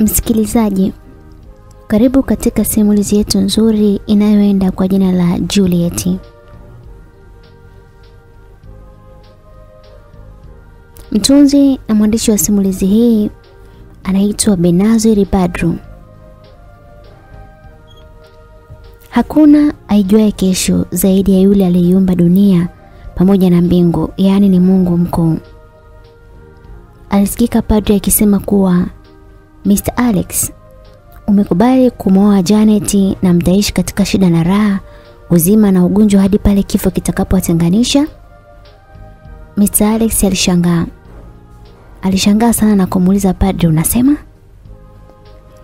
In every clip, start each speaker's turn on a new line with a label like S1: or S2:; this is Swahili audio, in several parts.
S1: Msikilizaji, karibu katika simulizi yetu nzuri inayoenda kwa jina la Juliet. Mtunzi na mwandishi wa simulizi hii anaitwa Benazir Badru. Hakuna aijuaye kesho zaidi ya yule aliyeumba dunia pamoja na mbingu, yaani ni Mungu mkuu. Alisikika padri akisema kuwa Mr. Alex, umekubali kumwoa Janet na mtaishi katika shida na raha, uzima na ugonjwa hadi pale kifo kitakapowatenganisha? Mr. Alex alishangaa. Alishangaa sana na kumuuliza padri, unasema?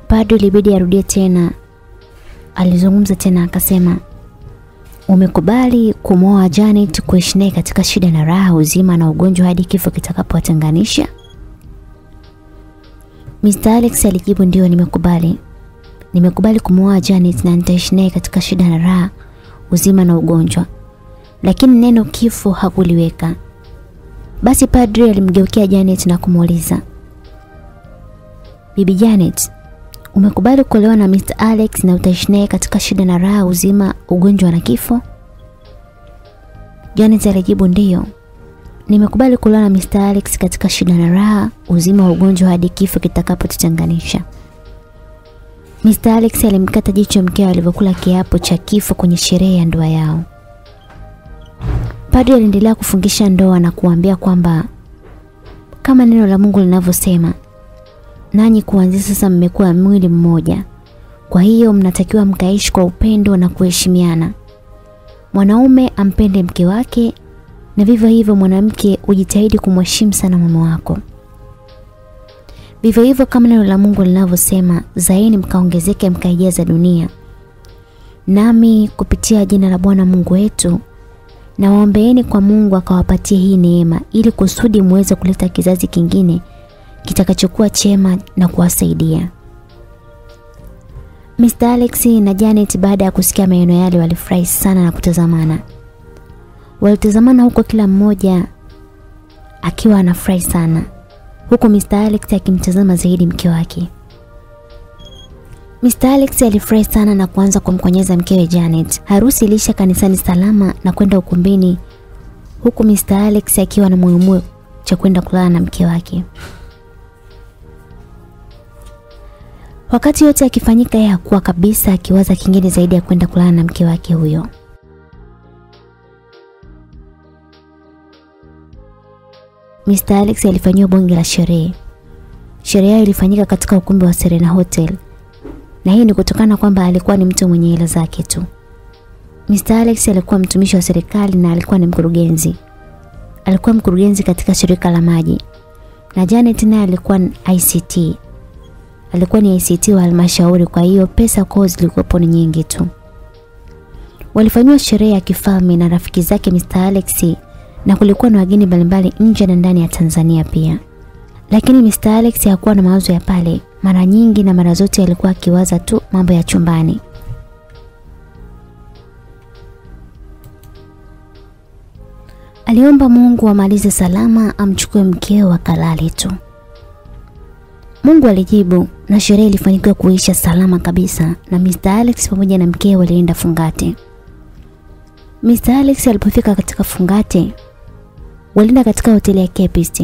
S1: Padri ilibidi arudie tena. Alizungumza tena akasema, umekubali kumwoa Janet, kuishi naye katika shida na raha, uzima na ugonjwa hadi kifo kitakapowatenganisha? Mr. Alex alijibu ndio, nimekubali. Nimekubali kumwoa Janet na nitaishi naye katika shida na raha, uzima na ugonjwa. Lakini neno kifo hakuliweka. Basi padri alimgeukia Janet na kumuuliza, Bibi Janet, umekubali kuolewa na Mr. Alex na utaishi naye katika shida na raha, uzima, ugonjwa na kifo? Janet alijibu ndiyo. Nimekubali kulala na Mr. Alex katika shida na raha, uzima wa ugonjwa hadi kifo kitakapotutenganisha. Mr. Alex alimkata jicho mkeo alivyokula kiapo cha kifo kwenye sherehe ya ndoa yao. Padri aliendelea kufungisha ndoa na kuambia kwamba kama neno la Mungu linavyosema, nanyi kuanzia sasa mmekuwa mwili mmoja. Kwa hiyo mnatakiwa mkaishi kwa upendo na kuheshimiana. Mwanaume ampende mke wake na vivyo hivyo mwanamke ujitahidi kumheshimu sana mume wako. Vivyo hivyo kama neno la Mungu linavyosema, zaeni mkaongezeke mkaijaza dunia. Nami kupitia jina la Bwana Mungu wetu na waombeeni kwa Mungu akawapatie hii neema ili kusudi muweze kuleta kizazi kingine kitakachokuwa chema na kuwasaidia. Mr. Alex na Janet baada ya kusikia maneno yale walifurahi sana na kutazamana. Walitazamana huko kila mmoja akiwa anafurahi sana. Huku Mr. Alex akimtazama zaidi mke wake. Mr. Alex alifurahi sana na kuanza kumkonyeza mkewe Janet. Harusi ilisha kanisani salama na kwenda ukumbini huku Mr. Alex akiwa na moyo cha kwenda kulala na mke wake. Wakati yote akifanyika yeye kabisa akiwaza kingine zaidi ya kwenda kulala na mke wake huyo. Mr. Alex alifanyiwa bonge la sherehe. Sherehe ilifanyika katika ukumbi wa Serena Hotel. Na hii ni kutokana kwamba alikuwa ni mtu mwenye hela zake tu. Mr. Alex alikuwa mtumishi wa serikali na alikuwa ni mkurugenzi. Alikuwa mkurugenzi katika shirika la maji. Na Janet naye alikuwa ICT. Alikuwa ni ICT wa halmashauri kwa hiyo pesa kwao zilikuwa ni nyingi tu. Walifanywa sherehe ya kifalme na rafiki zake Mr. Alex na kulikuwa na wageni mbalimbali nje na ndani ya Tanzania pia. Lakini Mr. Alex hakuwa na mawazo ya pale. Mara nyingi na mara zote alikuwa akiwaza tu mambo ya chumbani. Aliomba Mungu amalize salama amchukue mkeo akalale tu. Mungu alijibu na sherehe ilifanikiwa kuisha salama kabisa na Mr. Alex pamoja na mkeo walienda Fungate. Mr. Alex alipofika katika Fungate, walienda katika hoteli ya Kepist.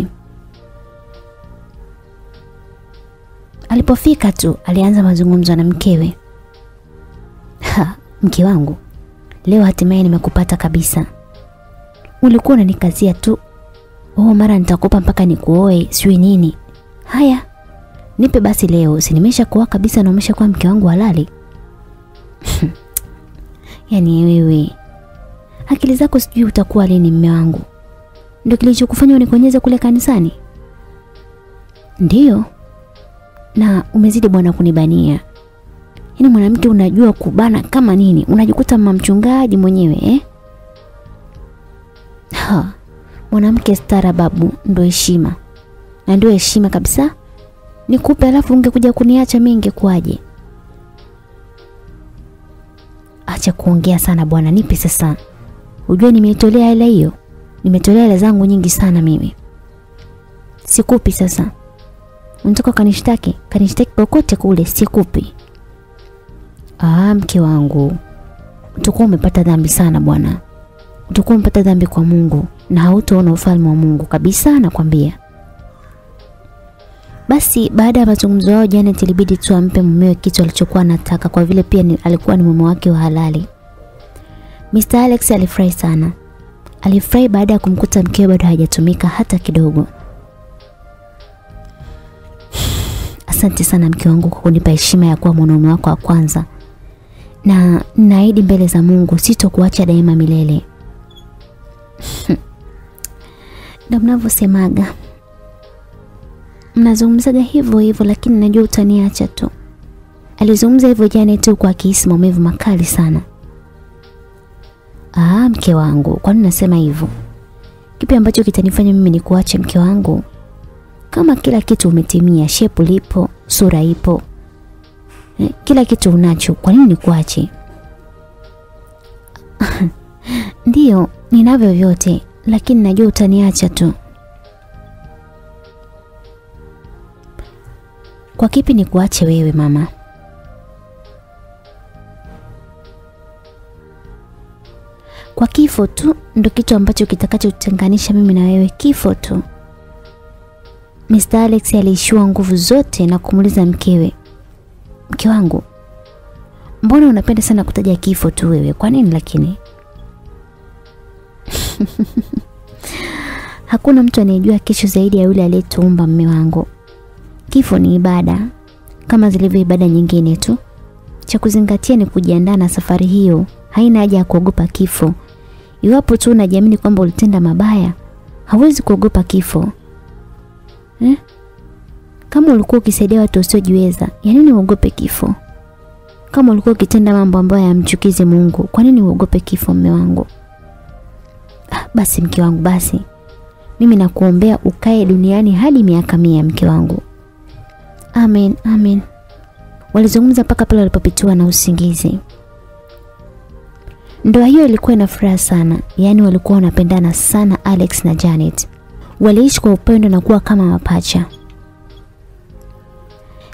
S1: Alipofika tu alianza mazungumzo na mkewe. Ha, mke wangu, leo hatimaye nimekupata kabisa. Ulikuwa unanikazia tu. Oh, mara nitakupa mpaka nikuoe, sijui nini. Haya, nipe basi leo, si nimeshakuoa kabisa na umeshakuwa mke wangu halali. Yaani wewe akili zako sijui utakuwa lini mme wangu. Ndio kilichokufanya unikonyeze kule kanisani? Ndiyo. Na umezidi bwana kunibania. Yaani mwanamke unajua kubana kama nini? Unajikuta mamchungaji mchungaji mwenyewe eh? Ha. Mwanamke stara babu ndo heshima. Na ndio heshima kabisa. Nikupe alafu ungekuja kuniacha mimi ingekuaje? Acha kuongea sana bwana, nipi sasa. Ujue nimeitolea hela hiyo. Nimetolea hela zangu nyingi sana mimi. Sikupi sasa. Unataka kanishtaki? Kanishtaki kokote kule sikupi. Ah, mke wangu. Utakuwa umepata dhambi sana bwana. Utakuwa umepata dhambi kwa Mungu na hautaona ufalme wa Mungu kabisa nakwambia. Basi baada ya mazungumzo yao Janet ilibidi tu ampe mumewe kitu alichokuwa anataka kwa vile pia ni, alikuwa ni mume wake wa halali. Mr. Alex alifurahi sana. Alifurahi baada ya kumkuta mkewe bado hajatumika hata kidogo. Asante sana mke wangu kwa kunipa heshima ya kuwa mwanaume wako wa kwanza. Na naahidi mbele za Mungu sitokuacha daima milele. Ndio mnavyosemaga. Mnazungumzaga hivyo hivyo lakini najua utaniacha tu. Alizungumza hivyo jana tu kwa akihisi maumivu makali sana. Ah, mke wangu, kwa nini nasema hivyo? Kipi ambacho kitanifanya mimi nikuache mke wangu? Kama kila kitu umetimia, shepu lipo, sura ipo. Eh, kila kitu unacho, kwa nini nikuache? Ndiyo, ninavyo vyote, lakini najua utaniacha tu. Kwa kipi nikuache wewe mama? Kwa kifo tu ndo kitu ambacho kitakachotenganisha mimi na wewe, kifo tu. Mr. Alex aliishiwa nguvu zote na kumuliza mkewe, mke wangu, mbona unapenda sana kutaja kifo tu wewe? Kwa nini lakini? Hakuna mtu anayejua kesho zaidi ya yule aliyetuumba mme wangu. Kifo ni ibada kama zilivyo ibada nyingine tu. Cha kuzingatia ni kujiandaa na safari hiyo. Haina haja ya kuogopa kifo. Iwapo tu unajiamini kwamba ulitenda mabaya, hawezi kuogopa kifo. Eh? Kama ulikuwa ukisaidia watu wasiojiweza, ya nini uogope kifo? Kama ulikuwa ukitenda mambo ambayo yamchukize Mungu, kwa nini uogope kifo mme wangu? Ah, basi mke wangu basi. Mimi nakuombea ukae duniani hadi miaka mia mke wangu. Amen, amen. Walizungumza mpaka pale walipopitiwa na usingizi. Ndoa hiyo ilikuwa na furaha sana, yaani walikuwa wanapendana sana Alex na Janet. Waliishi kwa upendo na kuwa kama mapacha.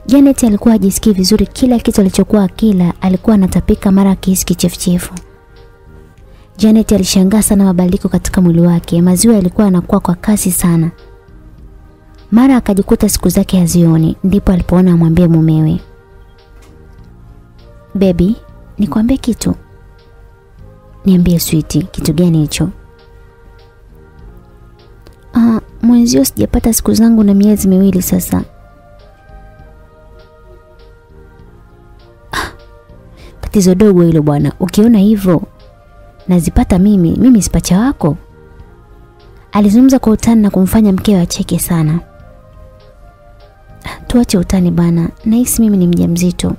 S1: Janet alikuwa ajisikii vizuri, kila kitu alichokuwa akila alikuwa anatapika mara akihisi kichefuchefu. Janet alishangaa sana mabadiliko katika mwili wake, maziwa yalikuwa yanakuwa kwa kasi sana. Mara akajikuta siku zake hazioni, ndipo alipoona amwambie mumewe. Baby, nikwambie kitu. Niambie switi, kitu gani hicho? Ah, mwenzio sijapata siku zangu na miezi miwili sasa. Ah, tatizo dogo hilo bwana. Ukiona hivyo nazipata mimi, mimi sipacha wako. Alizungumza kwa utani na kumfanya mkewe acheke sana. Ah, Tuache utani bana. Nahisi mimi ni mjamzito.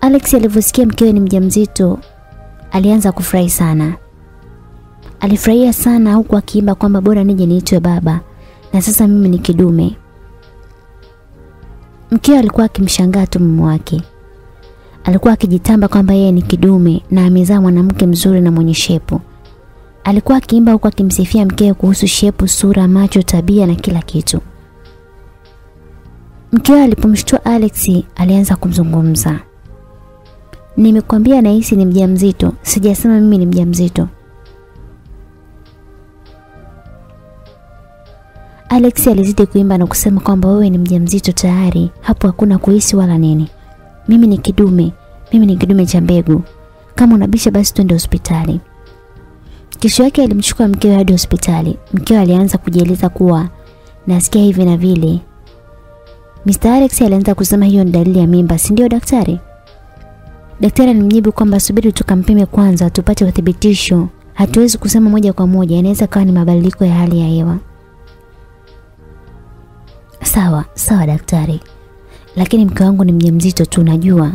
S1: Alex alivyosikia mkewe ni mjamzito, alianza kufurahi sana. Alifurahia sana huku akiimba kwamba bora nije niitwe baba na sasa mimi ni kidume. Mkewe alikuwa akimshangaa tu mume wake. Alikuwa akijitamba kwamba yeye ni kidume na amezaa mwanamke mzuri na mwenye shepu. Alikuwa akiimba huku akimsifia mkewe kuhusu shepu, sura, macho, tabia na kila kitu. Mkeo alipomshtua Alex, alianza kumzungumza. Nimekwambia nahisi ni mjamzito, sijasema mimi ni mjamzito. Alex alizidi kuimba na kusema kwamba wewe ni mjamzito tayari, hapo hakuna kuhisi wala nini. Mimi ni kidume, mimi ni kidume cha mbegu. Kama unabisha basi twende hospitali. Kesho yake alimchukua mkewe hadi hospitali. Mkewe alianza kujieleza kuwa nasikia hivi na vile. Mr. Alex alianza kusema hiyo ni dalili ya mimba, si ndio daktari? Daktari alimjibu kwamba subiri tukampime kwanza tupate uthibitisho. Hatuwezi kusema moja kwa moja, inaweza kawa ni mabadiliko ya hali ya hewa. Sawa, sawa daktari. Lakini mke wangu ni mjamzito tu najua.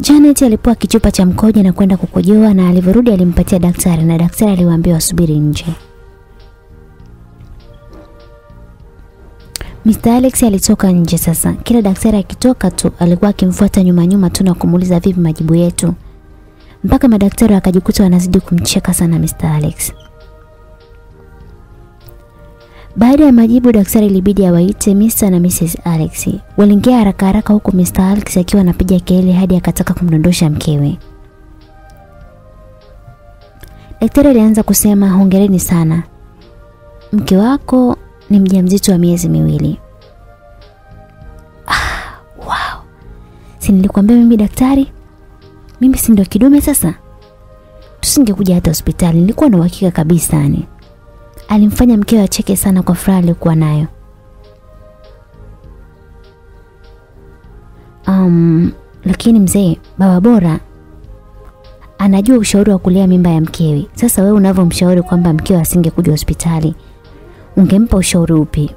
S1: Janet alipoa kichupa cha mkojo na kwenda kukojoa na alivyorudi alimpatia daktari na daktari aliwaambia wasubiri nje. Mr. Alex alitoka nje sasa. Kila daktari akitoka tu alikuwa akimfuata nyuma nyuma tu na kumuuliza vipi majibu yetu. Mpaka madaktari akajikuta wanazidi kumcheka sana Mr. Alex. Baada ya majibu daktari ilibidi awaite Mr na Mrs Alex. walingia haraka haraka huku Mr Alex akiwa anapiga kelele hadi akataka kumdondosha mkewe. Daktari alianza kusema hongereni sana. Mke wako ni mjamzito wa miezi miwili. Ah, wow. Si nilikwambia mimi daktari? Mimi si ndio kidume sasa? Tusingekuja hata hospitali, nilikuwa na uhakika kabisa yani. Alimfanya mkewe acheke sana kwa furaha aliyokuwa nayo. Um, lakini mzee, baba bora anajua ushauri wa kulea mimba ya mkewe. Sasa wewe unavyomshauri kwamba mkewe asingekuja hospitali, ungempa ushauri upi?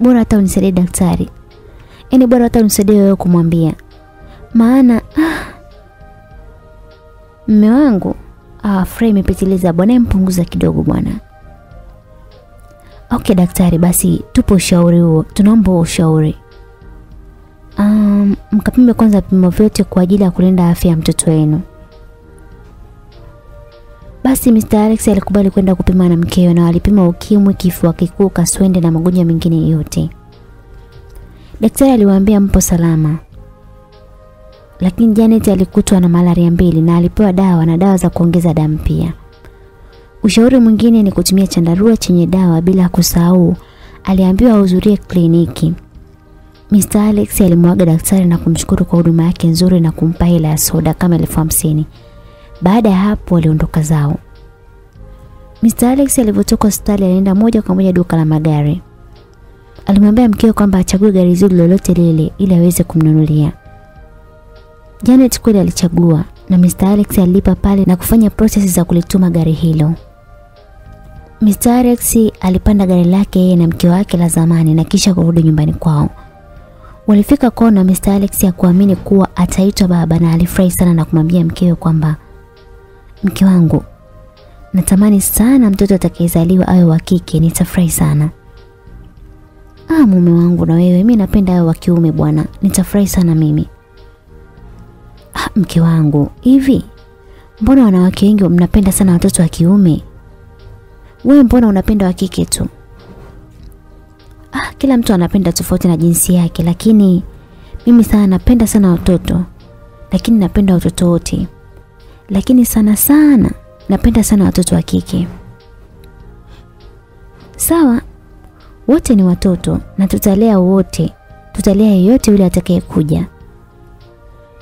S1: Bora hata unisaidie daktari. Yaani bora hata unisaidie wewe kumwambia. Maana mme wangu ah, imepitiliza bwana, mpunguza kidogo bwana. Okay daktari, basi tupo ushauri huo, tunaomba ushauri. Um, mkapime kwanza vipimo vyote kwa ajili ya kulinda afya ya mtoto wenu. Basi Mr. Alex alikubali kwenda kupima na mkeo na walipima ukimwi, kifua kikuu, kaswende na magonjwa mengine yote. Daktari aliwaambia mpo salama. Lakini Janet alikutwa na malaria mbili na alipewa dawa na dawa za kuongeza damu pia. Ushauri mwingine ni kutumia chandarua chenye dawa bila kusahau aliambiwa ahudhurie kliniki. Mr. Alex alimwaga daktari na kumshukuru kwa huduma yake nzuri na kumpa hela ya soda kama elfu hamsini. Baada ya hapo waliondoka zao. Mr. Alex alivyotoka hospitali alienda moja kwa moja duka la magari. Alimwambia mkeo kwamba achague gari zuri lolote lile ili aweze kumnunulia. Janet kweli alichagua na Mr. Alex alilipa pale na kufanya prosesi za kulituma gari hilo. Mr. Alex alipanda gari lake yeye na mke wake la zamani na kisha kurudi nyumbani kwao. Walifika kwao na Mr. Alex hakuamini kuwa ataitwa baba na alifurahi sana na kumwambia mkewe kwamba mke wangu natamani sana mtoto atakayezaliwa awe wa kike nitafurahi sana. Ah mume wangu na wewe mimi napenda awe wa kiume bwana nitafurahi sana mimi. Ah mke wangu hivi mbona wanawake wengi mnapenda sana watoto wa kiume? Wewe mbona unapenda wa kike tu? Ah, kila mtu anapenda tofauti na jinsi yake, lakini mimi sana napenda sana watoto, lakini napenda watoto wote, lakini sana sana napenda sana watoto wa kike. Sawa, wote ni watoto na tutalea wote, tutalea yeyote yule atakayekuja.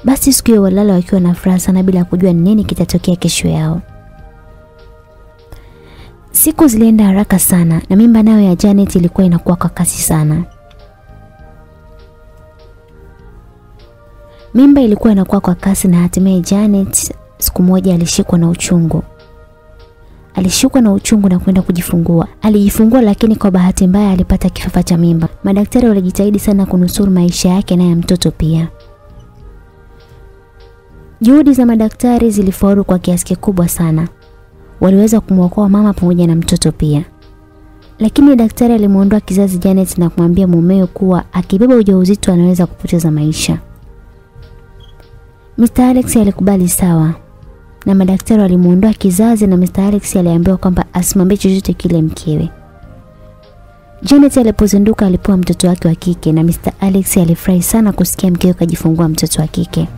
S1: Basi siku hiyo walala wakiwa na furaha sana bila kujua ni nini kitatokea kesho yao. Siku zilienda haraka sana na mimba nayo ya Janet ilikuwa inakuwa kwa kasi sana. Mimba ilikuwa inakuwa kwa kasi na hatimaye Janet siku moja alishikwa na uchungu. Alishikwa na uchungu na kwenda kujifungua. Alijifungua lakini kwa bahati mbaya alipata kifafa cha mimba. Madaktari walijitahidi sana kunusuru maisha yake na ya mtoto pia. Juhudi za madaktari zilifaulu kwa kiasi kikubwa sana waliweza kumwokoa mama pamoja na mtoto pia. Lakini daktari alimuondoa kizazi Janet na kumwambia mumeo kuwa akibeba ujauzito anaweza kupoteza maisha. Mr. Alex alikubali sawa. Na madaktari walimuondoa kizazi na Mr. Alex aliambiwa kwamba asimwambie chochote kile mkewe. Janet alipozinduka alipewa mtoto wake wa kike na Mr. Alex alifurahi sana kusikia mkewe kajifungua mtoto wa kike.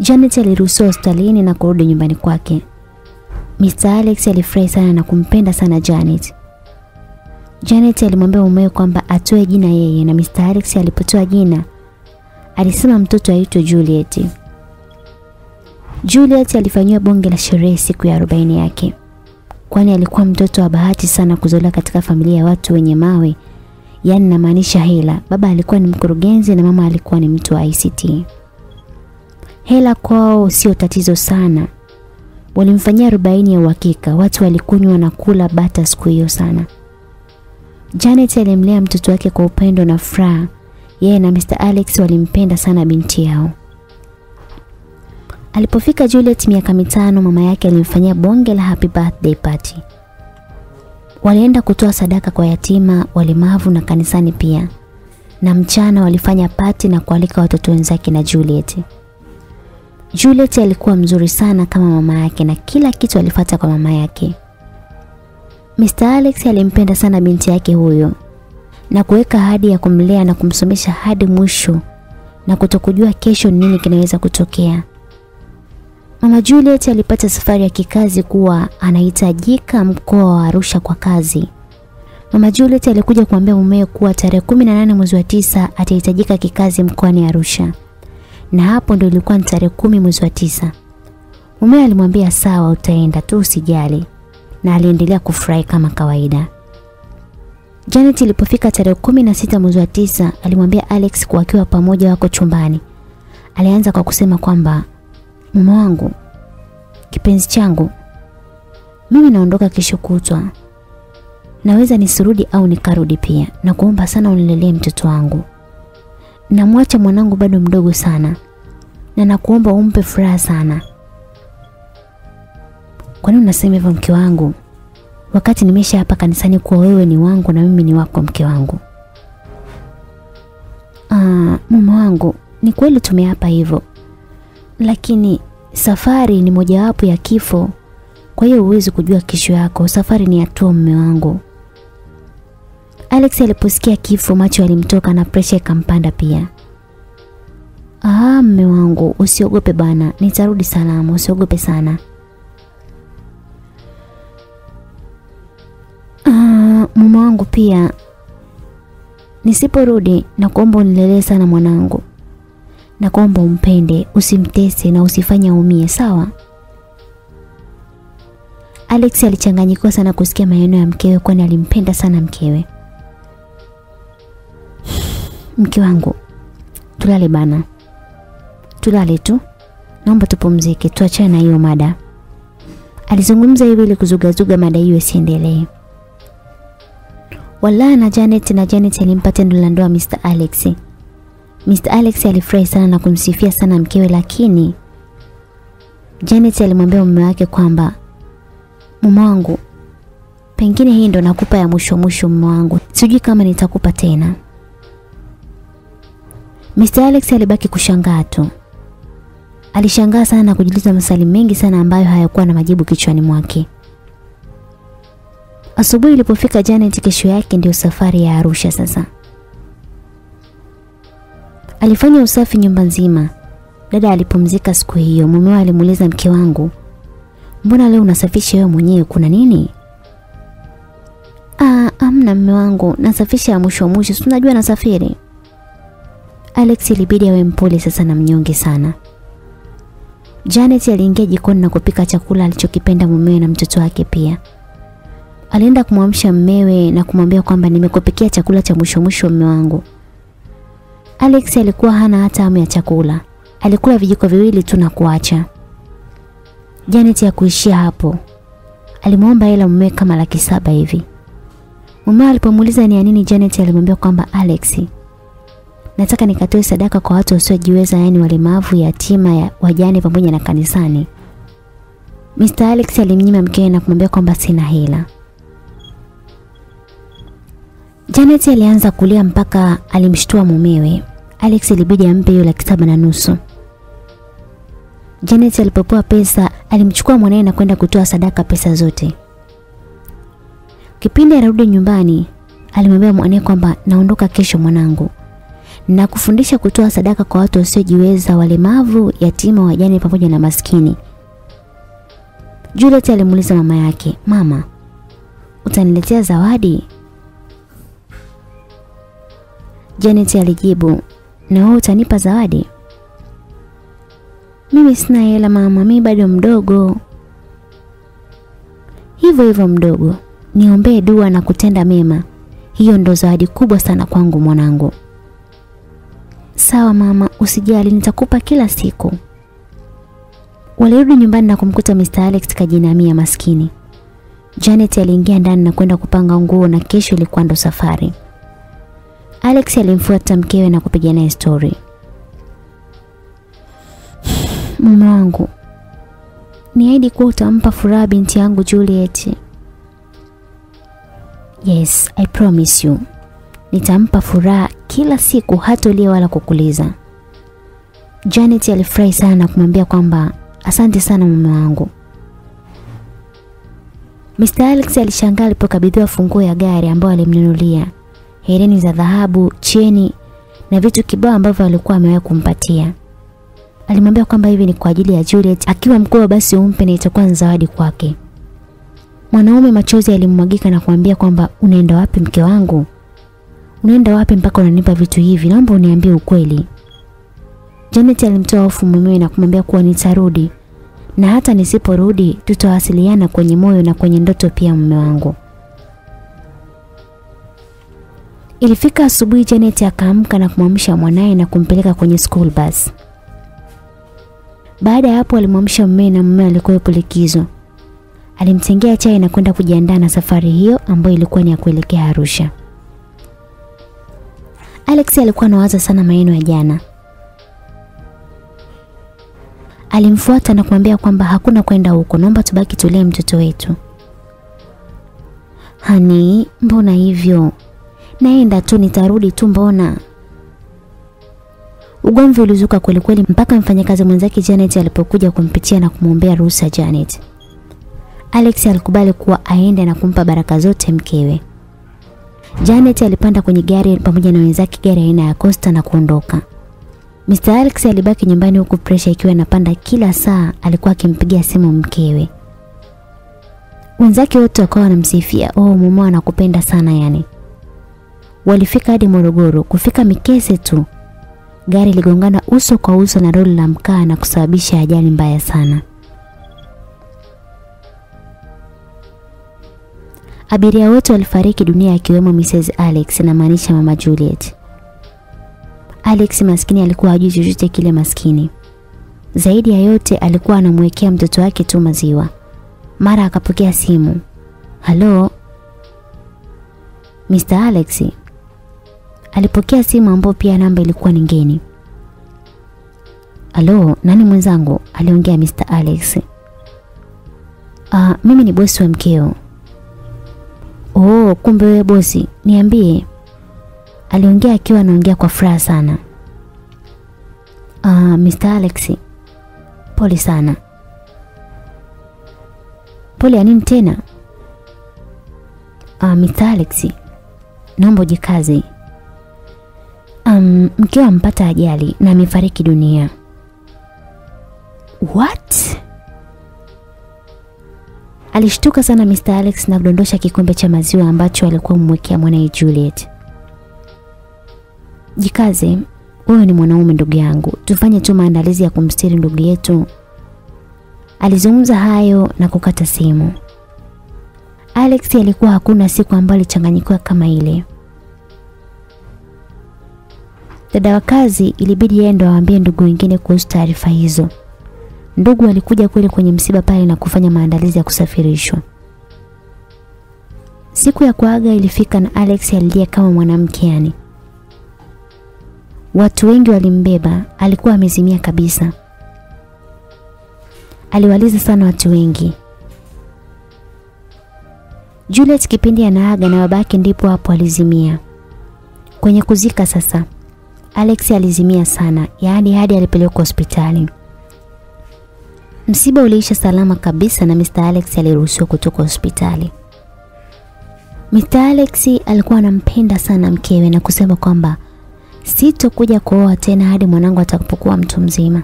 S1: Janet aliruhusiwa hospitalini na kurudi nyumbani kwake. Mr. Alex alifurahi sana na kumpenda sana Janet. Janet alimwambia mumewe kwamba atoe jina yeye na Mr. Alex alipotoa jina alisema mtoto aitwe Juliet. Juliet alifanyiwa bonge la sherehe siku ya 40 yake. Kwani alikuwa mtoto wa bahati sana kuzaliwa katika familia ya watu wenye mawe. Yaani namaanisha hela. Baba alikuwa ni mkurugenzi na mama alikuwa ni mtu wa ICT. Hela kwao sio tatizo sana. Walimfanyia arobaini ya uhakika. Watu walikunywa na kula bata siku hiyo sana. Janet alimlea mtoto wake kwa upendo na furaha. Yeye na Mr. Alex walimpenda sana binti yao. Alipofika Juliet miaka mitano, mama yake alimfanyia bonge la happy birthday party. Walienda kutoa sadaka kwa yatima, walemavu na kanisani pia. Na mchana walifanya pati na kualika watoto wenzake na Juliet. Juliet alikuwa mzuri sana kama mama yake na kila kitu alifata kwa mama yake. Mr. Alex alimpenda sana binti yake huyo na kuweka ahadi ya kumlea na kumsomesha hadi mwisho na kutokujua kesho nini kinaweza kutokea. Mama Juliet alipata safari ya kikazi kuwa anahitajika mkoa wa Arusha kwa kazi. Mama Juliet alikuja kuambia mumewe kuwa tarehe kumi na nane mwezi wa tisa atahitajika kikazi mkoani Arusha. Na hapo ndio ilikuwa ni tarehe kumi mwezi wa tisa. Mumewe alimwambia sawa, utaenda tu usijali, na aliendelea kufurahi kama kawaida. Janet ilipofika tarehe kumi na sita mwezi wa tisa alimwambia Alex kuwa akiwa pamoja wako chumbani. Alianza kwa kusema kwamba mume wangu, kipenzi changu, mimi naondoka kesho kutwa. Naweza nisirudi au nikarudi pia, na kuomba sana unilelee mtoto wangu. Namwacha mwanangu bado mdogo sana, na nakuomba umpe furaha sana. Kwa nini unasema hivyo mke wangu? Wakati nimesha hapa kanisani kuwa wewe ni wangu na mimi ni wako mke wangu. Ah, mume wangu, ni kweli tumeapa hivyo. Lakini safari ni mojawapo ya kifo. Kwa hiyo huwezi kujua kesho yako. Safari ni hatua mume wangu. Alex aliposikia kifo macho yalimtoka na presha ikampanda pia. Ah, mume wangu, usiogope bana. Nitarudi salama, usiogope sana. Ah, mume wangu pia nisiporudi na kuomba unilelee sana mwanangu. Na kuomba umpende, usimtese na usifanya umie sawa? Alex alichanganyikiwa sana kusikia maneno ya mkewe kwani alimpenda sana mkewe. Mke wangu, tulale bana. Tulale tu. Naomba tupumzike, tuachane na hiyo mada. Alizungumza hivi ili kuzugazuga mada hiyo isiendelee. Walaa na Janet na Janet alimpa tendo la ndoa Mr. Alex. Mr. Alex alifurahi sana na kumsifia sana mkewe lakini Janet alimwambia mume wake kwamba mume wangu pengine hii ndo nakupa ya mwisho mwisho mume wangu. Sijui kama nitakupa tena. Mr. Alex alibaki kushangaa tu. Alishangaa sana na kujiuliza maswali mengi sana ambayo hayakuwa na majibu kichwani mwake. Asubuhi ilipofika Janet kesho yake ndio safari ya Arusha sasa. Alifanya usafi nyumba nzima. Dada alipumzika siku hiyo. Mumewe alimuuliza mke wangu, "Mbona leo unasafisha wewe mwenyewe kuna nini?" "Ah, amna mume wangu, nasafisha mwisho mwisho, si unajua nasafiri." Alex ilibidi awe mpole sasa na mnyonge sana. Janet aliingia jikoni na kupika chakula alichokipenda mumewe na mtoto wake pia. Alienda kumwamsha mmewe na kumwambia kwamba nimekupikia chakula cha mwisho mwisho mume wangu. Alex alikuwa hana hata hamu ya chakula. Alikula vijiko viwili tu na kuacha. Janet ya kuishia hapo. Alimwomba hela mumewe kama laki saba hivi. Mumewe alipomuuliza ni ya nini Janet alimwambia kwamba Alex nataka nikatoe sadaka kwa watu wasiojiweza yani walemavu, yatima, ya wajane pamoja na kanisani. Mr. Alex alimnyima mkewe na kumwambia kwamba sina hela. Janet alianza kulia mpaka alimshtua mumewe. Alex ilibidi ampe hiyo laki saba na nusu. Janet alipopewa pesa alimchukua mwanae na kwenda kutoa sadaka pesa zote. Kipindi arudi nyumbani alimwambia mwanae kwamba naondoka kesho mwanangu na kufundisha kutoa sadaka kwa watu wasiojiweza, walemavu, yatima, wajane pamoja na maskini. Juliet alimuuliza mama yake, "Mama, utaniletea zawadi?" Janet alijibu, "Na wewe utanipa zawadi?" "Mimi sina hela mama, mimi bado mdogo." Hivyo hivyo mdogo, niombee dua na kutenda mema. Hiyo ndo zawadi kubwa sana kwangu mwanangu. Sawa mama, usijali nitakupa kila siku. Walirudi nyumbani na kumkuta Mr. Alex kajinamia maskini. Janet aliingia ndani na kwenda kupanga nguo na kesho ilikuwa ndo safari. Alex alimfuata mkewe na kupiga naye story. Mume wangu, niahidi kuwa utampa furaha binti yangu Juliet. Yes, I promise you. Nitampa furaha kila siku hata hatolia wala kukuliza. Janet alifurahi sana kumwambia kwamba asante sana mume wangu. Mr. Alex alishangaa alipokabidhiwa funguo ya gari ambayo alimnunulia, hereni za dhahabu, cheni na vitu kibao ambavyo alikuwa amewahi kumpatia. Alimwambia kwamba hivi ni kwa ajili ya Juliet, akiwa mkubwa basi umpe na itakuwa zawadi kwake. Mwanaume machozi alimwagika na kumwambia kwamba unaenda wapi mke wangu? Unaenda wapi mpaka unanipa vitu hivi? Naomba uniambie ukweli. Janet alimtoa hofu mumewe na kumwambia kuwa nitarudi na hata nisiporudi tutawasiliana kwenye moyo na kwenye ndoto pia mume wangu. Ilifika asubuhi Janet akaamka na kumwamsha mwanaye na kumpeleka kwenye school bus. Baada ya hapo alimwamsha mume na mume alikuwepo likizo. Alimtengea chai na kwenda kujiandaa na safari hiyo ambayo ilikuwa ni ya kuelekea Arusha. Alex alikuwa anawaza sana maneno ya jana. Alimfuata na kumwambia kwamba hakuna kwenda huko, naomba tubaki tulee mtoto wetu. Hani, mbona hivyo? Naenda tu nitarudi tu mbona? Ugomvi ulizuka kweli kweli mpaka mfanyakazi mwenzake Janet alipokuja kumpitia na kumwombea ruhusa Janet. Alex alikubali kuwa aende na kumpa baraka zote mkewe. Janet alipanda kwenye gari pamoja na wenzake gari aina ya Costa na kuondoka. Mr. Alex alibaki nyumbani huku presha ikiwa inapanda kila saa alikuwa akimpigia simu mkewe. Wenzake wote wakawa wanamsifia, "Oh, mume anakupenda sana yani." Walifika hadi Morogoro, kufika Mikese tu. Gari ligongana uso kwa uso na lori la mkaa na kusababisha ajali mbaya sana. Abiria wote walifariki dunia akiwemo Mrs. Alex na maanisha mama Juliet. Alex maskini alikuwa hajui chochote kile maskini. Zaidi ya yote alikuwa anamwekea mtoto wake tu maziwa. Mara akapokea simu. Halo? Mr. Alex. Alipokea simu ambayo pia namba ilikuwa ni ngeni. Halo, nani mwenzangu? Aliongea Mr. Alex. Ah, mimi ni bosi wa mkeo. Oh, kumbe wewe bosi. Niambie. Aliongea akiwa anaongea kwa furaha sana. Ah, Mr. Alex. Pole sana. Pole ya nini tena? Ah, Mr. Alex. Naomba ujikaze. Um, mkeo ampata ajali na amefariki dunia. What? Alishtuka sana Mr. Alex na kudondosha kikombe cha maziwa ambacho alikuwa mmwekea mwanae Juliet. Jikaze, wewe ni mwanaume ndugu yangu. Tufanye tu maandalizi ya kumstiri ndugu yetu. Alizungumza hayo na kukata simu. Alex alikuwa hakuna siku ambayo alichanganyikiwa kama ile. Dada wa kazi ilibidi yeye ndo awaambie ndugu wengine kuhusu taarifa hizo. Ndugu alikuja kweli kwenye msiba pale na kufanya maandalizi ya kusafirishwa. Siku ya kuaga ilifika na Alex alilia kama mwanamke yani. Watu wengi walimbeba, alikuwa amezimia kabisa. Aliwaliza sana watu wengi. Juliet kipindi anaaga na babake ndipo hapo alizimia. Kwenye kuzika sasa, Alex alizimia sana, yaani hadi alipelekwa hospitali. Msiba uliisha salama kabisa na Mr. Alex aliruhusiwa kutoka hospitali. Mr. Alex alikuwa anampenda sana mkewe na kusema kwamba sitokuja kuoa tena hadi mwanangu atakapokuwa mtu mzima.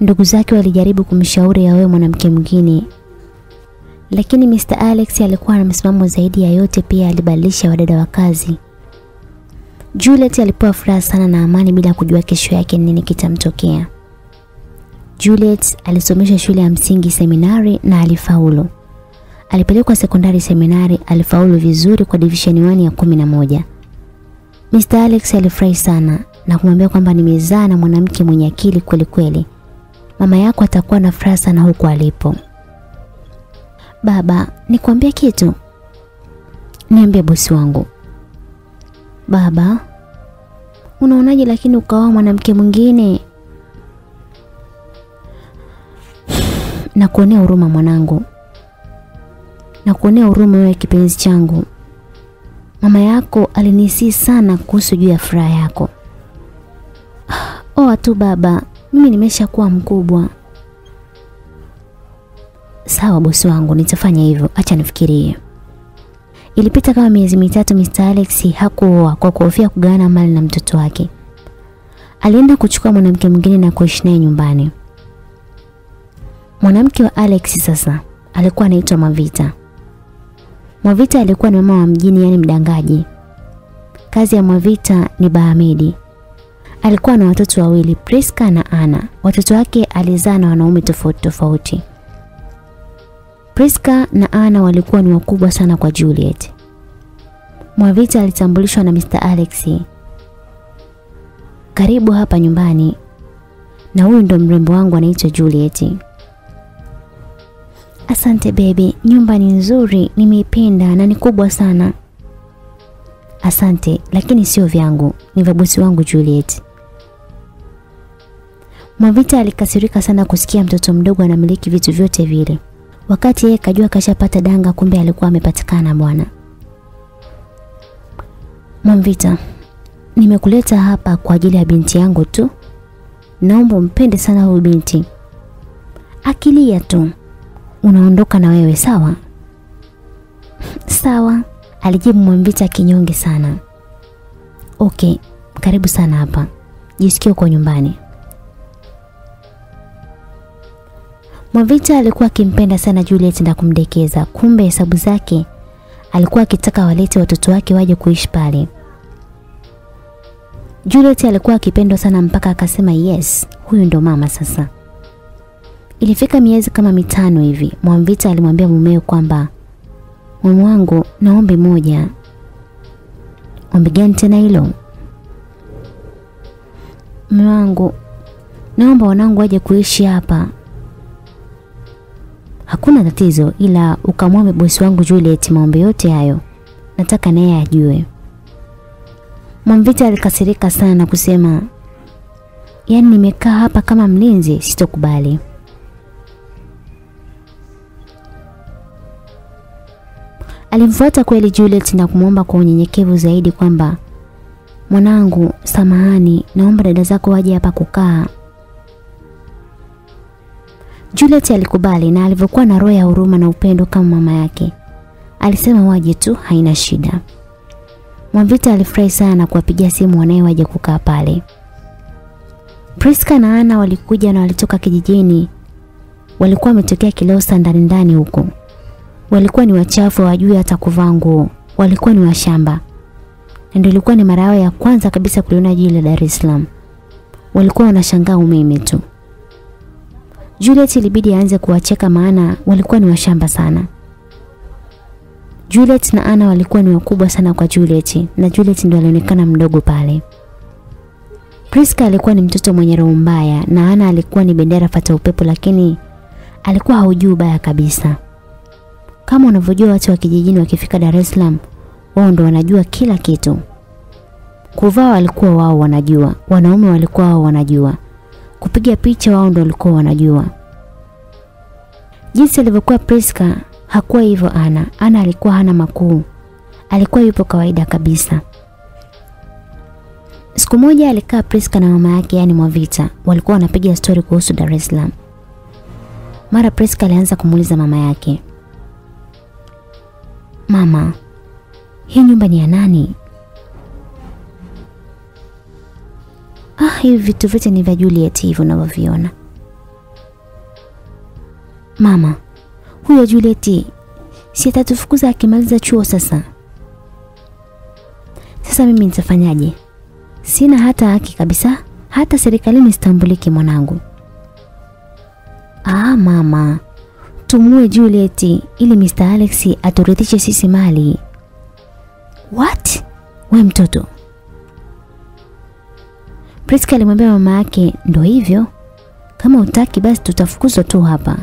S1: Ndugu zake walijaribu kumshauri awe mwanamke mwingine. Lakini Mr. Alex alikuwa na msimamo zaidi ya yote pia alibadilisha wadada wa kazi. Juliet alipewa furaha sana na amani bila kujua kesho yake nini kitamtokea. Juliet alisomesha shule ya msingi seminari na alifaulu. Alipelekwa sekondari seminari, alifaulu vizuri kwa division 1 ya kumi na moja. Mr. Alex alifurahi sana na kumwambia kwamba nimezaa na mwanamke mwenye akili kweli kweli. Mama yako atakuwa na furaha sana huko alipo. Baba, nikwambie kitu. Niambie bosi wangu. Baba, unaonaje lakini ukaoa mwanamke mwingine? nakuonea huruma mwanangu. nakuonea huruma wewe kipenzi changu. Mama yako alinisi sana kuhusu juu ya furaha yako. Oa tu baba, mimi nimeshakuwa mkubwa. Sawa bosi wangu, nitafanya hivyo. Acha nifikirie. Ilipita kama miezi mitatu Mr. Alex hakuoa kwa kuhofia kugawana mali na mtoto wake. Alienda kuchukua mwanamke mwingine na kuishi naye nyumbani. Mwanamke wa Alex sasa alikuwa anaitwa Mavita. Mavita alikuwa ni mama wa mjini yani mdangaji. Kazi ya Mavita ni bahamedi. Alikuwa na watoto wawili, Priska na Ana. Watoto wake alizaa na wanaume tofauti tofauti. Priska na Anna walikuwa ni wakubwa sana kwa Juliet. Mwavita alitambulishwa na Mr. Alex. Karibu hapa nyumbani. Na huyu ndo mrembo wangu anaitwa Juliet. Asante baby, nyumba ni nzuri, nimeipenda na ni kubwa sana. Asante, lakini sio vyangu, ni vya wangu Juliet. Mwavita alikasirika sana kusikia mtoto mdogo anamiliki vitu vyote vile. Wakati yeye kajua kashapata danga kumbe alikuwa amepatikana bwana. Mwamvita, nimekuleta hapa kwa ajili ya binti yangu tu. Naomba mpende sana huyu binti. Akilia tu. Unaondoka na wewe sawa? Sawa, alijibu Mwamvita kinyonge sana. Okay, karibu sana hapa. Jisikie uko nyumbani. Mwamvita alikuwa akimpenda sana Juliet na kumdekeza. Kumbe hesabu zake alikuwa akitaka walete watoto wake waje kuishi pale. Juliet alikuwa akipendwa sana mpaka akasema yes, huyu ndo mama sasa. Ilifika miezi kama mitano hivi, Mwamvita alimwambia mumeo kwamba mume wangu naombi moja. Ombi gani tena hilo? Mume wangu naomba wanangu waje kuishi hapa. Hakuna tatizo ila ukamwombe bosi wangu Juliet maombi yote hayo. Nataka naye ajue. Mwamvita alikasirika sana na kusema, "Yaani nimekaa hapa kama mlinzi, sitokubali." Alimfuata kweli Juliet na kumwomba kwa unyenyekevu zaidi kwamba mwanangu, samahani, naomba dada zako waje hapa kukaa. Juliet alikubali na alivyokuwa na roho ya huruma na upendo kama mama yake. Alisema waje tu, haina shida. Mwamvita alifurahi sana na kuwapigia simu wanae waje kukaa pale. Priska na Ana walikuja na walitoka kijijini. Walikuwa wametokea Kilosa ndani ndani huko. Walikuwa ni wachafu wajui hata kuvaa nguo. Walikuwa ni washamba. Na ndio ilikuwa ni mara yao ya kwanza kabisa kuliona jiji la Dar es Salaam. Walikuwa wanashangaa umeme tu. Juliet ilibidi aanze kuwacheka maana walikuwa ni washamba sana. Juliet na Anna walikuwa ni wakubwa sana kwa Juliet na Juliet ndio alionekana mdogo pale. Priska alikuwa ni mtoto mwenye roho mbaya na Anna alikuwa ni bendera fata upepo lakini alikuwa haujui ubaya kabisa. Kama unavyojua watu wa kijijini wakifika Dar es Salaam, wao ndo wanajua kila kitu. Kuvaa walikuwa wao wanajua, wanaume walikuwa wao wanajua. Kupiga picha wao ndio walikuwa wanajua. Jinsi alivyokuwa Priska hakuwa hivyo Ana. Ana alikuwa hana makuu. Alikuwa yupo kawaida kabisa. Siku moja alikaa Priska na mama yake yani Mwavita. Walikuwa wanapiga stori kuhusu Dar es Salaam. Mara Priska alianza kumuuliza mama yake. Mama, hii nyumba ni ya nani? Ah, hivi vitu vyote ni vya Juliet hivyo unavyoviona. Mama, huyo Juliet si atatufukuza akimaliza chuo sasa. Sasa mimi nitafanyaje? Sina hata haki kabisa, hata serikalini sitambuliki mwanangu. Ah, mama, tumue Juliet ili Mr. Alex aturithishe sisi mali. What? We mtoto. Priska alimwambia mama yake, ndo hivyo. Kama utaki basi tutafukuzwa tu hapa.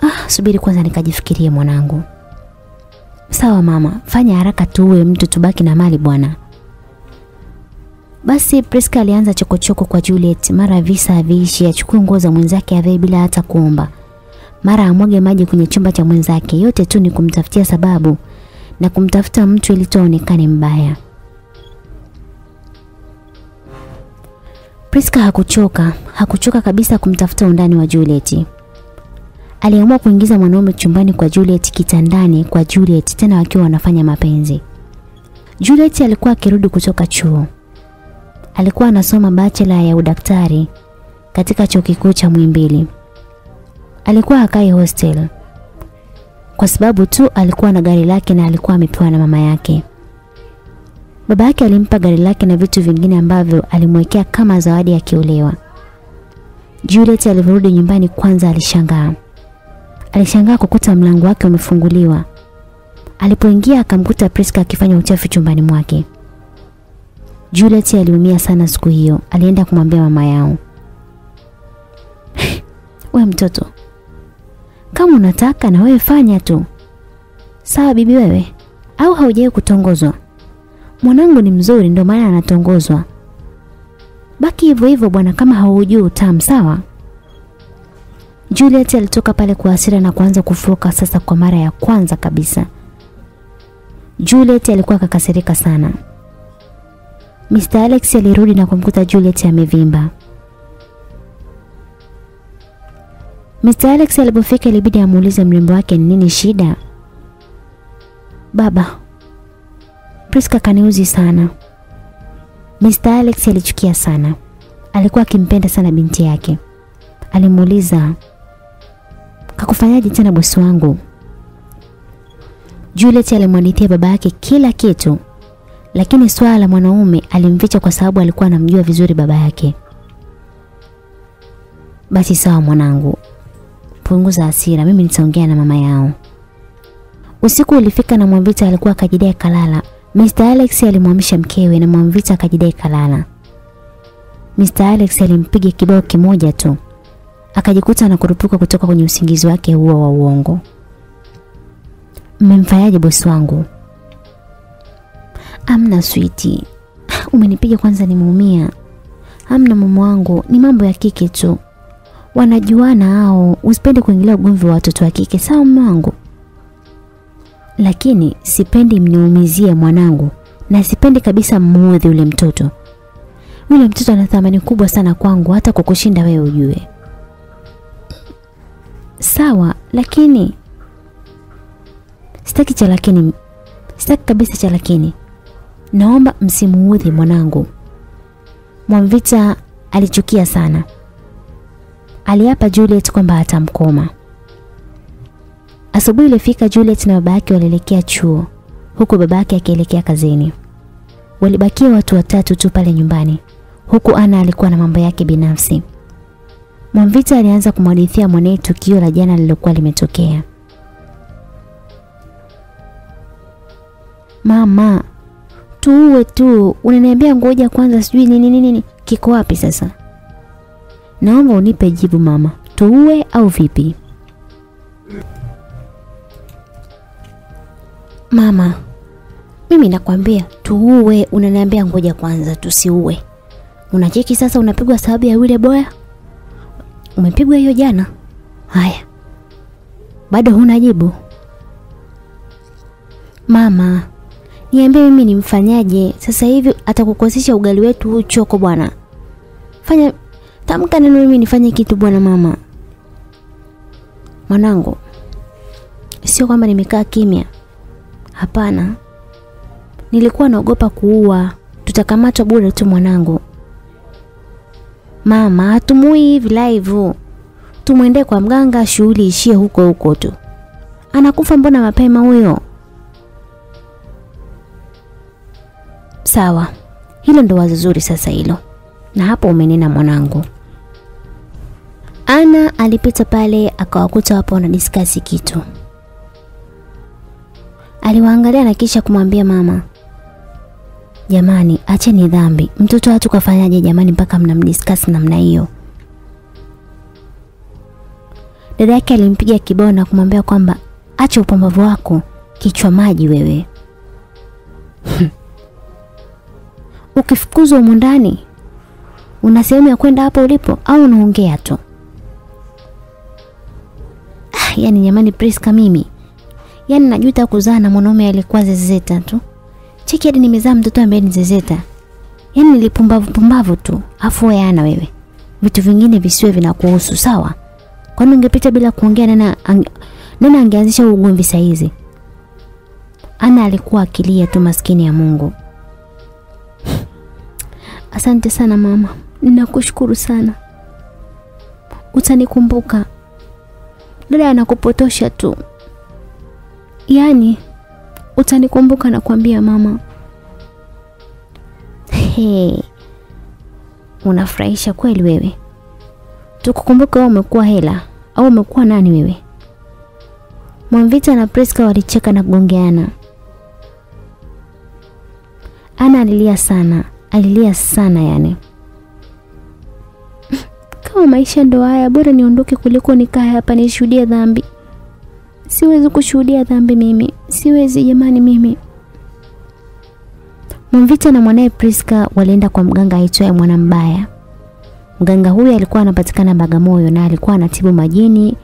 S1: Ah, subiri kwanza nikajifikirie mwanangu. Sawa mama, fanya haraka tuue mtu tubaki na mali bwana. Basi Priska alianza chokochoko kwa Juliet, mara visa viishi achukue nguo za mwenzake avae bila hata kuomba. Mara amwage maji kwenye chumba cha mwenzake, yote tu ni kumtafutia sababu na kumtafuta mtu ili tuonekane mbaya. Priska hakuchoka, hakuchoka kabisa kumtafuta undani wa Juliet. aliamua kuingiza mwanaume chumbani kwa Juliet kitandani kwa Juliet tena wakiwa wanafanya mapenzi. Juliet alikuwa akirudi kutoka chuo. Alikuwa anasoma bachelor ya udaktari katika chuo kikuu cha mwimbili Alikuwa akai hostel kwa sababu tu alikuwa na gari lake na alikuwa amepewa na mama yake. Baba yake alimpa gari lake na vitu vingine ambavyo alimwekea kama zawadi akiolewa. Juliet alivyorudi nyumbani kwanza alishangaa. Alishangaa kukuta mlango wake umefunguliwa. Alipoingia akamkuta Priska akifanya uchafu chumbani mwake. Juliet aliumia sana siku hiyo. Alienda kumwambia mama yao. we mtoto, kama unataka na wewe fanya tu. Sawa bibi wewe, au haujawahi kutongozwa? Mwanangu ni mzuri ndio maana anatongozwa. Baki hivyo hivyo bwana kama haujui utamu sawa? Juliet alitoka pale kwa hasira na kuanza kufoka sasa kwa mara ya kwanza kabisa. Juliet alikuwa akakasirika sana. Mr. Alex alirudi na kumkuta Juliet amevimba. Mr. Alex alipofika ilibidi amuulize mrembo wake ni nini shida. Baba, Priska kaniuzi sana. Mr. Alex alichukia sana. Alikuwa akimpenda sana binti yake. Alimuuliza, "Kakufanyaje tena bosi wangu?" Juliet alimwandikia baba yake kila kitu. Lakini swala la mwanaume alimficha kwa sababu alikuwa anamjua vizuri baba yake. Basi sawa mwanangu. Punguza hasira, mimi nitaongea na mama yao. Usiku ulifika na Mwavita alikuwa akajidai kalala. Mr. Alex alimwamsha mkewe na Mwamvita akajidai kalala. Mr. Alex alimpiga kibao kimoja tu. Akajikuta na kurupuka kutoka kwenye usingizi wake huo wa uongo. Mmemfanyaje bosi wangu? Amna switi. Umenipiga kwanza nimeumia. Amna mume wangu, ni mambo ya kike tu. Wanajuana hao, usipende kuingilia ugomvi wa watoto wa kike, sawa mume wangu? Lakini sipendi mniumizie mwanangu na sipendi kabisa mmuudhi ule mtoto. Yule mtoto ana thamani kubwa sana kwangu hata kukushinda wewe ujue. Sawa, lakini sitaki cha lakini. Sitaki kabisa cha lakini. Naomba msimuudhi mwanangu. Mwamvita alichukia sana. Aliapa Juliet kwamba atamkoma. Asubuhi ilifika Juliet na babake walielekea chuo huku babake akielekea kazini. Walibakia watu watatu tu pale nyumbani huku Ana alikuwa na mambo yake binafsi. Mwamvita alianza kumhadithia mwanae tukio la jana lililokuwa limetokea. Mama, tuue tu. Unaniambia ngoja kwanza sijui nini nini nini. Kiko wapi sasa? Naomba unipe jibu mama. Tuue au vipi? Mama, mimi nakwambia tuue, unaniambia ngoja kwanza tusiue. Unacheki sasa unapigwa sababu ya yule boya? Umepigwa hiyo jana? Haya. Bado huna jibu? Mama, niambie mimi nimfanyaje? Sasa hivi atakukosesha ugali wetu huu choko bwana. Fanya tamka neno mimi nifanye kitu bwana mama. Mwanangu, sio kwamba nimekaa kimya. Hapana. Nilikuwa naogopa kuua. Tutakamatwa bure tu mwanangu. Mama, hatumui hivi live. Tumwende kwa mganga shughuli ishie huko huko tu. Anakufa mbona mapema huyo? Sawa. Hilo ndo wazo zuri sasa hilo. Na hapo umenena mwanangu. Ana alipita pale akawakuta wapo wanadiskasi kitu. Aliwaangalia na kisha kumwambia mama, "Jamani, acheni dhambi. Mtoto watu kafanyaje jamani mpaka mnamdiscuss namna hiyo?" Dada yake alimpiga kibao na kumwambia kwamba acha upambavu wako, kichwa maji wewe. Ukifukuzwa humu ndani, una sehemu ya kwenda hapo ulipo au unaongea tu? Ah, yani nyamani Priska mimi Yaani najuta kuzaa na mwanaume alikuwa zezeta tu. Cheki hadi nimezaa mtoto ambaye ni zezeta. Yaani nilipumbavu pumbavu tu. Afu wewe ana wewe. Vitu vingine visiwe vinakuhusu sawa? Kwani ungepita bila kuongea nana nana angeanzisha ugomvi saa hizi? Ana alikuwa akilia tu maskini ya Mungu. Asante sana mama. Ninakushukuru sana. Utanikumbuka. Dada anakupotosha tu. Yaani utanikumbuka na kuambia mama. Hey. Unafurahisha kweli wewe. tukukumbuka wewe umekuwa hela au umekuwa nani wewe? Mwamvita na Priska walicheka na kugongeana. Ana alilia sana, alilia sana yani. Kama maisha ndo haya, bora niondoke kuliko nikae hapa nishuhudie dhambi. Siwezi kushuhudia dhambi mimi, siwezi jamani mimi. Mvita na mwanaye Priska walienda kwa mganga aitwaye Mwanambaya. Mganga huyu alikuwa anapatikana Bagamoyo na alikuwa anatibu majini,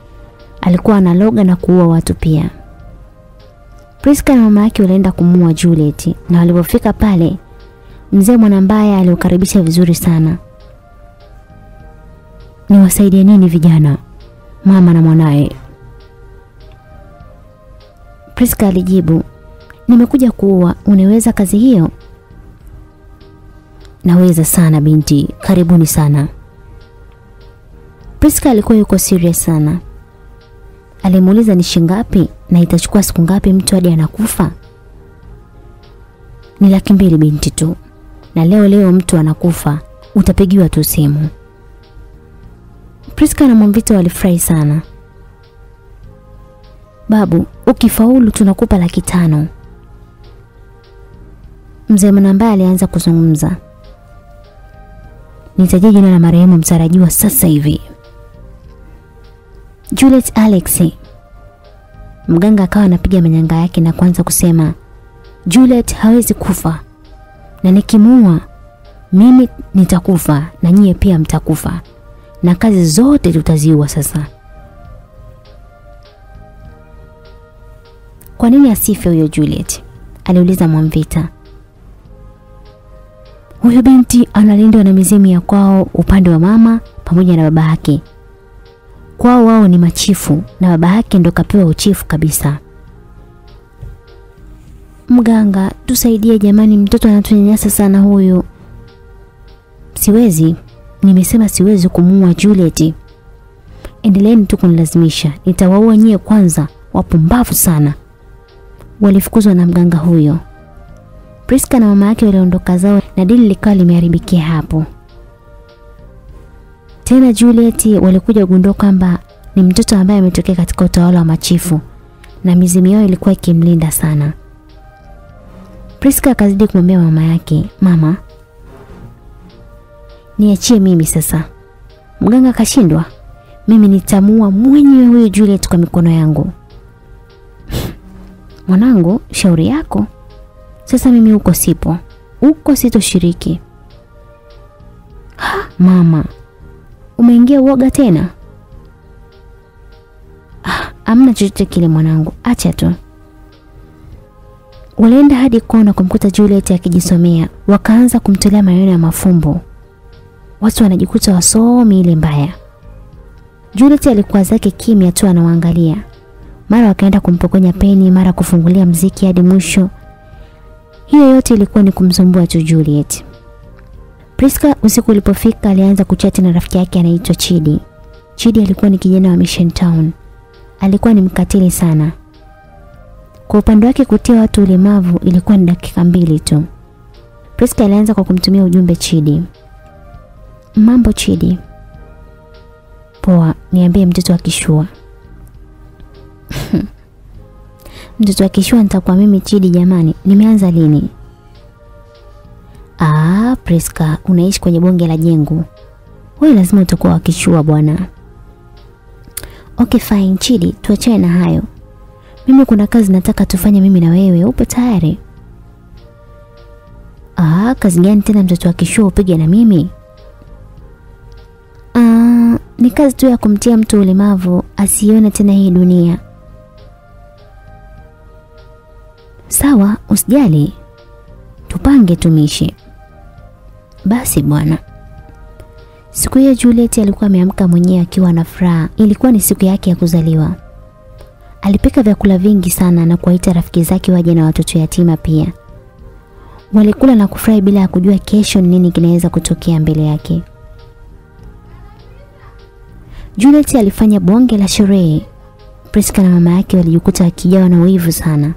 S1: alikuwa analoga na kuua watu pia. Priska na mama yake walienda kumua Juliet na walipofika pale mzee Mwanambaya aliukaribisha vizuri sana. Niwasaidie nini vijana? Mama na mwanaye. Priska alijibu, nimekuja kuua, unaweza kazi hiyo? Naweza sana binti, karibuni sana. Priska alikuwa yuko serious sana. Alimuuliza ni shingapi na itachukua siku ngapi mtu hadi anakufa? Ni laki mbili binti tu. Na leo leo mtu anakufa, utapigiwa tu simu. Priska na Mwamvito walifurahi sana. Babu, ukifaulu tunakupa laki tano. Mzee Mwanambaye alianza kuzungumza. Nitajie jina la marehemu mtarajiwa sasa hivi. Juliet Alex. Mganga akawa anapiga manyanga yake na kuanza kusema Juliet hawezi kufa. Na nikimuua mimi nitakufa na nyie pia mtakufa. Na kazi zote tutaziua sasa. Kwa nini asife huyo Juliet? aliuliza Mwamvita. Huyo binti analindwa na mizimu ya kwao upande wa mama pamoja na baba yake. Kwao wao ni machifu na baba yake ndo kapewa uchifu kabisa. Mganga, tusaidie jamani, mtoto anatunyanyasa sana huyu. Siwezi, nimesema siwezi kumuua Juliet. Endeleeni tu kunilazimisha, nitawaua nyie kwanza, wapumbavu sana. Walifukuzwa na mganga huyo. Priska na mama yake waliondoka zao na dili likawa limeharibikia hapo. Tena Juliet walikuja kugundua kwamba ni mtoto ambaye ametokea katika utawala wa machifu na mizimu yao ilikuwa ikimlinda sana. Priska akazidi kumwambia mama yake, "Mama, niachie mimi sasa." Mganga akashindwa. Mimi nitamua mwenyewe huyu Juliet kwa mikono yangu. Mwanangu, shauri yako. Sasa mimi huko sipo. Huko sitoshiriki. Mama. Umeingia uoga tena? Ah, amna chochote kile mwanangu. Acha tu. Walienda hadi kona kumkuta Juliet akijisomea, wakaanza kumtolea maneno ya mafumbo. Watu wanajikuta wasomi ile mbaya. Juliet alikuwa zake kimya tu anawaangalia. Mara wakaenda kumpokonya peni, mara kufungulia mziki hadi mwisho. Hiyo yote ilikuwa ni kumsumbua tu Juliet. Priska usiku ulipofika alianza kuchati na rafiki yake anaitwa Chidi. Chidi alikuwa ni kijana wa Mission Town. Alikuwa ni mkatili sana. Kwa upande wake kutia watu ulemavu ilikuwa ni dakika mbili tu. Priska alianza kwa kumtumia ujumbe Chidi. Mambo Chidi. Poa, niambie mtoto akishua. mtoto akishua nitakuwa mimi Chidi jamani. Nimeanza lini? Ah, Priska, unaishi kwenye bonge la jengo. Wewe lazima utakuwa wakishua bwana. Okay fine, Chidi, tuachane na hayo. Mimi kuna kazi nataka tufanye mimi na wewe. Upo tayari? Ah, kazi gani tena mtoto akishua upige na mimi? Ah, ni kazi tu ya kumtia mtu ulemavu asione tena hii dunia. Sawa, usijali. Tupange tumishi. Basi bwana. Siku hiyo Juliet alikuwa ameamka mwenyewe akiwa na furaha. Ilikuwa ni siku yake ya kuzaliwa. Alipika vyakula vingi sana na kuwaita rafiki zake waje na watoto yatima pia. Walikula na kufurahi bila ya kujua kesho nini kinaweza kutokea mbele yake. Juliet alifanya bonge la sherehe. Priska na mama yake walijikuta wakijawa na wivu sana.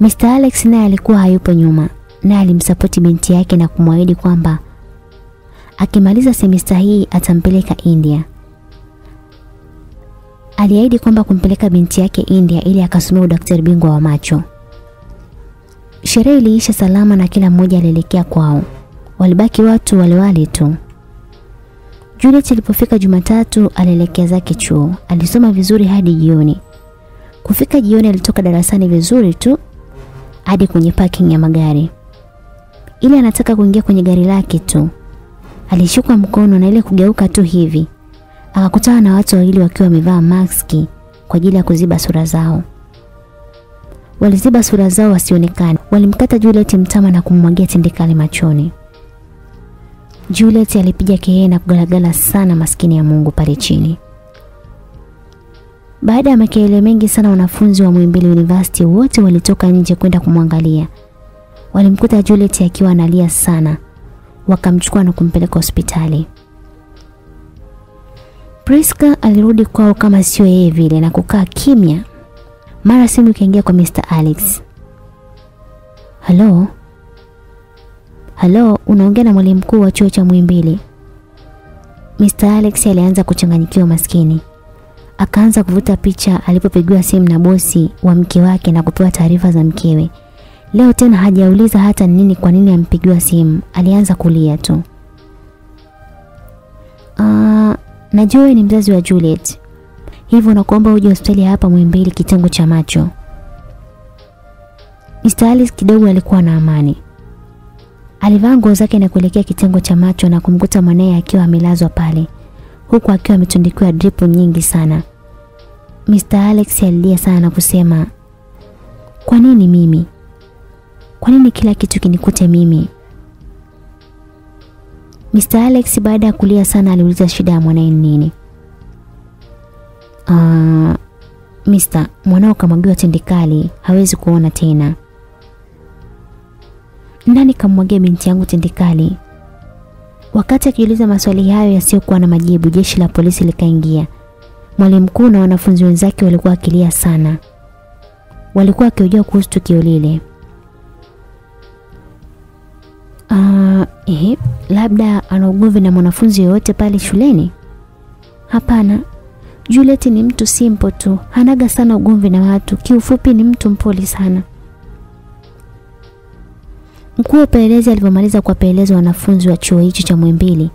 S1: Mr. Alex naye alikuwa hayupo nyuma, naye alimsapoti binti yake na kumwahidi kwamba akimaliza semesta hii atampeleka India. Aliahidi kwamba kumpeleka binti yake India ili akasomea udaktari bingwa wa macho. Sherehe iliisha salama na kila mmoja alielekea kwao. Walibaki watu wale wale tu. Juliet alipofika Jumatatu alielekea zake chuo. Alisoma vizuri hadi jioni. Kufika jioni alitoka darasani vizuri tu hadi kwenye parking ya magari. Ile anataka kuingia kwenye gari lake tu. Alishuka mkono na ile kugeuka tu hivi. Akakutana na watu wawili wakiwa wamevaa maski kwa ajili ya kuziba sura zao. Waliziba sura zao wasionekane. Walimkata Juliet mtama na kumwagia tindikali machoni. Juliet alipiga kelele na kugalagala sana maskini ya Mungu pale chini. Baada ya makelele mengi sana wanafunzi wa Muhimbili University wote walitoka nje kwenda kumwangalia. Walimkuta Juliet akiwa analia sana. Wakamchukua na kumpeleka hospitali. Priska alirudi kwao kama sio yeye vile na kukaa kimya. Mara simu ikaingia kwa Mr. Alex. Halo? Halo, unaongea na mwalimu mkuu wa chuo cha Muhimbili. Mr. Alex alianza kuchanganyikiwa maskini. Akaanza kuvuta picha alipopigiwa simu na bosi wa mke wake na kupewa taarifa za mkewe. Leo tena hajauliza hata nini kwa nini ampigiwa simu. Alianza kulia tu. Ah, najua ni mzazi wa Juliet. Hivyo nakuomba uje hospitali hapa Muhimbili kitengo cha macho. Mr. Alice kidogo alikuwa na amani. Alivaa nguo zake na kuelekea kitengo cha macho na kumkuta mwanaye akiwa amelazwa pale huku akiwa ametundikiwa dripu nyingi sana. Mr. Alex alilia sana na kusema, "Kwa nini mimi? Kwa nini kila kitu kinikute mimi?" Mr. Alex baada ya kulia sana aliuliza shida ya mwanae nini. Ah, Mr. mwanao kamwagiwa tendikali hawezi kuona tena. Nani kamwagia binti yangu tendikali Wakati akiuliza maswali hayo yasiyokuwa na majibu, jeshi la polisi likaingia. Mwalimu mkuu na wanafunzi wenzake walikuwa akilia sana. Walikuwa wakiojua kuhusu tukio lile. Ah, eh, labda ana ugomvi na mwanafunzi yoyote pale shuleni? Hapana. Juliet ni mtu simple tu, hanaga sana ugomvi na watu. Kiufupi ni mtu mpole sana. Mkuu wa upelelezi alivyomaliza kuwapeleleza wanafunzi wa chuo hicho cha Mwimbili,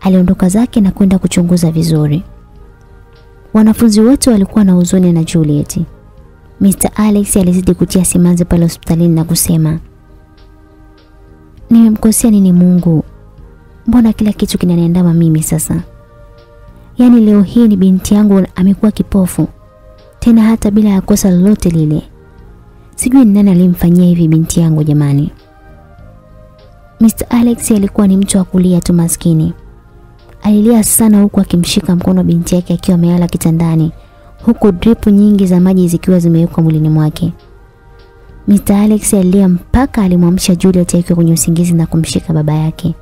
S1: aliondoka zake na kwenda kuchunguza vizuri. Wanafunzi wote walikuwa na huzuni na Juliet. Mr. Alex alizidi kutia simanzi pale hospitalini na kusema, Nimemkosea nini Mungu? Mbona kila kitu kinaniandama mimi sasa? Yaani leo hii ni binti yangu amekuwa kipofu. Tena hata bila ya kosa lolote lile. Sijui ni nani alimfanyia hivi binti yangu jamani. Mr. Alex alikuwa ni mtu wa kulia tu maskini. Alilia sana huku akimshika mkono binti yake akiwa amelala kitandani, huku drip nyingi za maji zikiwa zimewekwa mwilini mwake. Mr. Alex alilia mpaka alimwamsha Juliet akiwa kwenye usingizi na kumshika baba yake.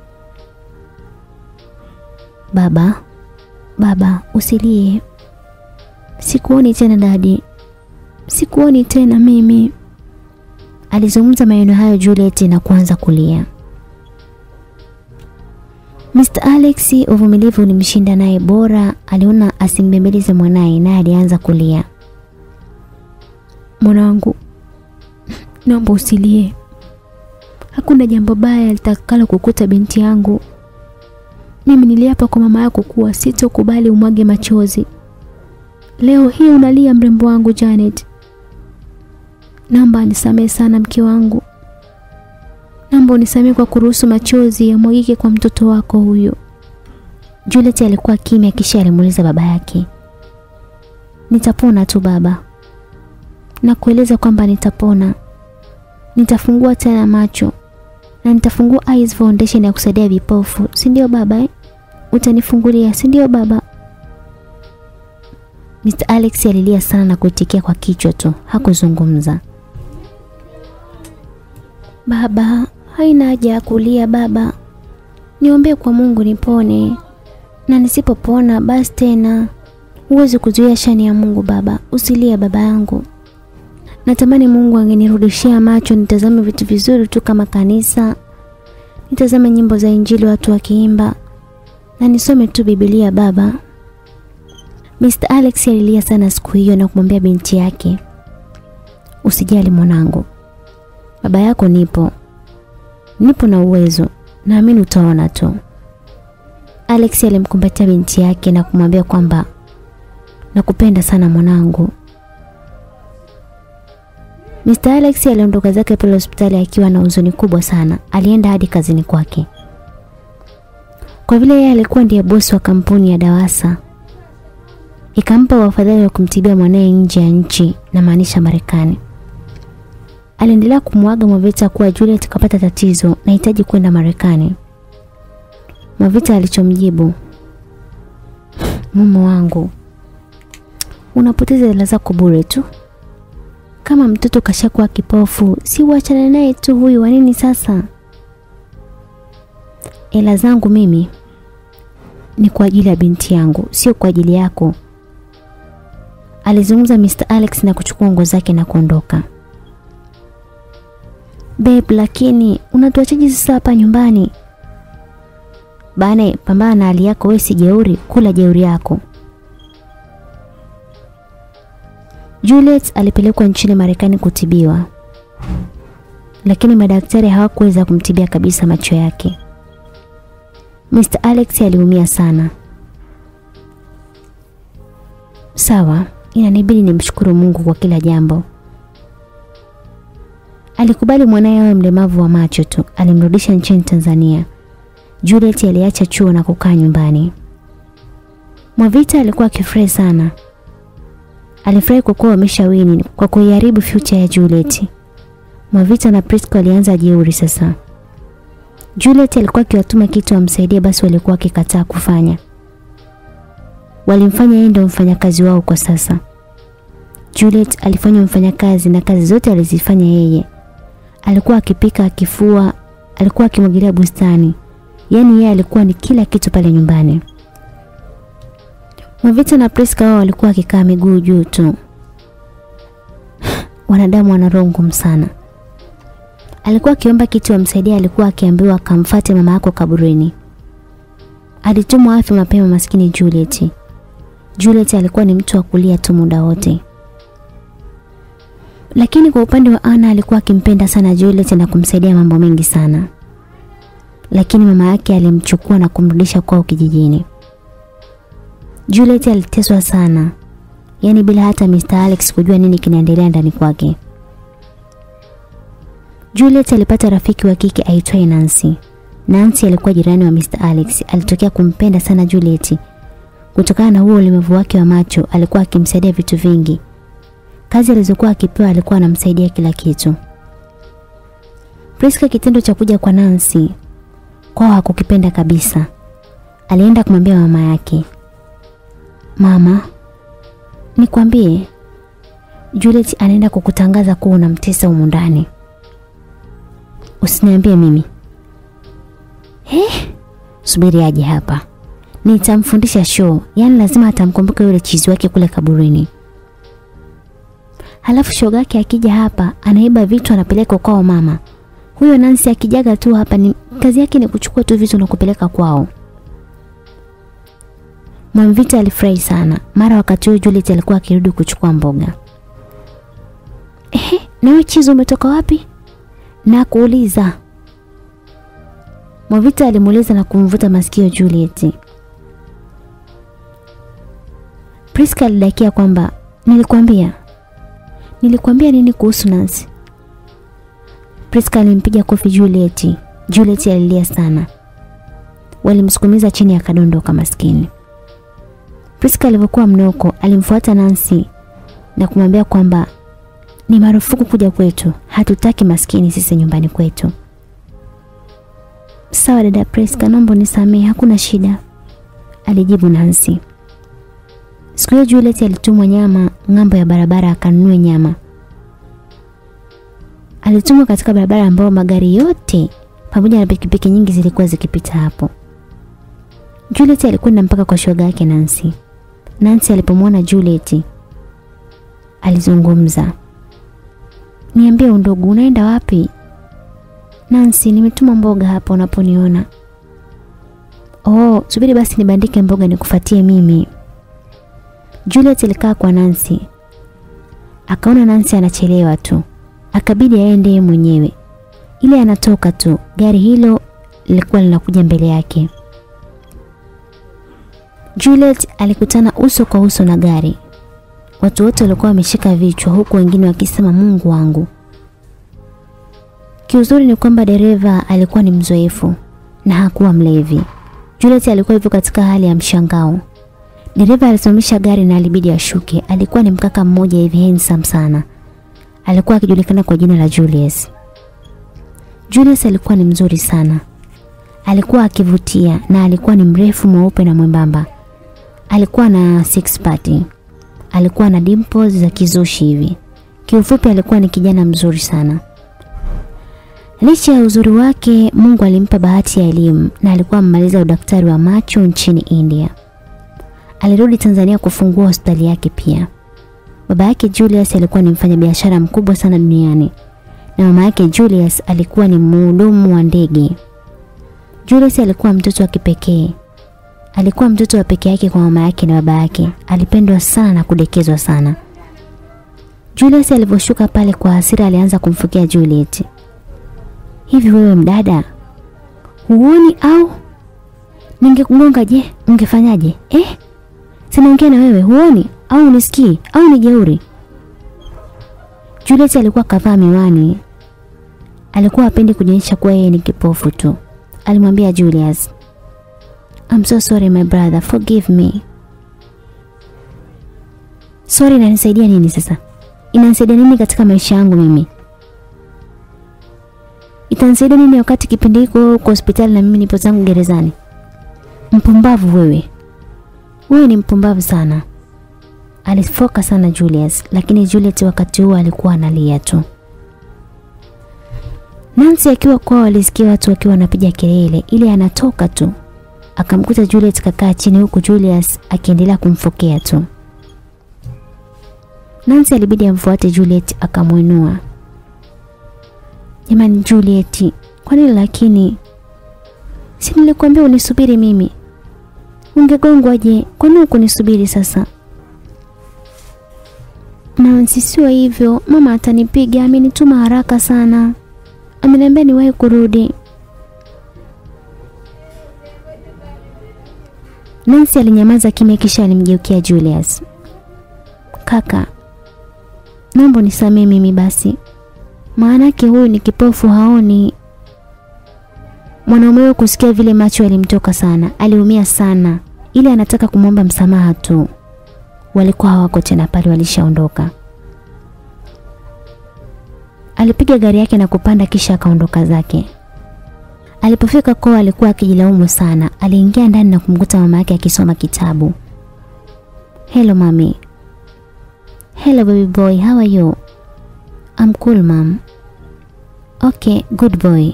S1: Baba, baba, usilie. Sikuoni tena dadi. Sikuoni tena mimi. Alizungumza maneno hayo Juliet na kuanza kulia. Mr. Alex uvumilivu ulimshinda naye bora aliona asimbembeleze mwanaye naye alianza kulia. Mwanangu, naomba usilie. Hakuna jambo baya litakalo kukuta binti yangu. Mimi niliapa kwa mama yako kuwa sitokubali umwage machozi. Leo hii unalia mrembo wangu Janet. Naomba nisamehe sana mke wangu. Naomba unisamehe kwa kuruhusu machozi yamwagike kwa mtoto wako huyo. Juliet alikuwa kimya kisha alimuuliza baba yake. Nitapona tu baba. Na kueleza kwamba nitapona. Nitafungua tena macho. Na nitafungua Eyes Foundation ya kusaidia vipofu. Si ndio baba eh? utanifungulia, si ndio baba? Mr. Alex alilia sana na kuitikia kwa kichwa tu, hakuzungumza. Baba, haina haja ya kulia baba. Niombee kwa Mungu nipone. Na nisipopona basi tena huwezi kuzuia shani ya Mungu baba. Usilie baba yangu. Natamani Mungu angenirudishia macho nitazame vitu vizuri tu kama kanisa. Nitazame nyimbo za Injili watu wakiimba. Na nisome tu Biblia baba. Mr. Alex alilia sana siku hiyo na kumwambia binti yake, usijali mwanangu, baba yako nipo, nipo na uwezo, naamini utaona tu. Alex alimkumbatia binti yake na kumwambia kwamba nakupenda sana mwanangu. Mr. Alex aliondoka zake pale hospitali akiwa na huzuni kubwa sana. Alienda hadi kazini kwake. Kwa vile yeye alikuwa ndiye bosi wa kampuni ya Dawasa, ikampa wafadhili wa kumtibia mwanae nje ya nchi na maanisha Marekani. Aliendelea kumwaga Mavita kuwa Juliet kapata tatizo nahitaji kwenda Marekani. Mavita alichomjibu, mume wangu, unapoteza hela zako bure tu. Kama mtoto kashakuwa kipofu, si uachane naye tu huyu wa nini sasa? Hela zangu mimi ni kwa ajili ya binti yangu, sio kwa ajili yako. Alizungumza Mr. Alex na kuchukua nguo zake na kuondoka. Babe, lakini unatuachaje sasa hapa nyumbani? Bane, pambana na hali yako, wewe si jeuri, kula jeuri yako. Juliet alipelekwa nchini Marekani kutibiwa. Lakini madaktari hawakuweza kumtibia kabisa macho yake. Mr. Alex aliumia sana. Sawa, inanibidi nimshukuru Mungu kwa kila jambo. Alikubali mwanaye awe mlemavu wa macho tu, alimrudisha nchini Tanzania. Juliet aliacha chuo na kukaa nyumbani. Mwavita alikuwa akifurahi sana. Alifurahi kwa kuwa wameshawini kwa kuiharibu future ya Juliet. Mwavita na Prisco alianza jeuri sasa. Juliet alikuwa akiwatuma kitu amsaidie basi walikuwa akikataa kufanya. Walimfanya yeye ndio mfanyakazi wao kwa sasa. Juliet alifanya mfanyakazi na kazi zote alizifanya yeye. Alikuwa akipika, akifua, alikuwa akimwagilia bustani. Yaani yeye alikuwa ni kila kitu pale nyumbani. Mavita na Priska wao walikuwa wakikaa miguu juu tu. Wanadamu wana roho ngumu sana. Alikuwa akiomba kitu amsaidie, alikuwa akiambiwa akamfate mama yako kaburini. Alitumwa afi mapema maskini Juliet. Juliet alikuwa ni mtu wa kulia tu muda wote. Lakini kwa upande wa Ana alikuwa akimpenda sana Juliet na kumsaidia mambo mengi sana. Lakini mama yake alimchukua na kumrudisha kwao kijijini. Juliet aliteswa sana. Yaani bila hata Mr. Alex kujua nini kinaendelea ndani kwake. Juliet alipata rafiki wa kike aitwaye Nancy. Nancy alikuwa jirani wa Mr. Alex. Alitokea kumpenda sana Juliet. Kutokana na huo ulimevu wake wa macho, alikuwa akimsaidia vitu vingi. Kazi alizokuwa akipewa alikuwa anamsaidia kila kitu. Priska kitendo cha kuja kwa Nancy kwao hakukipenda kabisa. Alienda kumwambia mama yake. Mama, nikwambie Juliet anaenda kukutangaza kuwa unamtesa humu ndani. Usiniambie mimi. Eh? Subiri aje hapa. Nitamfundisha show. Yaani lazima atamkumbuka yule chizi wake kule kaburini. Halafu shoga yake akija hapa anaiba vitu anapeleka kwao mama. Huyo Nancy akijaga tu hapa ni kazi yake ni kuchukua tu vitu na kupeleka kwao. Mwamvita alifurahi sana. Mara wakati huo Juliet alikuwa akirudi kuchukua mboga. Ehe, na wewe Chizo umetoka wapi? Na kuuliza. Mwavita alimuuliza na kumvuta masikio Juliet. Priska alidakia kwamba nilikwambia. Nilikwambia nini kuhusu Nancy? Priska alimpiga kofi Juliet. Juliet alilia sana. Walimsukumiza chini akadondoka maskini. Priska alivyokuwa mnoko alimfuata Nancy na kumwambia kwamba ni marufuku kuja kwetu. Hatutaki maskini sisi nyumbani kwetu. Sawa dada Priska, naomba nisamehe, hakuna shida. alijibu Nancy. Siku hiyo Juliet alitumwa nyama ng'ambo ya barabara akanunue nyama. Alitumwa katika barabara ambayo magari yote pamoja na pikipiki nyingi zilikuwa zikipita hapo. Juliet alikwenda mpaka kwa shoga yake Nancy. Nancy alipomwona Juliet alizungumza. Niambie undogo, unaenda wapi? Nancy, nimetuma mboga hapo unaponiona. Oh, subiri basi nibandike mboga nikufatie mimi. Juliet alikaa kwa Nancy. Akaona Nancy anachelewa tu. Akabidi aende mwenyewe. Ile anatoka tu, gari hilo lilikuwa linakuja mbele yake. Juliet alikutana uso kwa uso na gari. Watu wote walikuwa wameshika vichwa huku wengine wakisema Mungu wangu. Kiuzuri ni kwamba dereva alikuwa ni mzoefu na hakuwa mlevi. Juliet alikuwa hivyo katika hali ya mshangao. Dereva alisimamisha gari na alibidi ashuke. Alikuwa ni mkaka mmoja hivi handsome sana. Alikuwa akijulikana kwa jina la Julius. Julius alikuwa ni mzuri sana. Alikuwa akivutia na alikuwa ni mrefu mweupe na mwembamba. Alikuwa na six party. Alikuwa na dimples za kizushi hivi. Kiufupi alikuwa ni kijana mzuri sana. Licha ya uzuri wake, Mungu alimpa bahati ya elimu na alikuwa amemaliza udaktari wa macho nchini India. Alirudi Tanzania kufungua hospitali yake pia. Baba yake Julius alikuwa ni mfanyabiashara mkubwa sana duniani na mama yake Julius alikuwa ni mhudumu wa ndege. Julius alikuwa mtoto wa kipekee. Alikuwa mtoto wa pekee yake kwa mama yake na baba yake. Alipendwa sana na kudekezwa sana. Julius alivyoshuka pale kwa hasira alianza kumfukia Juliet. Hivi wewe mdada, huoni au ningekugonga je, ungefanyaje? Eh? Sinaongea na wewe, huoni au unisikii au ni jeuri? Juliet alikuwa kavaa miwani. Alikuwa apendi kujionyesha kuwa yeye ni kipofu tu. Alimwambia Julius, I'm so sorry my brother, forgive me. Sorry inanisaidia nini sasa? Inanisaidia nini katika maisha yangu mimi? Itanisaidia nini wakati kipindi hiko kwa hospitali na mimi nipo zangu gerezani? Mpumbavu wewe. Wewe ni mpumbavu sana. Alifoka sana Julius, lakini Juliet wakati huo alikuwa analia tu. Nancy akiwa kwao alisikia watu wakiwa wanapiga kelele, ile anatoka tu. Akamkuta Juliet kakaa chini huku Julius akiendelea kumfokea tu. Nancy alibidi amfuate Juliet akamwinua. Jamani Juliet, kwa nini lakini? Si nilikwambia unisubiri mimi. Ungegongwaje? Kwa nini ukunisubiri sasa? Na sio hivyo. Mama atanipiga, amenituma haraka sana. Ameniambia niwahi kurudi. Nancy alinyamaza kimya kisha alimgeukia Julius. Kaka, naomba nisamee mimi basi. Maanake huyu ni kipofu haoni. Mwanaume huyo kusikia vile macho yalimtoka sana, aliumia sana. Ile anataka kumwomba msamaha tu. Walikuwa hawako tena pale walishaondoka. Alipiga gari yake na kupanda kisha akaondoka zake. Alipofika kwao alikuwa akijilaumu sana. Aliingia ndani na kumkuta mama yake akisoma kitabu. Hello mami. Hello baby boy, how are you? I'm cool mom. Okay, good boy.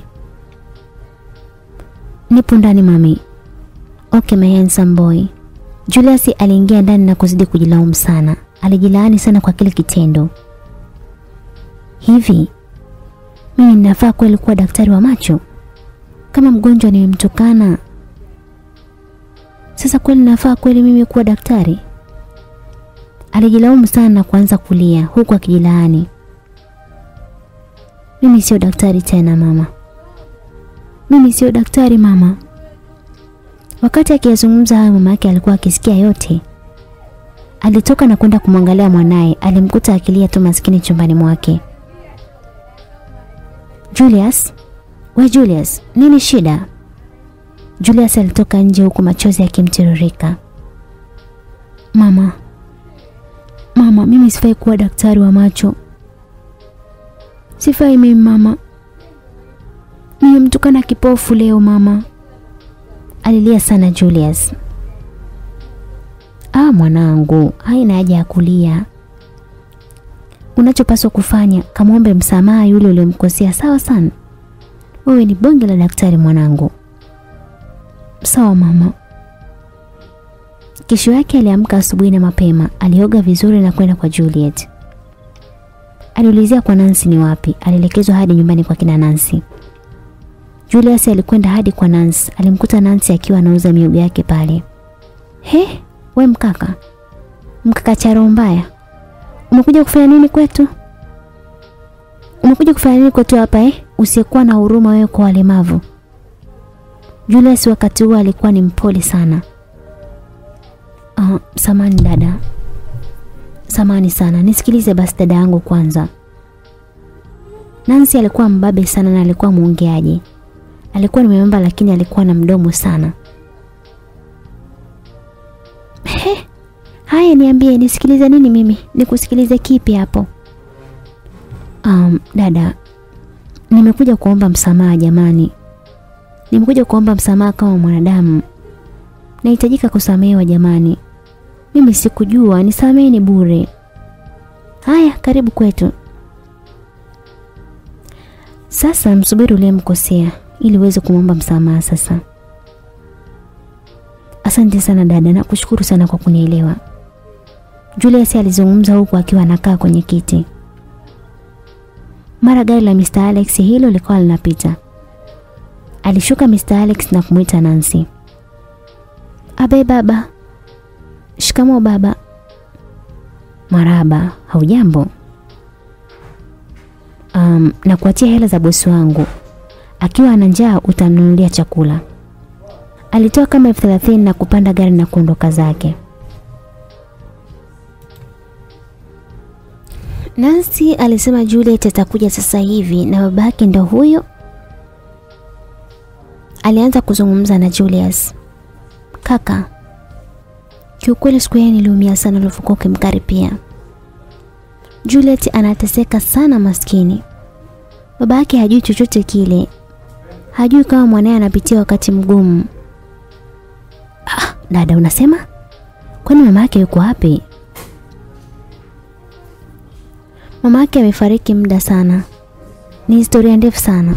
S1: Nipo ndani mami. Okay my handsome boy. Julius aliingia ndani na kuzidi kujilaumu sana. Alijilaani sana kwa kile kitendo. Hivi mimi ninafaa kweli kuwa daktari wa macho? Kama mgonjwa nimemtukana, sasa kweli nafaa kweli mimi kuwa daktari? Alijilaumu sana na kuanza kulia huku akijilaani. Mimi sio daktari tena mama. Mimi sio daktari mama. Wakati akiyazungumza hayo mama yake alikuwa akisikia yote. Alitoka na kwenda kumwangalia mwanaye, alimkuta akilia tu maskini chumbani mwake. Julius, we Julius, nini shida? Julius alitoka nje huku machozi yakimtiririka. Mama, mama, mimi sifai kuwa daktari wa macho. Sifai mimi mama. Nimemtukana kipofu leo mama. Alilia sana Julius. Ah, mwanangu, haina haja ya kulia. Unachopaswa kufanya, kamwombe msamaha yule uliyemkosea. Sawa sana. Wewe ni bonge la daktari mwanangu. Sawa mama. Kesho yake aliamka asubuhi na mapema, alioga vizuri na kwenda kwa Juliet. Aliulizia kwa Nancy ni wapi, alielekezwa hadi nyumbani kwa kina Nancy. Julius alikwenda hadi kwa Nancy, alimkuta Nancy akiwa anauza miogo yake pale. He, we mkaka. Mkaka charo mbaya. Umekuja kufanya nini kwetu? Umekuja kufanya nini kwetu hapa eh? Usiyekuwa na huruma wewe kwa walemavu. Julius wakati huo alikuwa ni mpole sana. Uh, samani dada. Samani sana. Nisikilize basi dada yangu kwanza. Nancy alikuwa mbabe sana na alikuwa muongeaji. Alikuwa ni mwembamba lakini alikuwa na mdomo sana. He, haya niambie nisikilize nini mimi? Nikusikilize kipi hapo? Um, dada, nimekuja kuomba msamaha jamani. Nimekuja kuomba msamaha kama mwanadamu. Nahitajika kusamehewa jamani. Mimi sikujua, nisameheni bure. Haya, karibu kwetu. Sasa msubiri uliyemkosea ili uweze kumwomba msamaha sasa. Asante sana dada nakushukuru sana kwa kunielewa. Julius alizungumza huku akiwa anakaa kwenye kiti. Mara gari la Mr. Alex hilo likawa linapita. Alishuka Mr. Alex na kumwita Nancy. Abe baba. Shikamo baba. Maraba, haujambo? Um, na kuatia hela za bosi wangu. Akiwa ana njaa utamnunulia chakula. Alitoa kama elfu thelathini na kupanda gari na kuondoka zake. Nancy alisema Juliet atakuja sasa hivi na babake ndo huyo. Alianza kuzungumza na Julius. Kaka, kiukweli siku hiyo niliumia sana ulivyokuwa ukimkaripia. Juliet anateseka sana maskini. Baba yake hajui chochote kile. Hajui kama mwanae anapitia wakati mgumu. Ah, dada unasema? Kwani mama yake yuko wapi? Mama yake amefariki muda sana. Ni historia ndefu sana.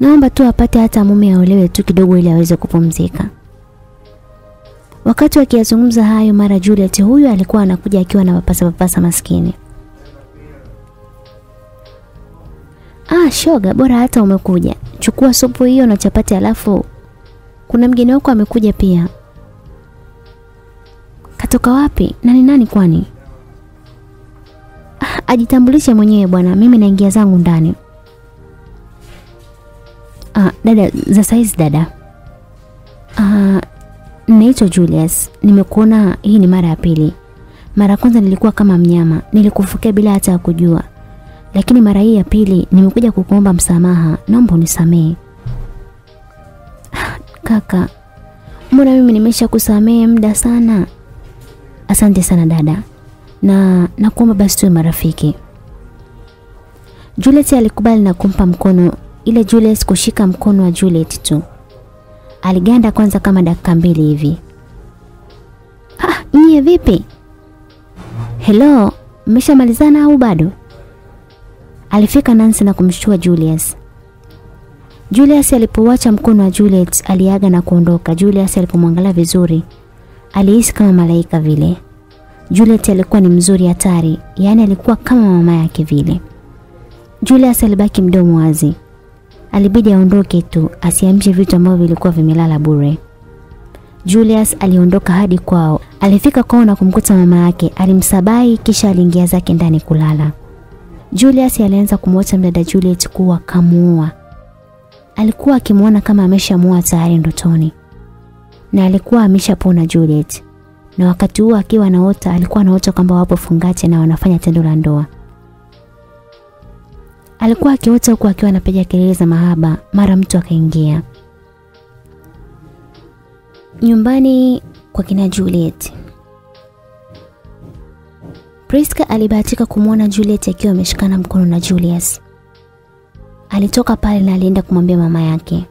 S1: Naomba tu apate hata mume aolewe tu kidogo ili aweze kupumzika. Wakati wakiyazungumza hayo mara Juliet huyu alikuwa anakuja akiwa na papasa papasa maskini. Ah, shoga, bora hata umekuja. Chukua supu hiyo na chapati alafu kuna mgeni wako amekuja pia. Katoka wapi? Nani nani kwani? Ah, ajitambulishe mwenyewe bwana, mimi naingia zangu ndani. Ah, dada za saizi dada. Ah, naitwa Julius. Nimekuona hii ni mara ya pili. Mara kwanza nilikuwa kama mnyama, nilikufukia bila hata kujua. Lakini mara hii ya pili nimekuja kukuomba msamaha. Naomba unisamehe. Kaka, mbona mimi nimesha kusamehe muda sana? Asante sana dada. Na nakuomba basi tuwe marafiki. Juliet alikubali na kumpa mkono ile Julius kushika mkono wa Juliet tu. Aliganda kwanza kama dakika mbili hivi. Ah, nyie vipi? Hello, mmeshamalizana au bado? Alifika Nancy na kumshtua Julius. Julius alipouacha mkono wa Juliet aliaga na kuondoka. Julius alipomwangalia vizuri alihisi kama malaika vile. Juliet alikuwa ni mzuri hatari, yaani alikuwa kama mama yake vile. Julius alibaki mdomo wazi. Alibidi aondoke tu asiamshe vitu ambavyo vilikuwa vimelala bure. Julius aliondoka hadi kwao. Alifika kwao na kumkuta mama yake. Alimsabai kisha aliingia zake ndani kulala. Julius alianza kumwota mdada Juliet kuwa kamuua. Alikuwa akimwona kama ameshamuua tayari ndotoni. Na alikuwa ameshapona Juliet. Na wakati huo akiwa anaota alikuwa anaota kwamba wapo fungate na wanafanya tendo la ndoa. Alikuwa akiota huku akiwa anapiga kelele za mahaba, mara mtu akaingia. Nyumbani kwa kina Juliet. Priska alibahatika kumwona Juliet akiwa ameshikana mkono na Julius. Alitoka pale na alienda kumwambia mama yake.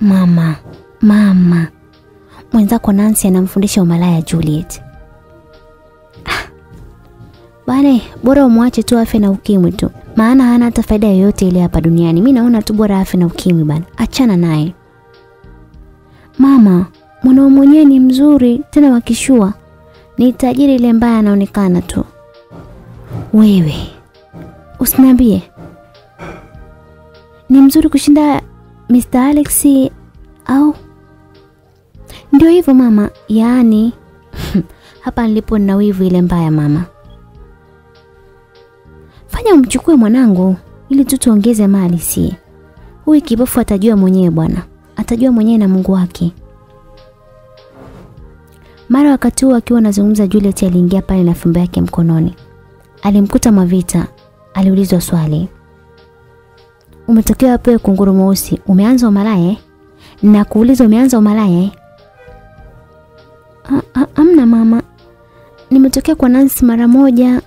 S1: Mama, mama, mwenzako Nancy anamfundisha umalaya Juliet. Ah. Bane, bora umwache tu afe na ukimwi tu. Maana hana hata faida yoyote ile hapa duniani. Mimi naona tu bora afe na ukimwi bana. Achana naye. Mama, mwanao mwenyewe ni mzuri tena wakishua. Ni tajiri ile mbaya anaonekana tu. Wewe usiniambie ni mzuri kushinda Mr. Alex au ndio hivyo mama, yaani hapa nilipo na wivu ile mbaya mama. Fanya umchukue mwanangu ili tu tuongeze mali si. Huyu kibofu atajua mwenyewe bwana. Atajua mwenyewe na Mungu wake. Mara wakati huo akiwa anazungumza Juliet aliingia pale na fimbo yake mkononi. Alimkuta Mavita, Aliulizwa swali. Umetokea wapi kunguru mweusi? Umeanza umalaya? eh? Na kuuliza umeanza umalaya? eh? "Ah, ah, Amna mama. Nimetokea kwa Nancy mara moja.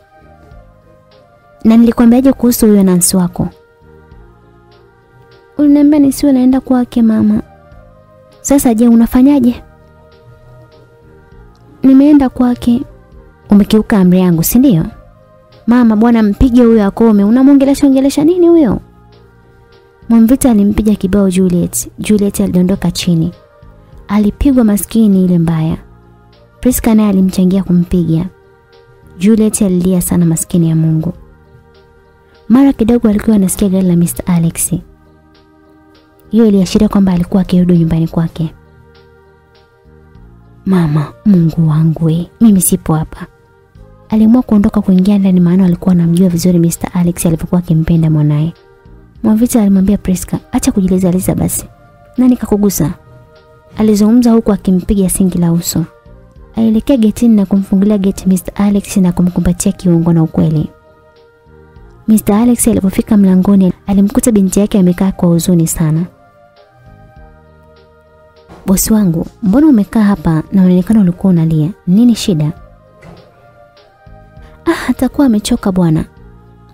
S1: Na nilikwambiaje kuhusu huyo Nancy wako? Uliniambia nisiwe naenda kwake mama. Sasa je, unafanyaje? Nimeenda kwake. Umekiuka amri yangu, si ndio? Mama bwana mpige huyo akome. Unamwongelesha ongelesha nini huyo? Mwamvita alimpiga kibao Juliet. Juliet alidondoka chini. Alipigwa maskini ile mbaya. Priska naye alimchangia kumpiga. Juliet alilia sana maskini ya Mungu. Mara kidogo alikuwa anasikia gari la Mr. Alex. Hiyo iliashiria kwamba alikuwa akirudi nyumbani kwake. Mama, Mungu wangu mimi sipo hapa. Aliamua kuondoka kuingia ndani maana alikuwa anamjua vizuri Mr. Alex alivyokuwa akimpenda mwanaye. Mwavita alimwambia Priska, acha kujilizaliza basi. Nani kakugusa? Alizungumza huku akimpiga singi la uso. Alielekea getini na kumfungulia geti Mr. Alex na kumkumbatia kiungo na ukweli. Mr. Alex alipofika mlangoni alimkuta binti yake amekaa kwa huzuni sana. Bosi wangu, mbona umekaa hapa na unaonekana ulikuwa unalia? Nini shida? Ah, atakuwa amechoka bwana,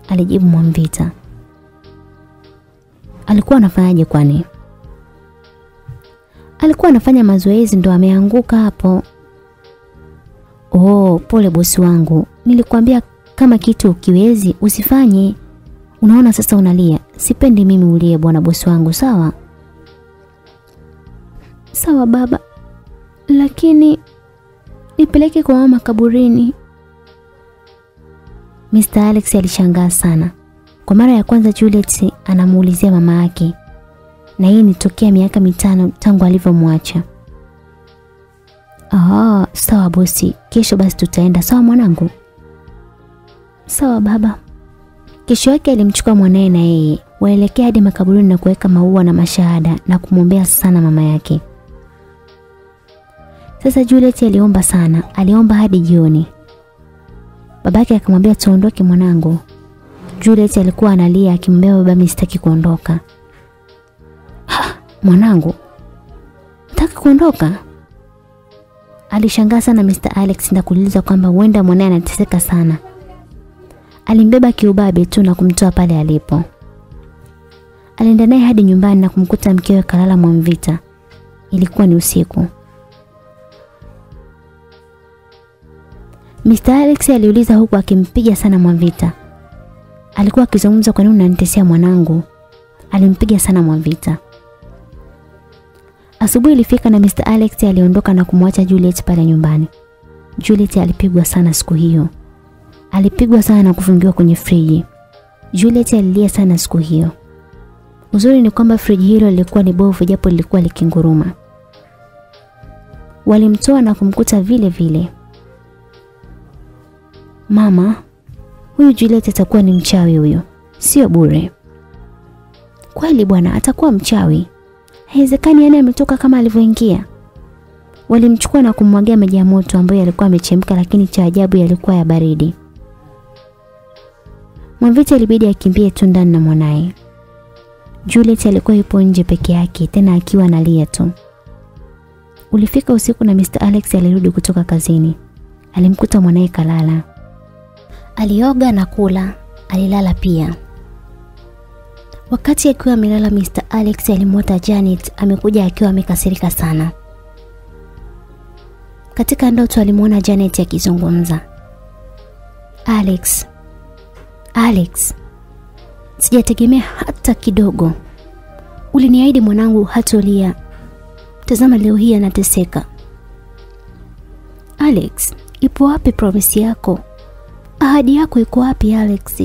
S1: alijibu Mwamvita. Alikuwa anafanyaje kwani? Alikuwa anafanya mazoezi ndo ameanguka hapo. Oh, pole bosi wangu. Nilikwambia kama kitu ukiwezi usifanye. Unaona sasa unalia. Sipendi mimi ulie bwana bosi wangu, sawa? Sawa baba. Lakini nipeleke kwa mama kaburini. Mr. Alex alishangaa sana. Kwa mara ya kwanza Juliet anamuulizia mama yake. Na hii nitokea miaka mitano tangu alivyomwacha. Ah, sawa bosi. Kesho basi tutaenda. Sawa mwanangu? Sawa baba. Kesho yake alimchukua mwanae na yeye waelekea hadi makaburini na kuweka maua na mashahada na kumwombea sana mama yake. Sasa Juliet aliomba sana, aliomba hadi jioni. Babake akamwambia tuondoke mwanangu. Juliet alikuwa analia akimwambia baba mimi kuondoka. "Ha, Mwanangu, unataka kuondoka? Alishangaa sana Mr. Alex na kuuliza kwamba huenda mwanae anateseka sana. Alimbeba kiubabe tu na kumtoa pale alipo. Alienda naye hadi nyumbani na kumkuta mkewe kalala Mwamvita. Ilikuwa ni usiku. Mr. Alex aliuliza huku akimpiga sana Mwavita. Alikuwa akizungumza kwa nini unanitesea mwanangu? Alimpiga sana Mwavita. Asubuhi ilifika na Mr. Alex aliondoka na kumwacha Juliet pale nyumbani. Juliet alipigwa sana siku hiyo. Alipigwa sana na kufungiwa kwenye friji. Juliet alilia sana siku hiyo. Uzuri ni kwamba friji hilo lilikuwa ni bovu japo lilikuwa likinguruma. Walimtoa na kumkuta vile vile. Mama, huyu Juliet atakuwa ni mchawi huyo. Sio bure. Kweli bwana atakuwa mchawi. Haiwezekani yani ametoka kama alivyoingia. Walimchukua na kumwagia maji ya moto ambayo yalikuwa yamechemka lakini cha ajabu yalikuwa ya baridi. Mwavita ilibidi akimbie tu ndani na mwanaye. Juliet alikuwa yupo nje peke yake tena akiwa analia tu. Ulifika usiku na Mr. Alex alirudi kutoka kazini. Alimkuta mwanaye kalala. Alioga na kula, alilala pia. Wakati akiwa amelala Mr. Alex alimwota Janet amekuja akiwa amekasirika sana. Katika ndoto alimwona Janet akizungumza. Alex, Alex, sijategemea hata kidogo. Uliniahidi mwanangu hatolia. Tazama leo hii anateseka. Alex, ipo wapi promise yako? Ahadi yako iko wapi Alex?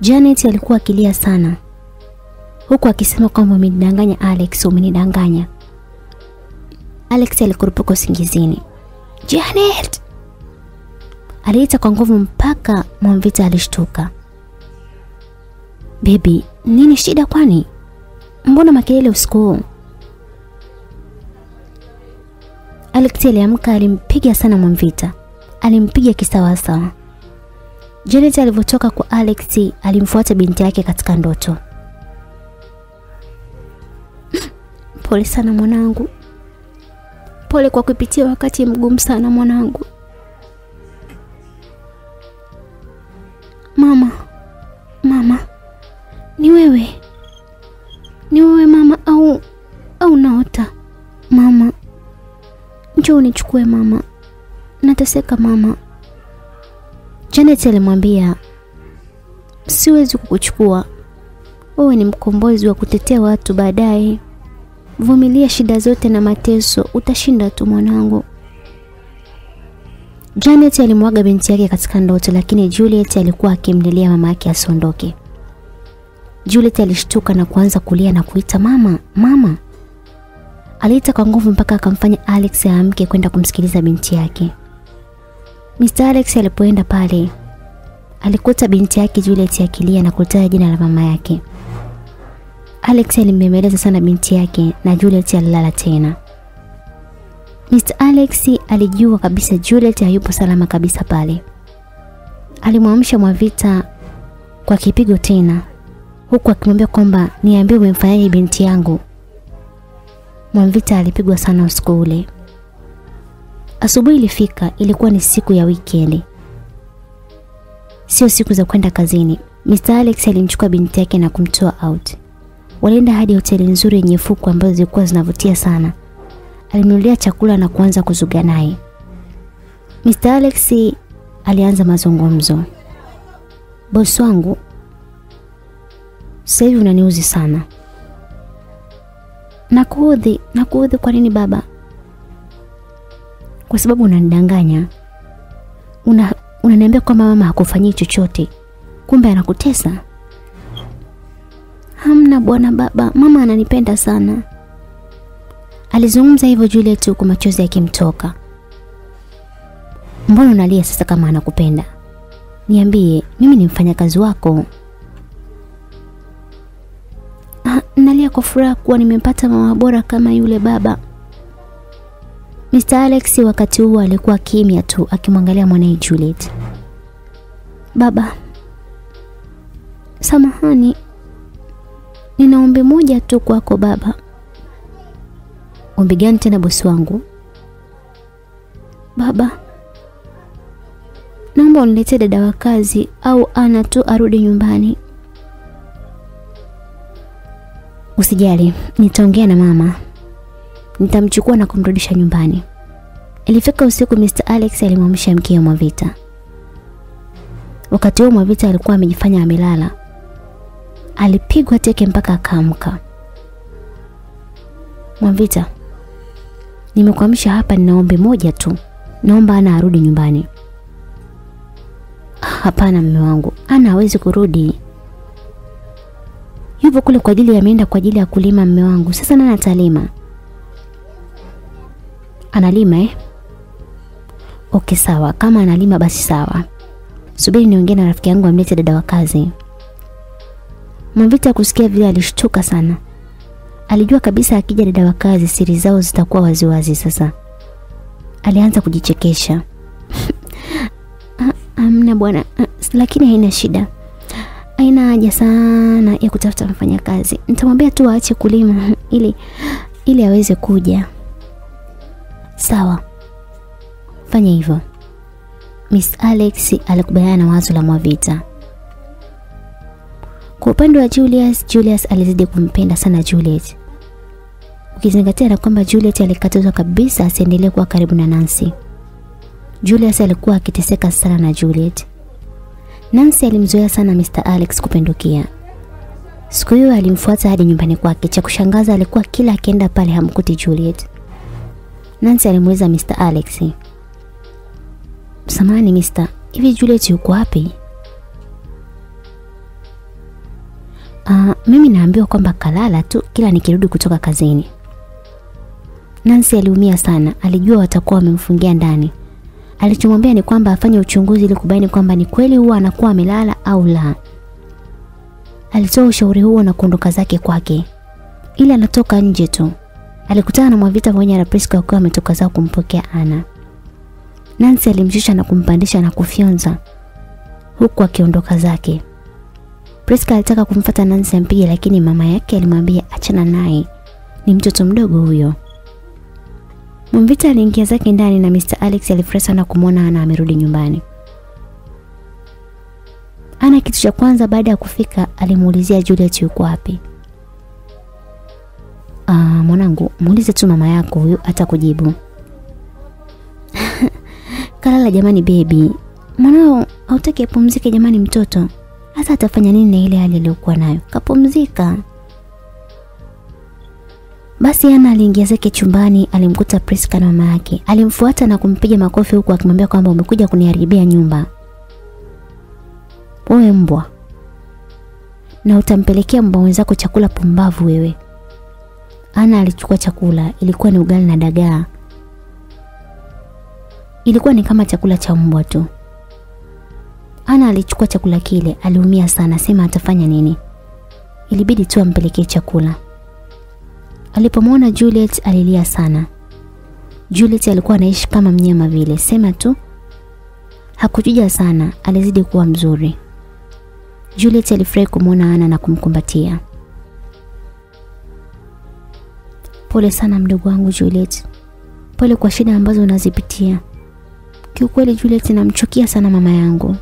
S1: Janet alikuwa akilia sana huku akisema kwamba umenidanganya Alex, umenidanganya. Alex alikurupuka usingizini. Janet! Aliita kwa nguvu mpaka Mwamvita alishtuka. Baby, nini shida kwani? Mbona makelele usiku? Alex aliamka alimpiga sana Mwamvita. Alimpiga kisawasawa. Janet alivyotoka kwa Alex alimfuata binti yake katika ndoto. Pole sana mwanangu. Pole kwa kupitia wakati mgumu sana mwanangu. Mama, mama, ni wewe? Ni wewe mama au au naota? Mama, njoo unichukue mama, nateseka mama. Janet alimwambia, siwezi kukuchukua, wewe ni mkombozi wa kutetea watu baadaye. Vumilia shida zote na mateso, utashinda tu mwanangu. Janet alimwaga binti yake katika ndoto, lakini Juliet alikuwa akimlilia mama yake asiondoke. Juliet alishtuka na kuanza kulia na kuita mama, mama. Aliita kwa nguvu mpaka akamfanya Alex aamke kwenda kumsikiliza binti yake. Mr. Alex alipoenda pale, alikuta binti yake Juliet akilia na kutaja jina la mama yake. Alex alimbembeleza sana binti yake na Juliet alilala tena. Mr. Alex alijua kabisa Juliet hayupo salama kabisa pale. Alimwamsha Mwavita kwa kipigo tena huku akimwambia kwamba niambie umemfanyaje binti yangu. Mwavita alipigwa sana usiku ule. Asubuhi ilifika, ilikuwa ni siku ya wikendi, Sio siku za kwenda kazini. Mr. Alex alimchukua binti yake na kumtoa out. Walienda hadi hoteli nzuri yenye fuku ambazo zilikuwa zinavutia sana. Alimnulia chakula na kuanza kuzuga naye. Mr. Alex alianza mazungumzo. Bosi wangu, sasa hivi unaniuzi sana. Nakuudhi, nakuudhi kwa nini baba? Kwa sababu unanidanganya. Una unaniambia kwamba mama hakufanyii chochote. Kumbe anakutesa. Hamna bwana baba, mama ananipenda sana. Alizungumza hivyo Juliet huku machozi yakimtoka. Mbona unalia sasa kama anakupenda? Niambie, mimi ni mfanyakazi wako. Ah, nalia kwa furaha kuwa nimepata mama bora kama yule baba. Mr. Alex wakati huo alikuwa kimya tu akimwangalia mwanae Juliet. Baba, samahani, nina ombi moja tu kwako baba. Ombi gani tena bosi wangu? Baba, naomba uniletee dada wa kazi au ana tu arudi nyumbani. Usijali, nitaongea na mama. Nitamchukua na kumrudisha nyumbani. Ilifika usiku Mr. Alex alimwamsha mkeo Mwavita. Wakati huo Mwavita alikuwa amejifanya amelala. Alipigwa teke mpaka akaamka. Mwavita, nimekuamsha hapa nina ombi moja tu. Naomba ana arudi nyumbani. Hapana mume wangu, ana hawezi kurudi. Yupo kule kwa ajili ameenda kwa ajili ya kulima mume wangu. Sasa nani atalima? Analima eh? Okay sawa, kama analima basi sawa. Subiri niongee na rafiki yangu amlete dada wa kazi. Mwavita kusikia vile alishtuka sana. Alijua kabisa akija dada wa kazi siri zao zitakuwa waziwazi sasa. Alianza kujichekesha. Amna bwana, lakini haina shida. Haina haja sana ya kutafuta mfanyakazi. Nitamwambia tu aache kulima ili ili aweze kuja. Sawa. Fanya hivyo. Miss Alex alikubaliana na wazo la Mwavita. Kwa upande wa Julius, Julius alizidi kumpenda sana Juliet. ukizingatia na kwamba Juliet alikatazwa kabisa asiendelee kuwa karibu na Nancy. Julius alikuwa akiteseka sana na Juliet. Nancy alimzoea sana Mr. Alex kupindukia. Siku hiyo alimfuata hadi nyumbani kwake. Cha kushangaza alikuwa kila akienda pale hamkuti Juliet. Nancy alimuuliza Mr. Alex, "Samahani mista hivi Juliet yuko wapi?" Uh, mimi naambiwa kwamba kalala tu kila nikirudi kutoka kazini. Nancy aliumia sana, alijua watakuwa wamemfungia ndani. Alichomwambia ni kwamba afanye uchunguzi ili kubaini kwamba ni kweli huwa anakuwa amelala au la. Alitoa ushauri huo na kuondoka zake kwake. Ila anatoka nje tu. Alikutana na Mwavita pamoja na Priska wakiwa ametoka zao kumpokea Ana. Nancy alimshusha na kumpandisha na kufyonza huku akiondoka zake. Priska alitaka kumfata Nancy ampige lakini mama yake alimwambia achana naye. Ni mtoto mdogo huyo. Mvita aliingia zake ndani na Mr. Alex alifurahi sana kumwona Ana amerudi nyumbani. Ana kitu cha kwanza baada ya kufika alimuulizia Juliet yuko wapi. Ah, mwanangu, muulize tu mama yako huyu atakujibu. Kalala jamani baby. Mwanao hautaki apumzike jamani mtoto. Hata atafanya nini na ile hali aliyokuwa nayo? Kapumzika. Basi Ana aliingia zake chumbani, alimkuta Priska na mama yake. Alimfuata na kumpiga makofi huku akimwambia kwamba umekuja kuniharibia nyumba. Wewe mbwa. Na utampelekea mbwa wenzako chakula pumbavu wewe. Ana alichukua chakula, ilikuwa ni ugali na dagaa. Ilikuwa ni kama chakula cha mbwa tu. Ana alichukua chakula kile, aliumia sana, sema atafanya nini. Ilibidi tu ampelekee chakula. Alipomwona Juliet alilia sana. Juliet alikuwa anaishi kama mnyama vile, sema tu hakujuja sana, alizidi kuwa mzuri. Juliet alifurahi kumwona Ana na kumkumbatia. Pole sana mdogo wangu Juliet. Pole kwa shida ambazo unazipitia. Kiukweli Juliet namchukia sana mama yangu.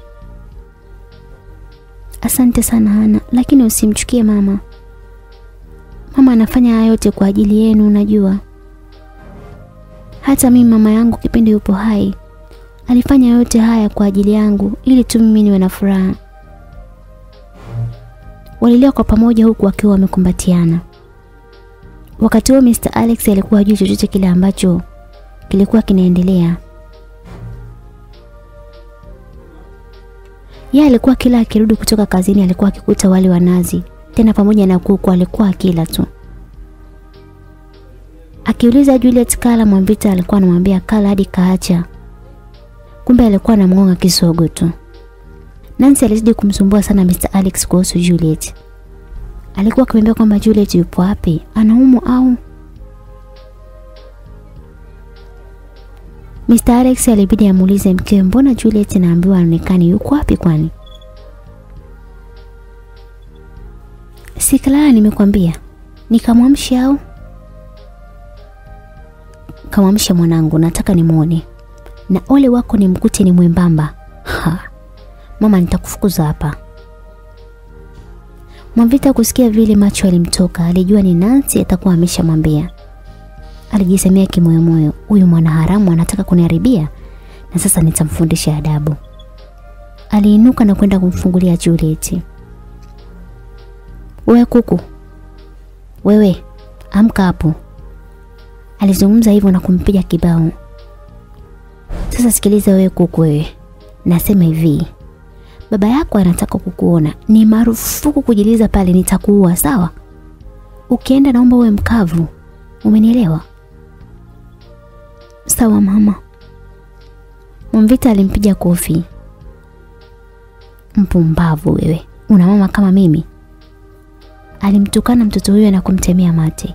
S1: Asante sana Hana, lakini usimchukie mama. Mama anafanya haya yote kwa ajili yenu unajua. Hata mimi mama yangu kipindi yupo hai alifanya yote haya kwa ajili yangu ili tu mimi niwe na furaha. Walilia kwa pamoja huku wakiwa wamekumbatiana. Wakati huo Mr. Alex alikuwa hajui chochote kile ambacho kilikuwa kinaendelea. Yeye alikuwa kila akirudi kutoka kazini alikuwa akikuta wali wa nazi tena pamoja na kuku alikuwa kila tu. Akiuliza Juliet kala Mwambita alikuwa anamwambia kala hadi kaacha. Kumbe alikuwa anamngonga kisogo tu. Nancy alizidi kumsumbua sana Mr. Alex kuhusu Juliet. Alikuwa akimwambia kwamba Juliet yupo wapi? Anaumwa au? Mr. Alex alibidi amuulize mkewe mbona Juliet naambiwa anaonekana yuko wapi kwani? Sikalala nimekwambia. Nikamwamsha au? Kamwamsha mwanangu, nataka nimuone. Na ole wako ni mkute ni mwembamba. Ha. Mama nitakufukuza hapa. Mwavita kusikia vile macho alimtoka, alijua ni Nancy atakuwa ameshamwambia. Alijisemea kimoyomoyo, huyu mwana haramu anataka kuniharibia na sasa nitamfundisha adabu. Aliinuka na kwenda kumfungulia Juliet. Wewe kuku. Wewe, amka hapo. Alizungumza hivyo na kumpiga kibao. Sasa sikiliza wewe kuku wewe. Nasema hivi. Baba yako anataka kukuona. Ni marufuku kujiliza pale nitakuua, sawa? Ukienda naomba uwe mkavu. Umenielewa? Sawa mama. Mwamvita alimpiga kofi. Mpumbavu wewe. Una mama kama mimi? Alimtukana mtoto huyo na kumtemea mate.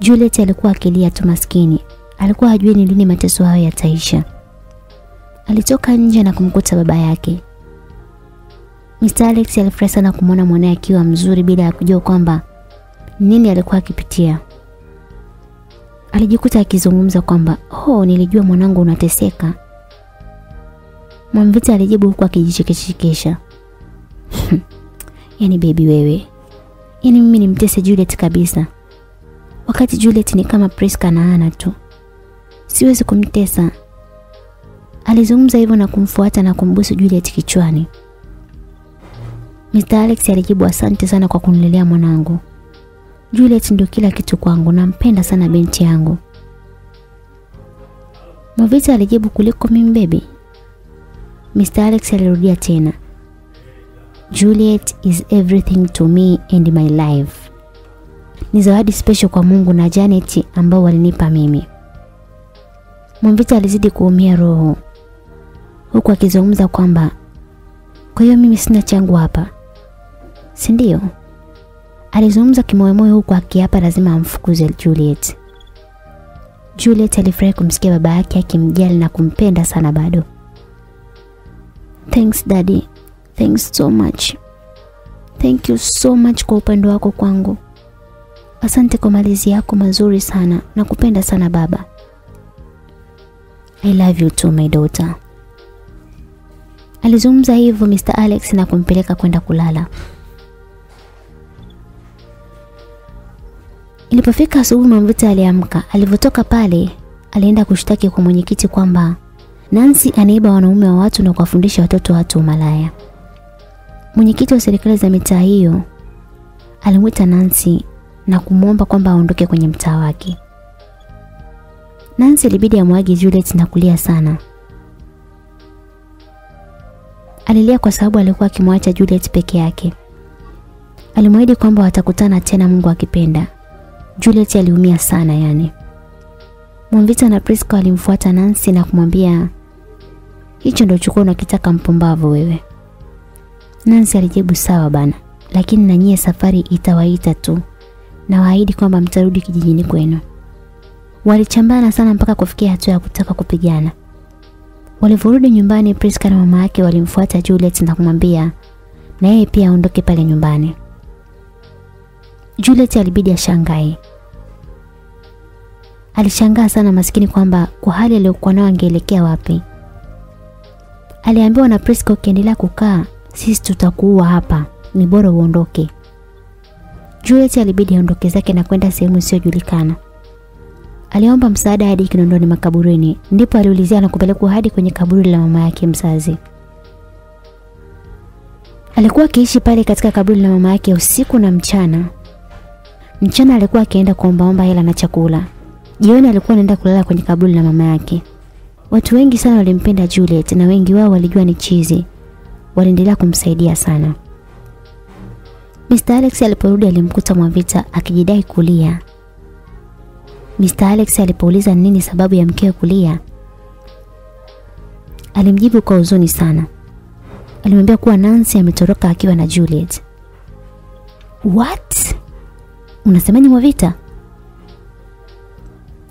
S1: Juliet alikuwa akilia tu maskini. Alikuwa hajui ni lini mateso hayo yataisha. Alitoka nje na kumkuta baba yake. Mr. Alex alifurahi sana kumwona mwanae akiwa mzuri bila ya kujua kwamba nini alikuwa akipitia. Alijikuta akizungumza kwamba, "Oh, nilijua mwanangu unateseka." Mwamvita alijibu huku akijichekeshekesha. Yaani baby wewe. Yaani mimi nimtese Juliet kabisa. wakati Juliet ni kama Priska na Ana tu. Siwezi kumtesa. Alizungumza hivyo na kumfuata na kumbusu Juliet kichwani. Mr. Alex alijibu asante sana kwa kunilelea mwanangu. Juliet ndio kila kitu kwangu, nampenda sana binti yangu. Mavita alijibu kuliko mimi baby. Mr. Alex alirudia tena. Juliet is everything to me and my life. Ni zawadi special kwa Mungu na Janet ambao walinipa mimi. Mwamvita alizidi kuumia roho huku akizungumza kwamba kwa hiyo mimi sina changu hapa. Si ndio? Alizungumza kimoyomoyo huku akiapa lazima amfukuze Juliet. Juliet alifurahi kumsikia baba yake akimjali na kumpenda sana bado. Thanks daddy. Thanks so much. Thank you so much kwa upendo wako kwangu. Asante kwa malezi yako mazuri sana na kupenda sana baba. I love you too my daughter. Alizungumza hivyo Mr. Alex na kumpeleka kwenda kulala. Ilipofika asubuhi mamvuta aliamka. Alivyotoka pale, alienda kushtaki kwa mwenyekiti kwamba Nancy anaiba wanaume wa watu na kuwafundisha watoto watu umalaya. Mwenyekiti wa serikali za mitaa hiyo alimwita Nancy na kumwomba kwamba aondoke kwenye mtaa wake. Nancy ilibidi amwage Juliet na kulia sana. Alilia kwa sababu alikuwa akimwacha Juliet peke yake. Alimwahidi kwamba watakutana tena Mungu akipenda. Juliet aliumia sana yani. Mwanvita na Priska walimfuata Nancy na kumwambia hicho ndio chukua unakitaka mpumbavu wewe. Nancy alijibu sawa bana, lakini na nyie safari itawaita tu na waahidi kwamba mtarudi kijijini kwenu. Walichambana sana mpaka kufikia hatua ya kutaka kupigana. Walivyorudi nyumbani Priska na mama yake walimfuata Juliet na kumwambia na yeye pia aondoke pale nyumbani. Juliet alibidi ashangae. Alishangaa sana maskini kwamba kwa hali aliyokuwa nayo angeelekea wapi. Aliambiwa na Prisco ukiendelea kukaa sisi tutakuua hapa, ni bora uondoke. Juliet alibidi aondoke zake na kwenda sehemu isiyojulikana. Aliomba msaada hadi Kinondoni makaburini, ndipo aliulizia na kupelekwa hadi kwenye kaburi la mama yake mzazi. Alikuwa akiishi pale katika kaburi la mama yake usiku na mchana. Mchana alikuwa akienda kuombaomba hela na chakula. Jioni alikuwa anaenda kulala kwenye kaburi la mama yake. Watu wengi sana walimpenda Juliet na wengi wao walijua ni chizi. Waliendelea kumsaidia sana. Mr. Alex aliporudi alimkuta Mwavita akijidai kulia. Mr. Alex alipouliza nini sababu ya mkewe kulia, alimjibu kwa huzuni sana. Alimwambia kuwa Nancy ametoroka akiwa na Juliet. What? Unasemaje Mwavita?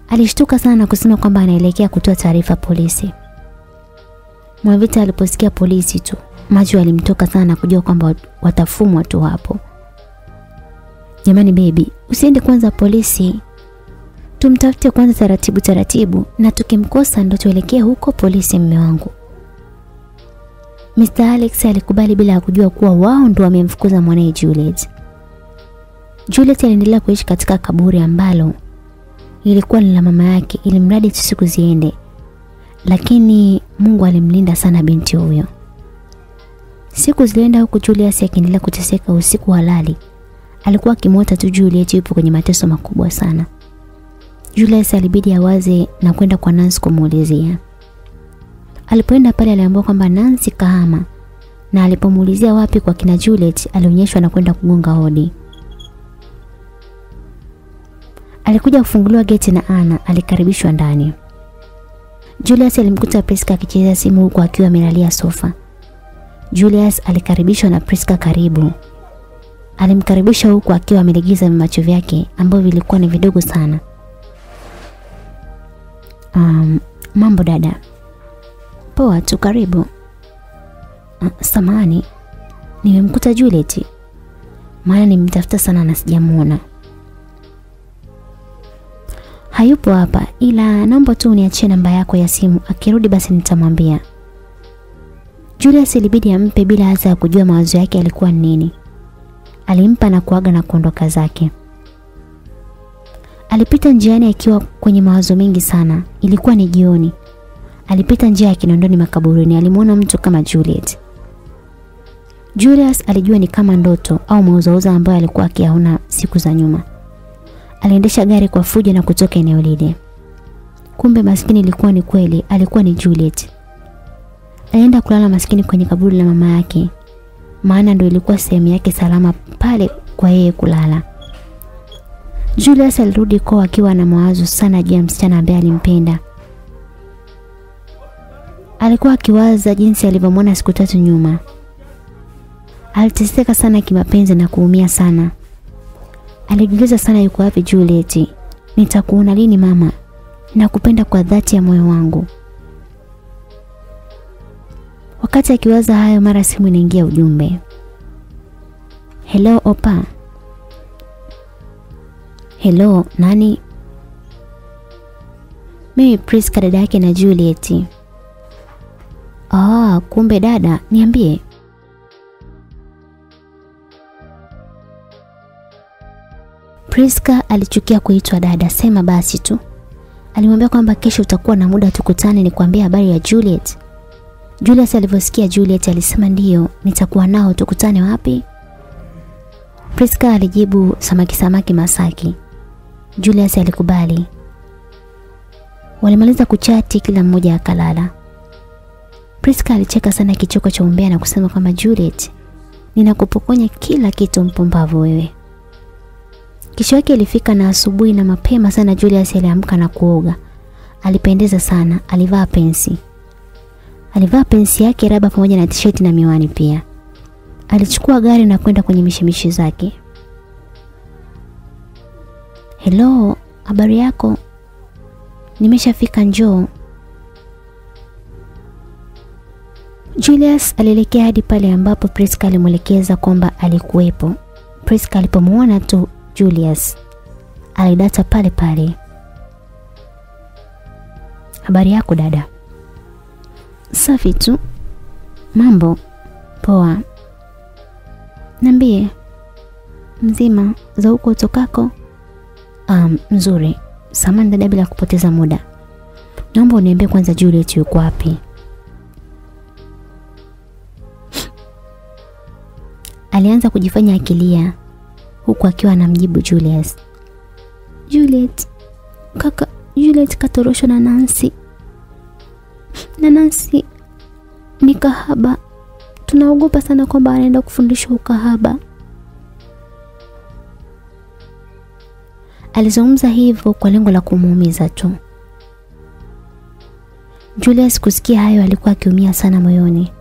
S1: Alishtuka sana na kusema kwamba anaelekea kutoa taarifa polisi. Mwavita aliposikia polisi tu, macho yalimtoka sana na kujua kwamba watafumwa tu hapo. Jamani baby, usiende kwanza polisi. Tumtafute kwanza taratibu taratibu na tukimkosa ndo tuelekee huko polisi mme wangu. Mr. Alex alikubali bila kujua kuwa wao ndo wamemfukuza mwanae Juliet. Juliet aliendelea kuishi katika kaburi ambalo ilikuwa ni la mama yake ili mradi tu siku ziende. Lakini Mungu alimlinda sana binti huyo. Siku zilienda huku Julius akiendelea kuteseka usiku halali. Alikuwa akimwota tu Juliet yupo kwenye mateso makubwa sana. Julius alibidi awaze na kwenda kwa Nancy kumuulizia. Alipoenda pale aliambiwa kwamba Nancy kahama na alipomuulizia wapi kwa kina Juliet alionyeshwa na kwenda kugonga hodi. Alikuja kufunguliwa geti na Ana alikaribishwa ndani. Julius alimkuta Priska akicheza simu huku akiwa amelalia sofa. Julius alikaribishwa na Priska karibu. Alimkaribisha huku akiwa amelegeza macho vyake ambavyo vilikuwa ni vidogo sana. Um, mambo dada. Poa tu karibu. Uh, samani. Nimemkuta Juliet. Maana nimtafuta sana na sijamuona. Hayupo hapa ila naomba tu uniachie namba yako ya simu. Akirudi basi nitamwambia. Julius ilibidi ampe bila hata ya kujua mawazo yake yalikuwa nini. Alimpa na kuaga na kuondoka zake. Alipita njiani akiwa kwenye mawazo mengi sana. Ilikuwa ni jioni. Alipita njia ya Kinondoni makaburini. alimuona mtu kama Juliet. Julius alijua ni kama ndoto au mauzauza ambayo alikuwa akiyaona siku za nyuma. Aliendesha gari kwa fujo na kutoka eneo lile. Kumbe maskini ilikuwa ni kweli, alikuwa ni Juliet. Alienda kulala maskini kwenye kaburi la mama yake. Maana ndio ilikuwa sehemu yake salama pale kwa yeye kulala. Julius alirudi kwao akiwa na mawazo sana juu ya msichana ambaye alimpenda. Alikuwa akiwaza jinsi alivyomwona siku tatu nyuma. Aliteseka sana kimapenzi na kuumia sana. Alijiuliza sana yuko wapi Juliet? Nitakuona lini mama? Nakupenda kwa dhati ya moyo wangu. Wakati akiwaza hayo mara simu inaingia ujumbe. Hello Opa. Hello, nani? Mimi Priska dada yake na Juliet. Ah, kumbe dada, niambie. Priska alichukia kuitwa dada, sema basi tu. Alimwambia kwamba kesho utakuwa na muda tukutane nikwambie habari ya Juliet. Julius alivyosikia Juliet alisema ndiyo, nitakuwa nao tukutane wapi? Priska alijibu samaki samaki Masaki. Julius alikubali. Walimaliza kuchati kila mmoja akalala. Priska alicheka sana kichoko cha umbea na kusema kwamba Juliet, ninakupokonya kila kitu mpumbavu wewe. Kesho yake ilifika na asubuhi na mapema sana Julius aliamka na kuoga. Alipendeza sana, alivaa pensi. Alivaa pensi yake raba pamoja na t-shirt na miwani pia. Alichukua gari na kwenda kwenye mishimishi zake. Hello, habari yako? Nimeshafika njoo. Julius alielekea hadi pale ambapo Priska alimwelekeza kwamba alikuwepo. Priska alipomuona tu Julius alidata pale pale. Habari yako dada? Safi tu. Mambo poa. Niambie. Mzima za huko utokako? Um, mzuri. Samani dada, bila kupoteza muda. Naomba uniambie kwanza Juliet yuko wapi? Alianza kujifanya akilia huku akiwa anamjibu Julius. Juliet, kaka, Juliet katoroshwa na Nancy. Na Nancy ni kahaba. Tunaogopa sana kwamba anaenda kufundishwa ukahaba. Alizungumza hivyo kwa lengo la kumuumiza tu. Julius kusikia hayo alikuwa akiumia sana moyoni.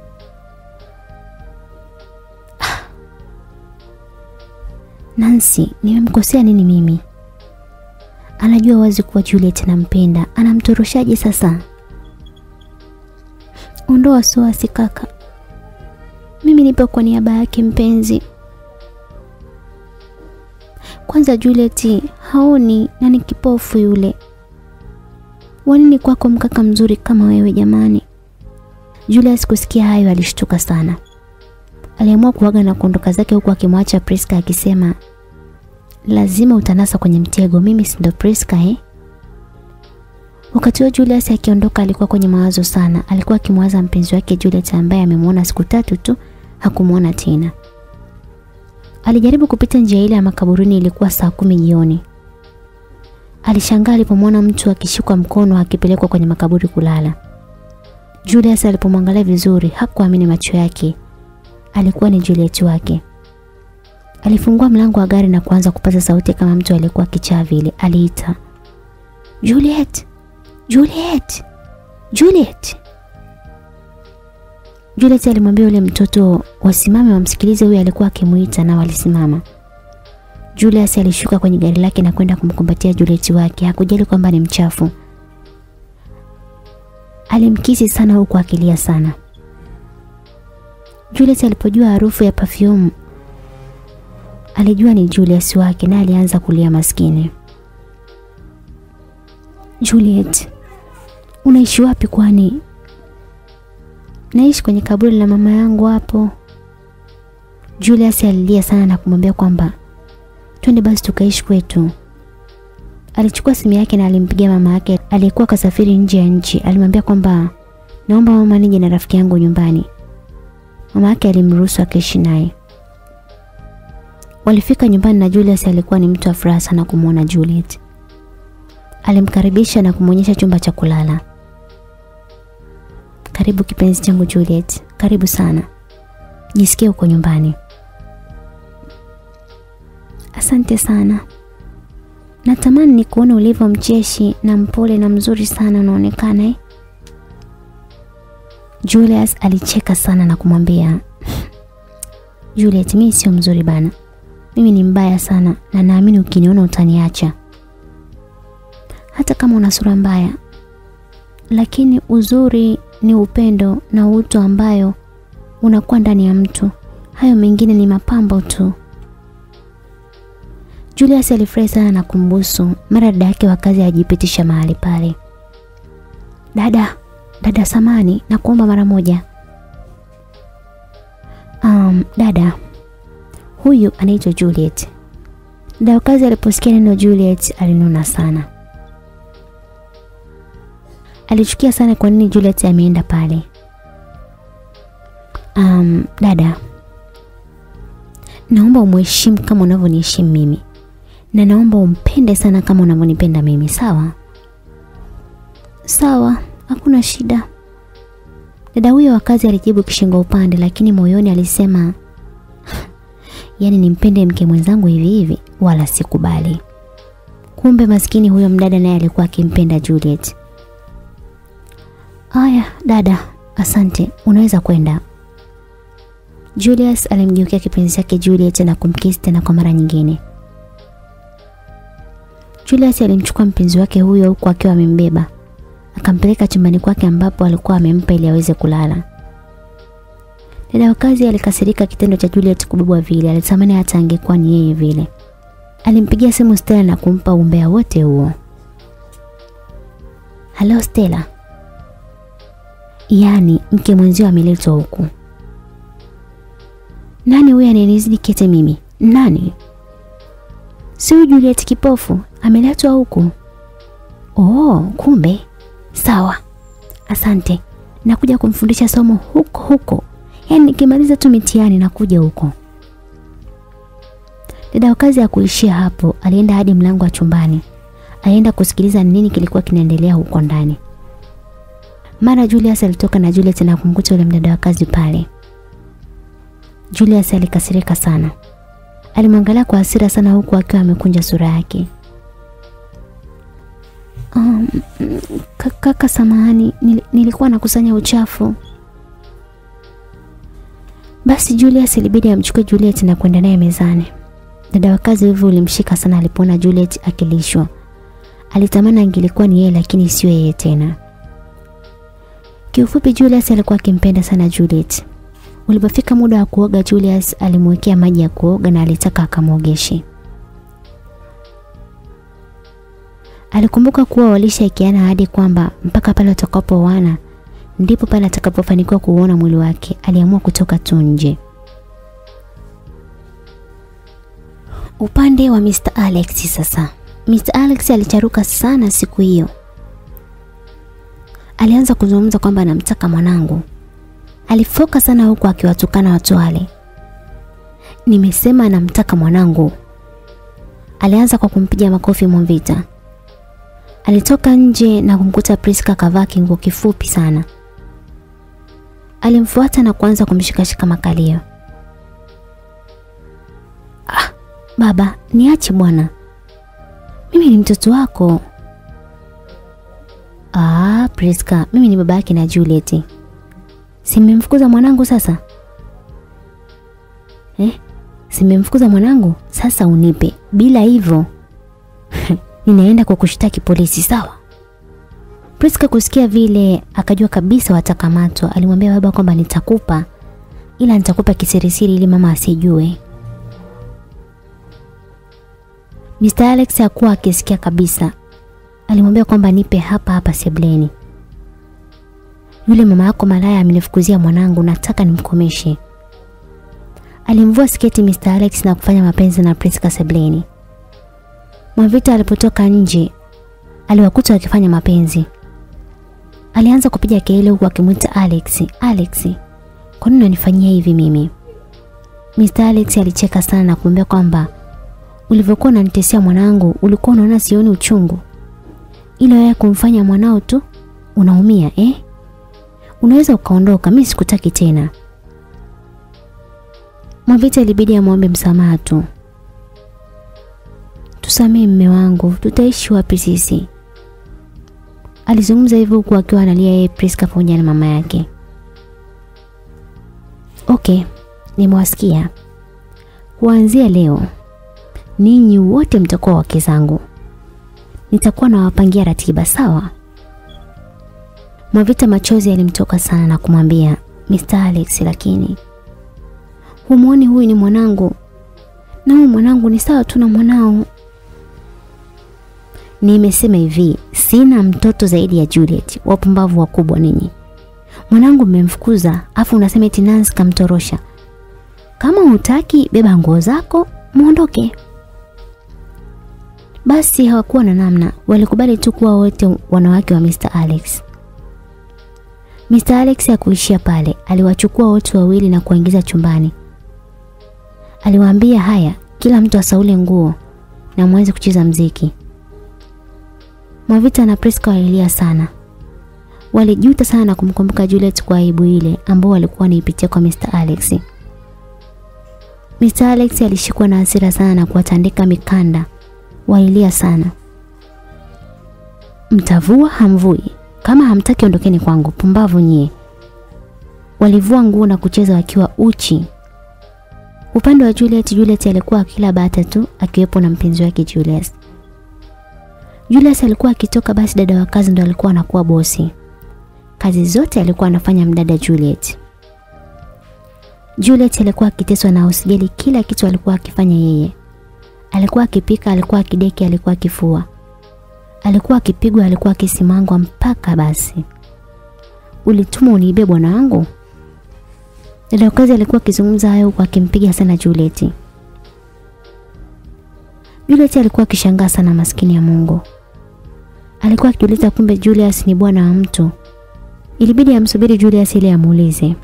S1: Nancy, nimemkosea nini mimi? Anajua wazi kuwa Juliet anampenda. Anamtoroshaje sasa? Ondoa wasiwasi kaka. Mimi nipo kwa niaba yake mpenzi. Kwanza Juliet haoni na ni kipofu yule. Wanini kwako mkaka mzuri kama wewe jamani? Julius kusikia hayo alishtuka sana. Aliamua kuaga na kuondoka zake huku akimwacha Priska akisema lazima utanasa kwenye mtego, mimi si ndo Priska eh? Wakati wa Julius akiondoka alikuwa kwenye mawazo sana. Alikuwa akimwaza mpenzi wake Juliet ambaye amemwona siku tatu tu, hakumwona tena. Alijaribu kupita njia ile ya makaburini ilikuwa saa kumi jioni. Alishangaa alipomwona mtu akishikwa mkono akipelekwa kwenye makaburi kulala. Julius alipomwangalia vizuri hakuamini macho yake. Alikuwa ni Juliet wake. Alifungua mlango wa gari na kuanza kupaza sauti kama mtu aliyekuwa kichaa vile. Aliita, "Juliet! Juliet! Juliet!" Juliet alimwambia yule mtoto wasimame wamsikilize huyu alikuwa akimuita na walisimama. Julius alishuka kwenye gari lake na kwenda kumkumbatia Juliet wake. Hakujali kwamba ni mchafu. Alimkisi sana huku akilia sana. Juliet alipojua harufu ya perfume alijua ni Julius wake na alianza kulia maskini. Juliet, unaishi wapi kwani? Naishi kwenye kaburi la mama yangu hapo. Julius alilia sana na kumwambia kwamba twende basi tukaishi kwetu. Alichukua simu yake na alimpigia mama yake aliyekuwa kasafiri nje ya nchi. Alimwambia kwamba naomba mama nije na rafiki yangu nyumbani. Mama yake alimruhusu akaishi naye. Walifika nyumbani na Julius alikuwa ni mtu wa furaha sana kumwona Juliet. Alimkaribisha na kumwonyesha chumba cha kulala. Karibu kipenzi changu Juliet, karibu sana. Jisikie uko nyumbani. Asante sana. Natamani ni kuona ulivyo mcheshi na mpole na mzuri sana unaonekana eh? Julius alicheka sana na kumwambia Juliet, mimi sio mzuri bana. Mimi ni mbaya sana na naamini ukiniona utaniacha. Hata kama una sura mbaya. Lakini uzuri ni upendo na utu ambayo unakuwa ndani ya mtu. Hayo mengine ni mapambo tu. Julius alifurahi sana na kumbusu. Mara dada yake wa kazi ajipitisha mahali pale. Dada, dada samani na kuomba mara moja. Um, dada. Huyu anaitwa Juliet. Dada wa kazi aliposikia neno Juliet alinuna sana. Alichukia sana kwa nini Juliet ameenda pale. Um, dada. Naomba umheshimu kama unavyoniheshimu mimi. Na naomba umpende sana kama unavyonipenda mimi, sawa? Sawa, hakuna shida. Dada huyo wa kazi alijibu kishingo upande lakini moyoni alisema Yaani nimpende mke mwenzangu hivi hivi wala sikubali. Kumbe maskini huyo mdada naye alikuwa akimpenda Juliet. Aya, dada, asante. Unaweza kwenda. Julius alimgeukia kipenzi chake Juliet na kumkisi tena kwa mara nyingine. Julius alimchukua mpenzi wake huyo huku akiwa amembeba. Akampeleka chumbani kwake ambapo alikuwa amempa ili aweze kulala. Dada wa kazi alikasirika kitendo cha Juliet kubebwa vile, alitamani hata angekuwa ni yeye vile. Alimpigia simu Stella na kumpa umbea wote huo. Halo Stella. Yaani mke mwenzio ameletwa huku. Nani huyu ananizidi kete mimi? Nani? Si Juliet kipofu ameletwa huku. Oh, kumbe. Sawa. Asante. Nakuja kumfundisha somo huko huko. Yaani nikimaliza tu mitihani nakuja huko. Dada wa kazi hakuishia hapo, alienda hadi mlango wa chumbani. Alienda kusikiliza nini kilikuwa kinaendelea huko ndani. Mara Julius alitoka na Juliet na kumkuta yule mdada wa kazi pale. Julius alikasirika sana. Alimwangalia kwa hasira sana huku akiwa amekunja sura yake. Um, kaka samahani, nil, nilikuwa nakusanya uchafu. Basi Julius ilibidi amchukue Juliet na kwenda naye mezani. Dada wa kazi hivyo ulimshika sana alipoona Juliet akilishwa. Alitamani angelikuwa ni yeye lakini sio yeye tena. Kiufupi Julius alikuwa akimpenda sana Juliet. Ulipofika muda wa kuoga Julius alimwekea maji ya kuoga na alitaka akamwogeshe. Alikumbuka kuwa walishaikiana hadi kwamba mpaka pale watakapoana ndipo pale atakapofanikiwa kuona mwili wake. Aliamua kutoka tu nje. Upande wa Mr. Alex sasa. Mr. Alex alicharuka sana siku hiyo. Alianza kuzungumza kwamba anamtaka mwanangu. Alifoka sana huku akiwatukana watu wale. Nimesema anamtaka mwanangu. Alianza kwa kumpiga makofi mumvita Alitoka nje na kumkuta Priska kavaa kinguo kifupi sana. Alimfuata na kuanza kumshikashika makalio. Ah, baba, niache bwana. Mimi ni mtoto wako. Ah, Priska, mimi ni baba yake na Juliet. Simemfukuza mwanangu sasa? Eh? Simemfukuza mwanangu? Sasa unipe. Bila hivyo ninaenda kwa kushtaki polisi, sawa? Priska kusikia vile akajua kabisa watakamatwa. Alimwambia baba kwamba nitakupa ila nitakupa kisirisiri ili mama asijue. Mr. Alex hakuwa akisikia kabisa. Alimwambia kwamba nipe hapa hapa sebleni. Yule mama yako malaya amenifukuzia mwanangu, nataka nimkomeshe. Alimvua sketi Mr. Alex na kufanya mapenzi na Priska sebleni. Mwavita alipotoka nje aliwakuta wakifanya mapenzi. Alianza kupiga kelele huku akimwita Alex, Alex, kwa nini unanifanyia hivi mimi? Mr. Alex alicheka sana na kumwambia kwamba ulivyokuwa unanitesia mwanangu ulikuwa unaona sioni uchungu. Ila wewe kumfanya mwanao tu unaumia eh? Unaweza ukaondoka, mimi sikutaki tena. Mwavita ilibidi amwombe msamaha tu. Tusamee mme wangu, tutaishi wapi sisi? Alizungumza hivyo huku akiwa analia yeye Priska pamoja na mama yake. Okay, nimewasikia. Kuanzia leo ninyi wote mtakuwa wake zangu. Nitakuwa nawapangia ratiba sawa? Mavita machozi yalimtoka sana na kumwambia Mr. Alex, lakini humuoni huyu ni mwanangu na huyu mwanangu ni sawa tu na mwanao. Nimesema hivi, sina mtoto zaidi ya Juliet. Wapumbavu wakubwa ninyi. Mwanangu mmemfukuza, afu unasema eti Nancy kamtorosha. Kama hutaki beba nguo zako, muondoke. Basi hawakuwa na namna, walikubali tu kuwa wote wanawake wa Mr. Alex. Mr. Alex hakuishia pale, aliwachukua wote wawili na kuingiza chumbani. Aliwaambia haya, kila mtu asaule nguo na mwanze kucheza mziki. Mwavita na Priska walilia sana. Walijuta sana na kumkumbuka Juliet kwa aibu ile ambao walikuwa wanaipitia kwa Mr. Alex. Mr. Alex alishikwa na hasira sana na kuwatandika mikanda. Walilia sana. Mtavua hamvui. Kama hamtaki ondokeni kwangu, pumbavu nyie. Walivua nguo na kucheza wakiwa uchi. Upande wa Juliet, Juliet alikuwa kila bata tu akiwepo na mpenzi wake Julius. Julius alikuwa akitoka basi dada wa kazi ndo alikuwa anakuwa bosi. Kazi zote alikuwa anafanya mdada Juliet. Juliet alikuwa akiteswa na usijali kila kitu alikuwa akifanya yeye. Alikuwa akipika, alikuwa akideki, alikuwa akifua. Alikuwa akipigwa, alikuwa akisimangwa mpaka basi. Ulituma uniibe bwana wangu? Dada kazi alikuwa akizungumza hayo kwa akimpiga sana Juliet. Juliet alikuwa akishangaa sana maskini ya Mungu. Alikuwa akijiuliza kumbe Julius ni bwana wa mtu. Ilibidi amsubiri Julius ili amuulize.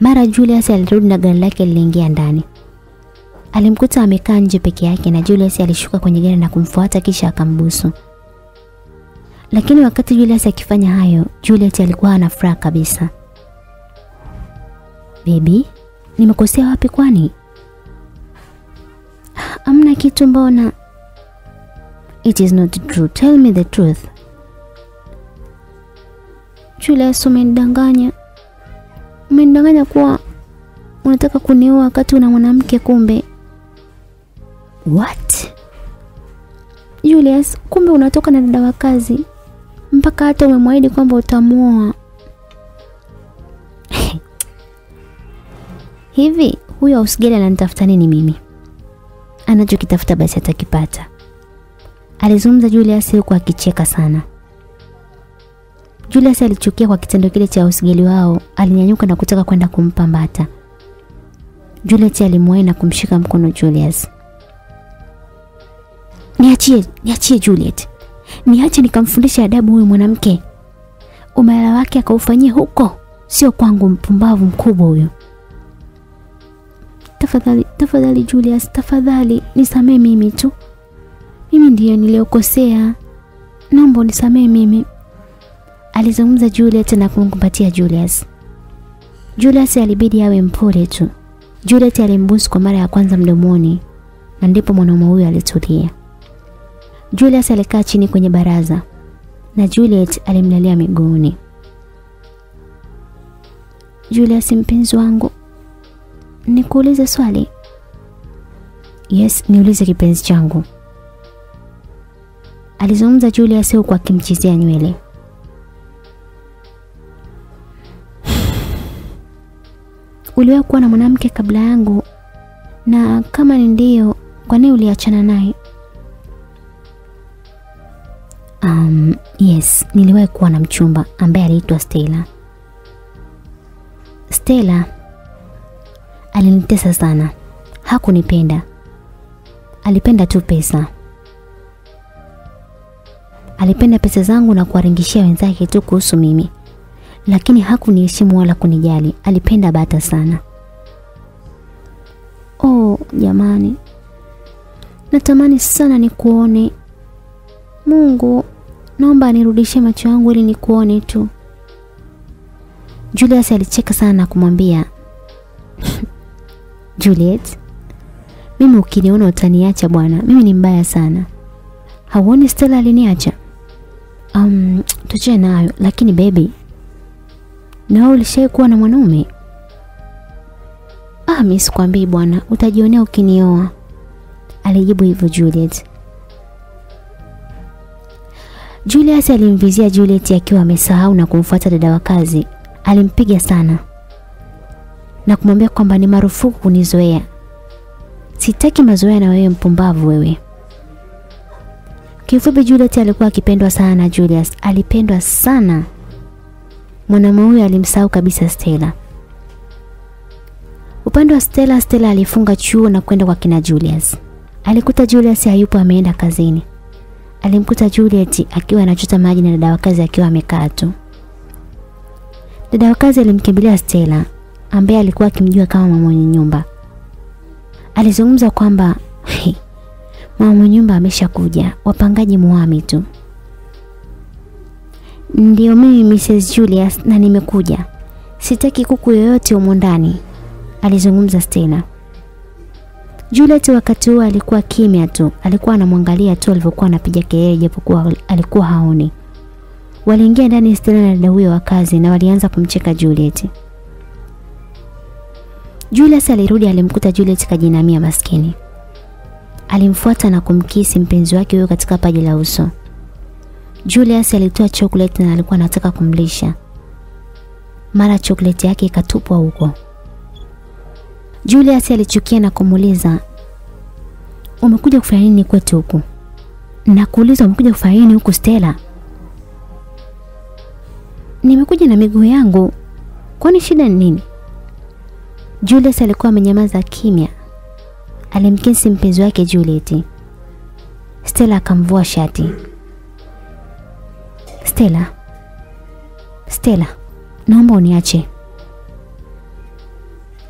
S1: Mara Julius alirudi na gari lake liliingia ndani. Alimkuta amekaa nje peke yake na Julius alishuka kwenye gari na kumfuata kisha akambusu. Lakini wakati Julius akifanya hayo, Juliet alikuwa ana furaha kabisa. Baby, nimekosea wapi kwani? Amna kitu mbona? It is not true. Tell me the truth. Julius umenidanganya. Umenidanganya kuwa unataka kunioa wakati una mwanamke kumbe. What? Julius, kumbe unatoka na dada wa kazi. Mpaka hata umemwahidi kwamba utamuoa. Hivi huyo Ausgeli ananitafuta nini mimi? Anachokitafuta basi atakipata. Alizungumza Julius huku akicheka sana. Julius alichukia kwa kitendo kile cha usigeli wao, alinyanyuka na kutaka kwenda kumpa mbata. Juliet alimwahi na kumshika mkono Julius. Niachie, niachie Juliet. Niache nikamfundisha adabu huyu mwanamke. Umalaya wake akaufanyia huko, sio kwangu mpumbavu mkubwa huyo. Tafadhali, tafadhali Julius, tafadhali nisamee mimi tu. Mimi ndiyo niliokosea. Naomba unisamee mimi. Alizungumza Juliet na kumkumbatia Julius. Julius alibidi awe mpole tu. Juliet alimbusu kwa mara ya kwanza mdomoni na ndipo mwanaume huyo alitulia. Julius alikaa chini kwenye baraza na Juliet alimlalia miguuni. Julius mpenzi wangu, nikuulize swali? Yes, niulize kipenzi changu. Alizungumza Julius huku akimchezea nywele. Uliwahi kuwa na mwanamke kabla yangu? Na kama ni ndio, kwa nini uliachana naye? Um, yes, niliwahi kuwa na mchumba ambaye aliitwa Stella. Stella alinitesa sana. Hakunipenda. Alipenda tu pesa. Alipenda pesa zangu na kuwaringishia wenzake tu kuhusu mimi. Lakini hakuniheshimu wala kunijali. Alipenda bata sana. Oh, jamani. Natamani sana nikuone. Mungu, naomba nirudishe macho yangu ili nikuone tu. Julius alicheka sana na kumwambia Juliet, mimi ukiniona utaniacha bwana. Mimi ni mbaya sana. Hauoni Stella aliniacha? Um, tuchie nayo, lakini baby, na wewe ulishai kuwa na mwanaume? Ah, mimi sikwambii bwana, utajionea ukinioa. Alijibu hivyo Juliet. Julius alimvizia Juliet akiwa amesahau na kumfuata dada wa kazi. Alimpiga sana na kumwambia kwamba ni marufuku kunizoea. Sitaki mazoea na wewe mpumbavu wewe. Kifupi Juliet alikuwa akipendwa sana na Julius. Alipendwa sana. Mwanamume huyo alimsahau kabisa Stella. Upande wa Stella, Stella alifunga chuo na kwenda kwa kina Julius. Alikuta Julius hayupo ameenda kazini. Alimkuta Juliet akiwa anachota maji na dada wa kazi akiwa amekaa tu. Dada wa kazi alimkimbilia Stella ambaye alikuwa akimjua kama mama mwenye nyumba. Alizungumza kwamba mama nyumba ameshakuja, wapangaji muhami tu. Ndio mimi Mrs. Julius na nimekuja. Sitaki kuku yoyote humo ndani, alizungumza Stena. Juliet wakati huo alikuwa kimya tu, alikuwa anamwangalia tu alivyokuwa anapiga kelele japokuwa alikuwa haoni. Waliingia ndani Stella na dada huyo wa kazi na walianza kumcheka Juliet. Julius alirudi alimkuta Juliet kajinamia maskini. Alimfuata na kumkisi mpenzi wake huyo katika paji la uso. Julius alitoa chocolate na alikuwa anataka kumlisha. Mara chocolate yake ikatupwa huko. Julius alichukia na kumuuliza, "Umekuja kufanya nini kwetu huku?" Na kuuliza umekuja kufanya nini huku Stella? Nimekuja na miguu yangu. Kwani shida ni nini? Julius alikuwa amenyamaza kimya. Alimkisi mpenzi wake Juliet. Stella akamvua shati. Stella. Stella, naomba uniache.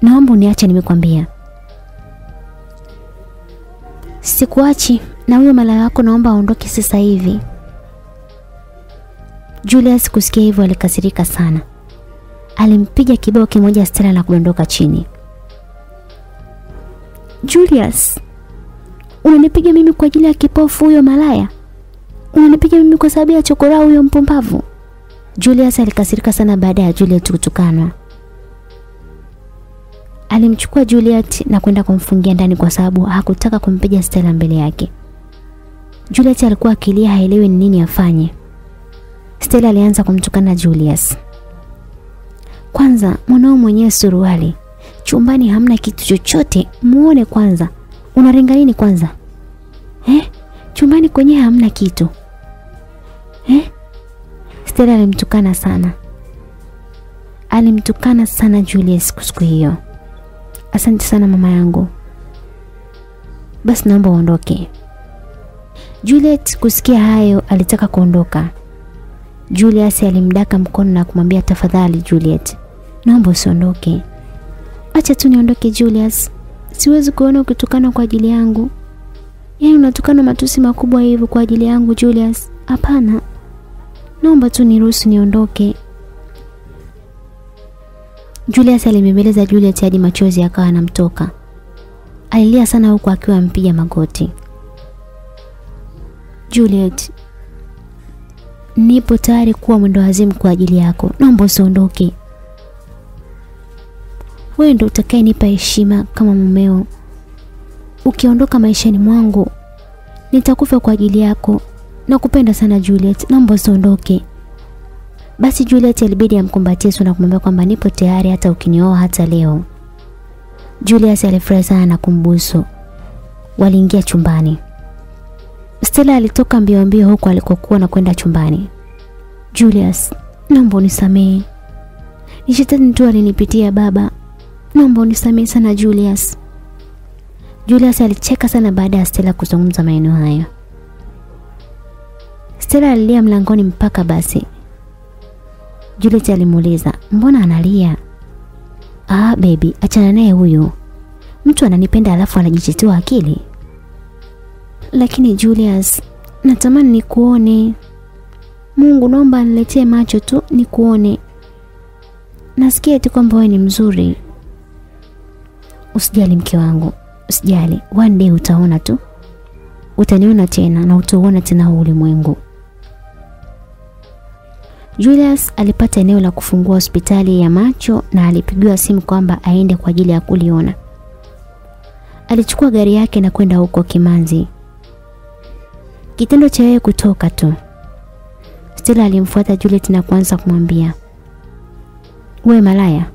S1: Naomba uniache nimekwambia. Sikuachi na huyo malaya wako naomba aondoke sasa hivi. Julius kusikia hivyo alikasirika sana. Alimpiga kibao kimoja Stella na kudondoka chini. Julius, unanipiga mimi kwa ajili ya kipofu huyo malaya? Unanipiga mimi kwa sababu ya chokora huyo mpumbavu? Julius alikasirika sana baada ya Juliet kutukanwa. Alimchukua Juliet na kwenda kumfungia ndani kwa sababu hakutaka kumpiga Stella mbele yake. Juliet alikuwa akilia haelewi ni nini afanye. Stella alianza kumtukana Julius. Kwanza mwanao mwenyewe suruali. Chumbani hamna kitu chochote. Muone kwanza. Unaringa nini kwanza? Eh? Chumbani kwenyewe hamna kitu. Eh? Stella alimtukana sana. Alimtukana sana Julius siku hiyo. Asante sana mama yangu. Basi naomba uondoke. Juliet kusikia hayo alitaka kuondoka. Julius alimdaka mkono na kumwambia tafadhali Juliet, naomba usiondoke. Acha tu niondoke Julius. Siwezi kuona ukitukana kwa ajili yangu. Yaani unatukana matusi makubwa hivyo kwa ajili yangu Julius. Hapana. Naomba tu niruhusu niondoke. Julius alimbembeleza Juliet hadi machozi akawa anamtoka. Alilia sana huku akiwa ampiga magoti. Juliet, nipo tayari kuwa mwendo wazimu kwa ajili yako. Naomba usiondoke. Wewe ndio utakayenipa heshima kama mumeo. Ukiondoka maishani mwangu, nitakufa kwa ajili yako. Nakupenda sana Juliet. Naomba usiondoke. Basi Juliet alibidi amkumbatie na kumwambia kwamba nipo tayari hata ukinioa hata leo. Julius alifurahi sana na kumbusu. Waliingia chumbani. Stella alitoka mbio mbio huko alikokuwa na kwenda chumbani. Julius, naomba unisamehe. Ni shetani tu alinipitia baba. Naomba unisamehe sana Julius. Julius alicheka sana baada ya Stella kuzungumza maneno hayo. Stella alilia mlangoni mpaka basi. Julius alimuuliza, "Mbona analia?" "Ah, baby, achana naye huyu. Mtu ananipenda alafu anajichetua akili." "Lakini Julius, natamani nikuone. Mungu, naomba aniletee macho tu nikuone. Nasikia tu kwamba wewe ni mzuri." Usijali mke wangu, usijali. One day utaona tu. Utaniona tena na utaona tena ulimwengu. Julius alipata eneo la kufungua hospitali ya macho na alipigiwa simu kwamba aende kwa ajili ya kuliona. Alichukua gari yake na kwenda huko Kimanzi. Kitendo cha yeye kutoka tu. Stella alimfuata Juliet na kuanza kumwambia, "We malaya."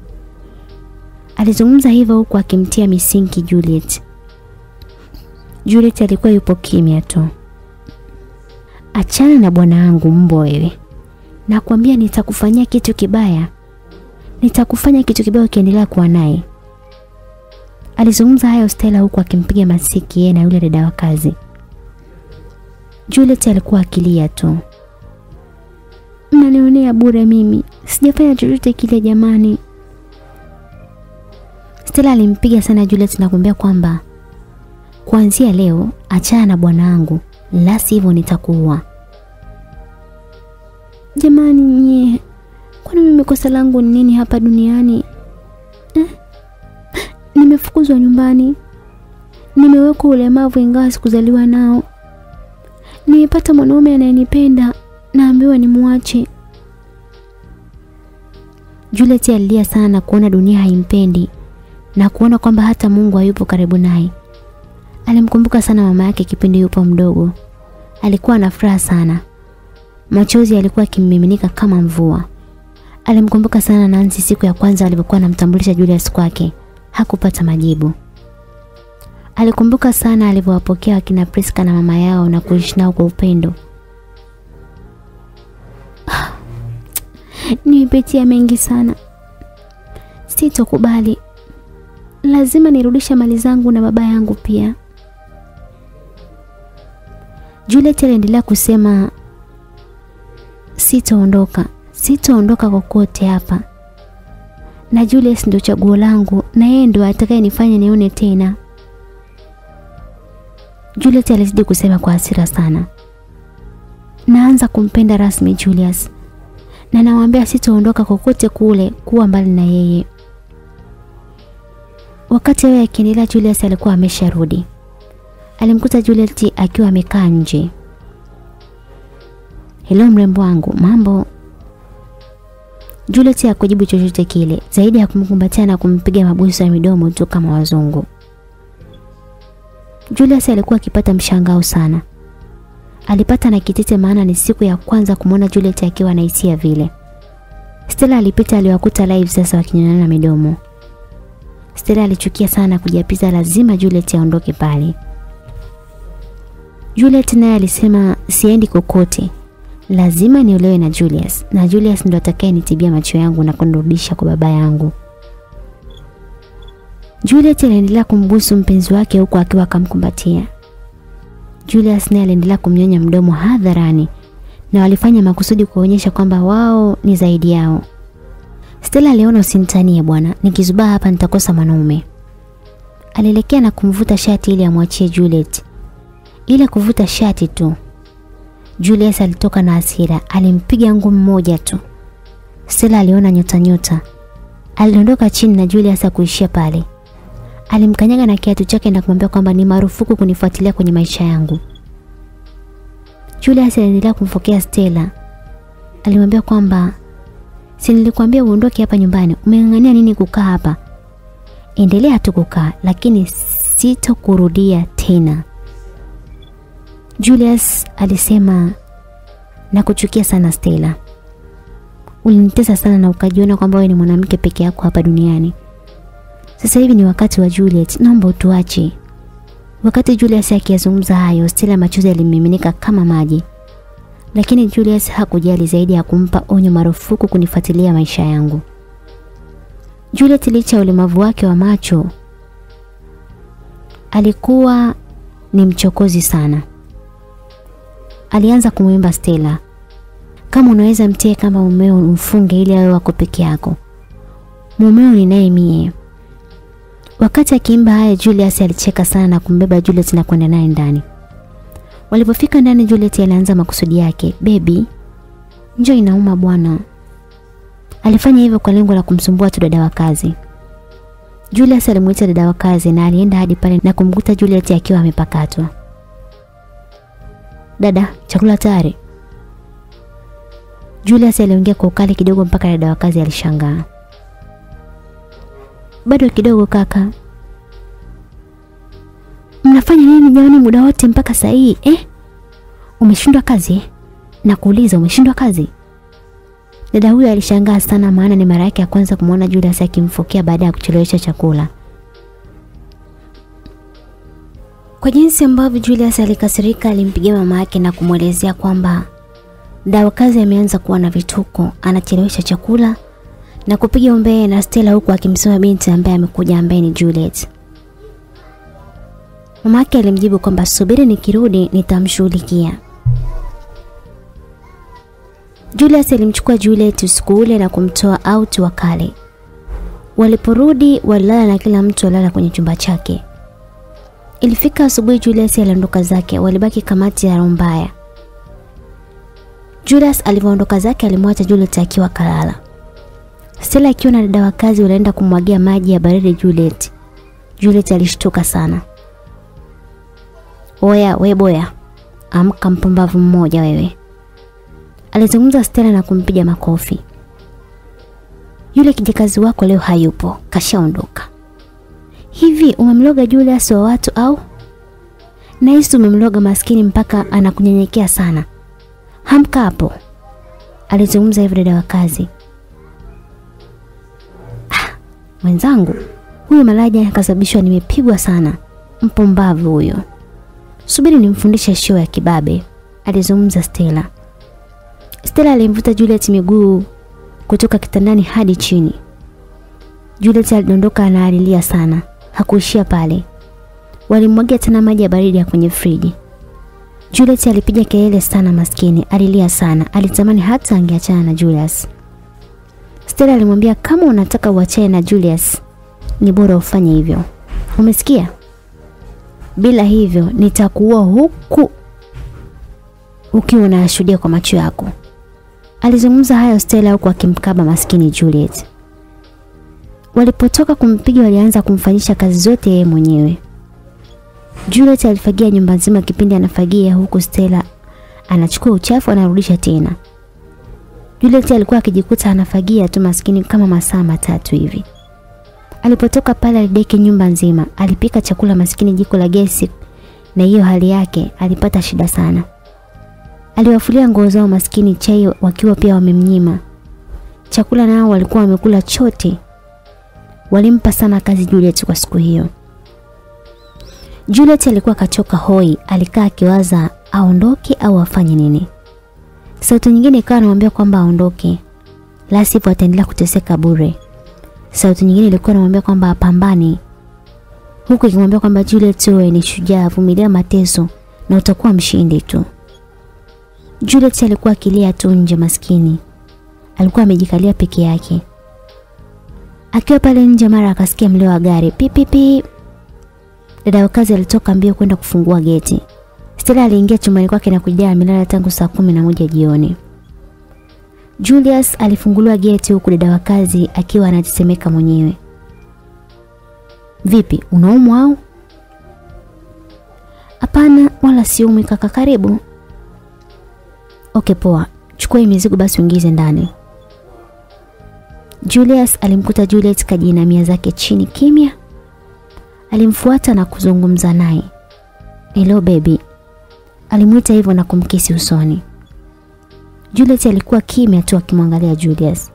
S1: Alizungumza hivyo huku akimtia misingi Juliet. Juliet alikuwa yupo kimya tu. Achana na bwana wangu mbo wewe. Nakwambia nitakufanyia kitu kibaya. Nitakufanya kitu kibaya ukiendelea kuwa naye. Alizungumza hayo Stella huku akimpiga masiki yeye na yule dada wa kazi. Juliet alikuwa akilia tu. Mnanionea bure mimi. Sijafanya chochote kile jamani. Stella alimpiga sana Juliet na kumwambia kwamba kuanzia leo achana na bwanangu, la sivyo nitakuua. Jamani nyie, kwani mimi kosa langu ni nini hapa duniani eh? Nimefukuzwa nyumbani, nimewekwa ulemavu ingawa sikuzaliwa nao, nimepata mwanaume anayenipenda, naambiwa nimwache. Juliet alilia sana kuona dunia haimpendi na kuona kwamba hata Mungu hayupo karibu naye. Alimkumbuka sana mama yake kipindi yupo mdogo. Alikuwa na furaha sana. Machozi yalikuwa yakimiminika kama mvua. Alimkumbuka sana Nancy siku ya kwanza alipokuwa anamtambulisha Julius kwake. Hakupata majibu. Alikumbuka sana alivyowapokea wakina Priska na mama yao na kuishi nao kwa upendo. Nimepitia mengi sana. Sitokubali. Lazima nirudishe mali zangu na baba yangu pia. Juliet aliendelea kusema sitaondoka, sitaondoka kokote hapa. Na Julius ndio chaguo langu na yeye ndio atakayenifanya nione tena. Juliet alizidi kusema kwa hasira sana. Naanza kumpenda rasmi Julius. Na nawaambia sitaondoka kokote kule kuwa mbali na yeye. Wakati yeye akiendelea Julius alikuwa amesharudi. Alimkuta Juliet akiwa amekaa nje. Hello mrembo wangu, mambo? Juliet hakujibu chochote kile, zaidi ya kumkumbatia na kumpiga mabusu ya midomo tu kama wazungu. Julius alikuwa akipata mshangao sana. Alipata na kitete maana ni siku ya kwanza kumwona Juliet akiwa na hisia vile. Stella alipita aliwakuta live sasa wakinyonana midomo. Stella alichukia sana kujiapiza lazima Juliet aondoke pale. Juliet naye alisema siendi kokote. Lazima niolewe na Julius na Julius ndo atakayenitibia macho yangu na kunirudisha kwa baba yangu. Juliet aliendelea kumbusu mpenzi wake huku akiwa akamkumbatia. Julius naye aliendelea kumnyonya mdomo hadharani na walifanya makusudi kuonyesha kwamba wao ni zaidi yao. Stella aliona usimtanie bwana, nikizubaa hapa nitakosa mwanaume. Alielekea na kumvuta shati ili amwachie Juliet. Ile kuvuta shati tu. Julius alitoka na hasira, alimpiga ngumi moja tu. Stella aliona nyota nyota. Aliondoka chini na Julius akuishia pale. Alimkanyaga na kiatu chake na kumwambia kwamba ni marufuku kunifuatilia kwenye maisha yangu. Julius aliendelea kumfokea Stella. Alimwambia kwamba si nilikwambia uondoke hapa nyumbani, umeng'ang'ania nini kukaa hapa? Endelea tu kukaa, lakini sitokurudia tena. Julius alisema na kuchukia sana Stella. Ulinitesa sana na ukajiona kwamba wewe ni mwanamke peke yako hapa duniani. Sasa hivi ni wakati wa Juliet, naomba utuache. Wakati Julius akiyazungumza hayo, Stella machozi yalimiminika kama maji. Lakini Julius hakujali zaidi ya kumpa onyo marufuku kunifuatilia maisha yangu. Juliet licha ulemavu wake wa macho alikuwa ni mchokozi sana. alianza kumwimba Stella. Kama unaweza mtie kama mumeo umfunge ili awe wako peke yako. Mumeo ni naye mie. Wakati akiimba haya Julius alicheka sana na kumbeba Juliet na kwenda naye ndani. Walipofika ndani Juliet alianza makusudi yake. Baby, njo inauma bwana. Alifanya hivyo kwa lengo la kumsumbua tu dada wa kazi. Julius alimwita dada wa kazi na alienda hadi pale na kumkuta Juliet akiwa amepakatwa. Dada, chakula tayari. Julius aliongea kwa ukali kidogo mpaka dada wa kazi alishangaa. Bado kidogo kaka. Mnafanya nini jamani muda wote mpaka saa hii eh? Umeshindwa kazi nakuuliza Na umeshindwa kazi? Dada huyo alishangaa sana maana ni mara yake ya kwanza kumwona Julius akimfokea baada ya kuchelewesha chakula. Kwa jinsi ambavyo Julius alikasirika, alimpigia mama yake na kumwelezea kwamba dawa kazi ameanza kuwa na vituko, anachelewesha chakula na kupiga umbee na Stella huku akimsema binti ambaye amekuja ambaye ni Juliet. Mama yake alimjibu kwamba subiri nikirudi nitamshughulikia. Julius alimchukua Juliet usiku ule na kumtoa out wakale. Waliporudi walilala na kila mtu alala kwenye chumba chake. Ilifika asubuhi Julius aliondoka zake, walibaki kamati ya Rombaya. Julius alivyoondoka zake alimwacha Juliet akiwa kalala. Stella akiwa na dada wa kazi walienda kumwagia maji ya baridi Juliet. Juliet alishtuka sana. Oya we boya, amka mpumbavu mmoja wewe. Alizungumza Stella na kumpiga makofi. Yule kijakazi wako leo hayupo, kashaondoka. Hivi umemloga Julius wa watu au? Nahisi umemloga maskini mpaka anakunyenyekea sana. Hamka hapo. Alizungumza hivyo dada wa kazi. Ah, mwenzangu, huyu malaja akasababishwa nimepigwa sana. Mpumbavu huyo. Subiri nimfundishe show ya kibabe, alizungumza Stella. Stella alimvuta Juliet miguu kutoka kitandani hadi chini. Juliet alidondoka na alilia sana. Hakuishia pale. Walimwagia tena maji ya baridi ya kwenye friji. Juliet alipiga kelele sana maskini, alilia sana. Alitamani hata angeachana na Julius. Stella alimwambia kama unataka uachane na Julius, ni bora ufanye hivyo. Umesikia? Bila hivyo nitakuua huku ukiwa unashuhudia kwa macho yako. Alizungumza hayo Stella huku akimkaba maskini Juliet. Walipotoka kumpiga walianza kumfanyisha kazi zote yeye mwenyewe. Juliet alifagia nyumba nzima kipindi anafagia huku Stella anachukua uchafu anarudisha tena. Juliet alikuwa akijikuta anafagia tu maskini kama masaa matatu hivi. Alipotoka pale alideki nyumba nzima, alipika chakula maskini jiko la gesi na hiyo hali yake alipata shida sana. Aliwafulia nguo zao maskini chai wakiwa pia wamemnyima. Chakula nao walikuwa wamekula chote. Walimpa sana kazi Juliet kwa siku hiyo. Juliet alikuwa kachoka hoi, alikaa akiwaza aondoke au afanye nini. Sauti nyingine ikawa anamwambia kwamba aondoke. La sivyo ataendelea kuteseka bure. Sauti nyingine ilikuwa inamwambia kwamba apambane. Huku ikimwambia kwamba Juliet wewe ni shujaa, vumilia mateso na utakuwa mshindi tu. Juliet alikuwa akilia tu nje maskini. Alikuwa amejikalia peke yake. Akiwa pale nje mara akasikia mlio wa gari. Pipipi. Dada wa kazi alitoka mbio kwenda kufungua geti. Stella aliingia chumbani kwake na kujaa milala tangu saa kumi na moja jioni. Julius alifunguliwa geti huku dada wa kazi akiwa anatetemeka mwenyewe. Vipi, unaumwa au? Hapana, wala siumwi kaka, karibu. Okay, poa. Chukua hii mizigo basi uingize ndani. Julius alimkuta Juliet kajinamia zake chini kimya. Alimfuata na kuzungumza naye. Hello baby. Alimuita hivyo na kumkisi usoni. Juliet alikuwa kimya tu akimwangalia Julius.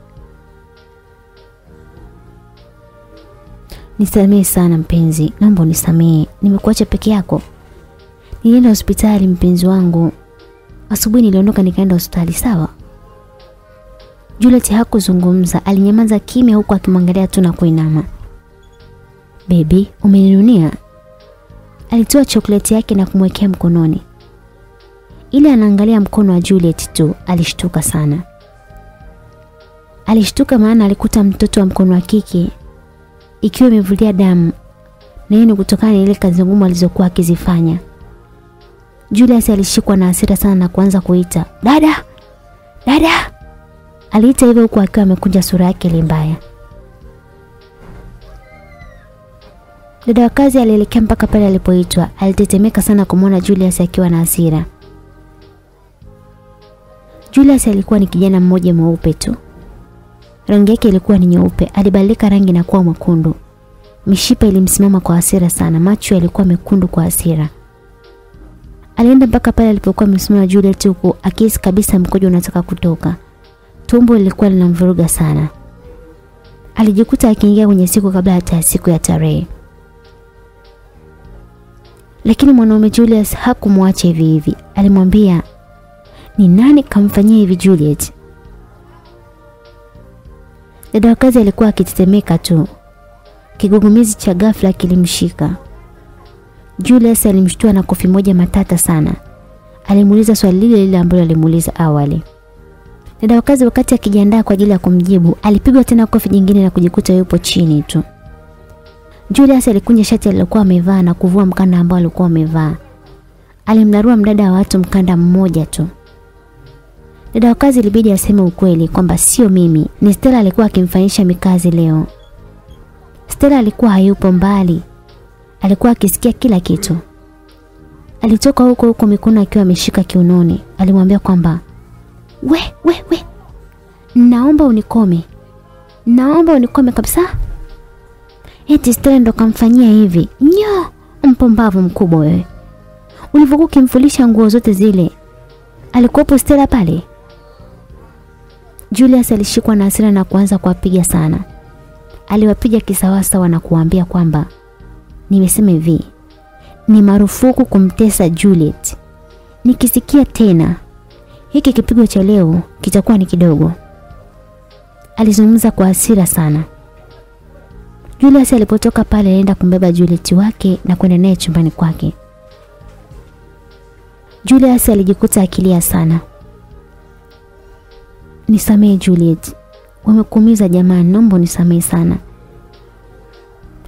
S1: Nisamehe sana mpenzi, naomba unisamehe. Nimekuacha peke yako. Nilienda hospitali mpenzi wangu. Asubuhi niliondoka nikaenda hospitali sawa? Juliet hakuzungumza, alinyamaza kimya huku akimwangalia tu na kuinama. Baby, umeninunia? Alitoa chokoleti yake na kumwekea mkononi. Ile anaangalia mkono wa Juliet tu alishtuka sana. Alishtuka maana alikuta mtoto wa mkono wa kike ikiwa imevulia damu na hii ni kutokana na ile kazi ngumu alizokuwa akizifanya. Julius alishikwa na hasira sana na kuanza kuita, "Dada! Dada!" Aliita hivyo huku akiwa amekunja sura yake ile mbaya. Dada wa kazi alielekea mpaka pale alipoitwa. Alitetemeka sana kumwona Julius akiwa na hasira. Julius alikuwa ni kijana mmoja mweupe tu. Rangi yake ilikuwa ni nyeupe, alibadilika rangi na kuwa mwekundu. Mishipa ilimsimama kwa hasira sana, macho yalikuwa mekundu kwa hasira. Alienda mpaka pale alipokuwa amesimama Juliet huku akihisi kabisa mkojo unataka kutoka. Tumbo lilikuwa linamvuruga sana. Alijikuta akiingia kwenye siku kabla hata siku ya tarehe. Lakini mwanaume Julius hakumwacha hivi hivi. Alimwambia, "Ni nani kamfanyia hivi Juliet?" Dada wa kazi alikuwa akitetemeka tu. Kigugumizi cha ghafla kilimshika. Julius alimshtua na kofi moja matata sana. Alimuuliza swali lile lile ambalo alimuuliza awali. Dada wa kazi wakati akijiandaa kwa ajili ya kumjibu, alipigwa tena kofi jingine na kujikuta yupo chini tu. Julius alikunja shati alilokuwa amevaa na kuvua mkanda ambao alikuwa amevaa. Alimnarua mdada wa watu mkanda mmoja tu. Dada wa kazi ilibidi aseme ukweli kwamba sio mimi, ni Stella alikuwa akimfanyisha mikazi leo. Stella alikuwa hayupo mbali. Alikuwa akisikia kila kitu. Alitoka huko huko mikono akiwa ameshika kiunoni. Alimwambia kwamba we we we naomba unikome. Naomba unikome kabisa. Eti Stella ndo kamfanyia hivi. Nyo, mpombavu mkubwa wewe. Ulivyokuwa ukimfulisha nguo zote zile. Alikuwepo Stella pale? Julius alishikwa na hasira na kuanza kuwapiga sana. Aliwapiga kisawasawa na kuwaambia kwamba nimesema hivi, ni marufuku kumtesa Juliet. Nikisikia tena hiki kipigo cha leo kitakuwa ni kidogo. Alizungumza kwa hasira sana. Julius alipotoka pale alienda kumbeba Juliet wake na kwenda naye chumbani kwake. Julius alijikuta akilia sana. Nisamehe Juliet. Wamekuumiza jamani, naomba nisamehe sana.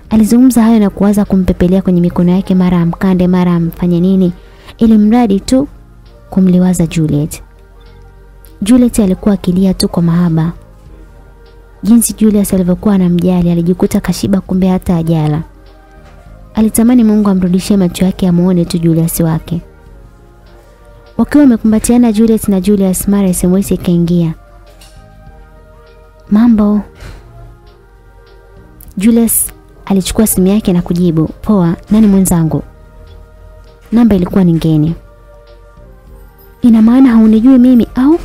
S1: Alizungumza hayo na kuanza kumpepelea kwenye mikono yake mara amkande mara amfanye nini ili mradi tu kumliwaza Juliet. Juliet alikuwa akilia tu kwa mahaba. Jinsi Julius alivyokuwa anamjali alijikuta kashiba kumbe hata ajala. Alitamani Mungu amrudishie macho yake amuone tu Julius wake. Wakiwa wamekumbatiana Juliet na Julius mara SMS ikaingia. Mambo. Julius alichukua simu yake na kujibu, "Poa, nani mwenzangu?" Namba ilikuwa ni ngeni. Ina maana haunijui mimi au?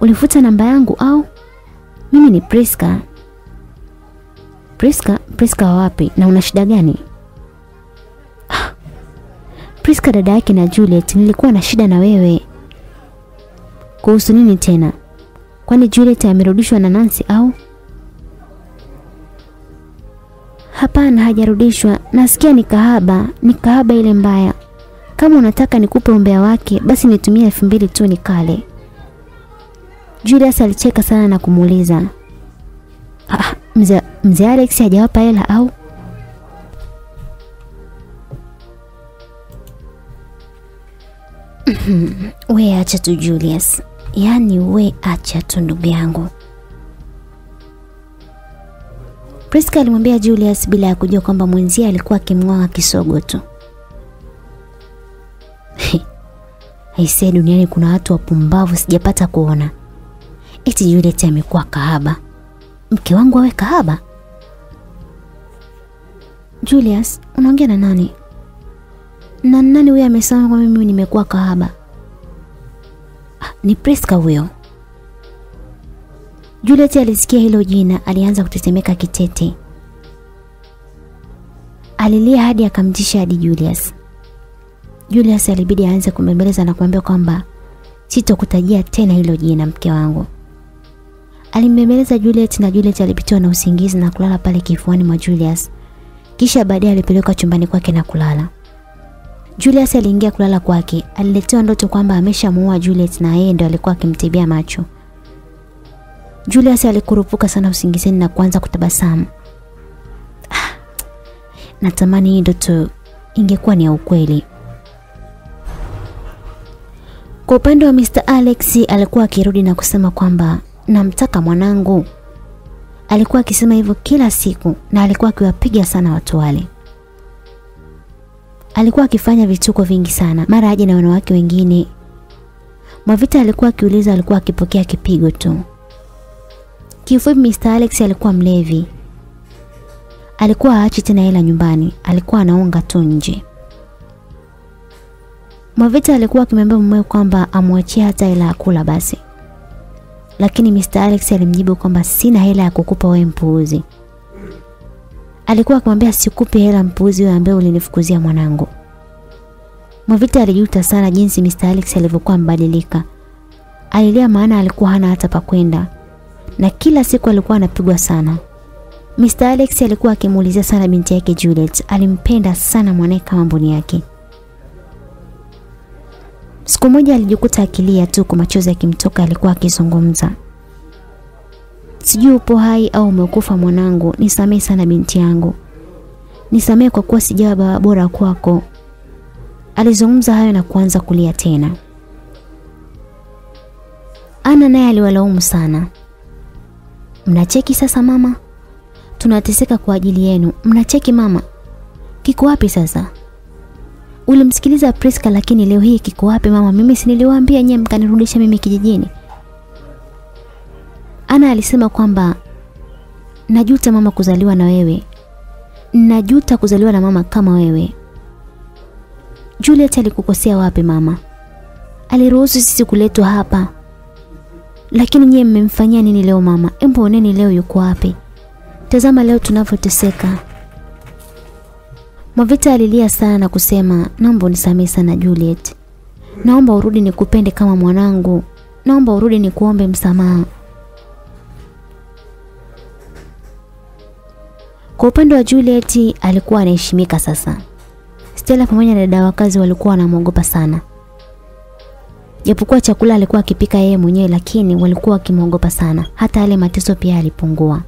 S1: Ulifuta namba yangu au? Mimi ni Priska. Priska, Priska wa wapi na una shida gani? Ah, Priska dada yake na Juliet, nilikuwa na shida na wewe. Kuhusu nini tena? Kwani Juliet amerudishwa na Nancy au? Hapana, hajarudishwa. Nasikia ni kahaba, ni kahaba ile mbaya. Kama unataka nikupe umbea wake, basi nitumie elfu mbili tu nikale. Julius alicheka sana na kumuuliza, ah, mzee mzee Alex hajawapa hela au? we acha tu Julius, yaani we acha tu ndugu yangu. Priska alimwambia Julius bila ya kujua kwamba mwenzie alikuwa akimng'oa kisogo tu. Aisee, duniani kuna watu wapumbavu sijapata kuona. Eti Juliet amekuwa kahaba. Mke wangu awe kahaba? Julius, unaongea na nani? Na nani huyo amesema kwamba mimi nimekuwa kahaba? Ni Priska huyo. Juliet alisikia hilo jina, alianza kutetemeka kitete. Alilia hadi akamtisha hadi Julius. Julius alibidi aanze kumbembeleza na kumwambia kwamba sitokutajia tena hilo jina mke wangu. Alimbembeleza Juliet na Juliet alipitiwa na usingizi na kulala pale kifuani mwa Julius. Kisha baadaye alipelekwa chumbani kwake na kulala. Julius aliingia kulala kwake. Aliletewa ndoto kwamba ameshamuua Juliet na yeye ndo alikuwa akimtibia macho. Julius alikurupuka sana usingizini na kuanza kutabasamu. Ah, natamani hii ndoto ingekuwa ni ya ukweli. Kwa upande wa Mr. Alex alikuwa akirudi na kusema kwamba namtaka mwanangu. Alikuwa akisema hivyo kila siku na alikuwa akiwapiga sana watu wale. Alikuwa akifanya vituko vingi sana, mara aje na wanawake wengine. Mwavita alikuwa akiuliza, alikuwa akipokea kipigo tu. kifupi Mr. Alex alikuwa mlevi. Alikuwa haachi tena hela nyumbani, alikuwa anaonga tu nje. Mwavita alikuwa akimwambia mumewe kwamba amwachie hata hela ya kula basi. Lakini Mr. Alex alimjibu kwamba sina hela ya kukupa wewe mpuuzi. Alikuwa akimwambia sikupi hela mpuzi wewe ambaye ulinifukuzia mwanangu. Mwavita alijuta sana jinsi Mr. Alex alivyokuwa mbadilika. Alilia maana alikuwa hana hata pa kwenda. Na kila siku alikuwa anapigwa sana. Mr. Alex alikuwa akimuulizia sana binti yake Juliet. Alimpenda sana mwanae kama mboni yake. Siku moja alijikuta akilia tu kwa machozi yakimtoka alikuwa akizungumza. Sijui upo hai au umekufa mwanangu, nisamehe sana binti yangu. Nisamehe kwa kuwa sijawa baba bora kwako. Alizungumza hayo na kuanza kulia tena. Ana naye aliwalaumu sana. Mnacheki sasa mama? Tunateseka kwa ajili yenu. Mnacheki mama? Kiko wapi sasa? Ulimsikiliza Priska lakini leo hii kiko wapi mama? Mimi si niliwaambia nyie mkanirudisha mimi kijijini. Ana alisema kwamba najuta mama kuzaliwa na wewe. Najuta kuzaliwa na mama kama wewe. Juliet alikukosea wapi mama? Aliruhusu sisi kuletwa hapa. Lakini nyie mmemfanyia nini leo mama? Embo oneni leo yuko wapi? Tazama leo tunavyoteseka. Mwavita alilia sana na kusema, naomba unisamehe sana Juliet. Naomba urudi nikupende kama mwanangu. Naomba urudi nikuombe msamaha. Kwa upande wa Juliet alikuwa anaheshimika sasa. Stella pamoja na dada wakazi walikuwa wanamwogopa sana. Japokuwa chakula alikuwa akipika yeye mwenyewe lakini walikuwa wakimwogopa sana. Hata yale mateso pia alipungua.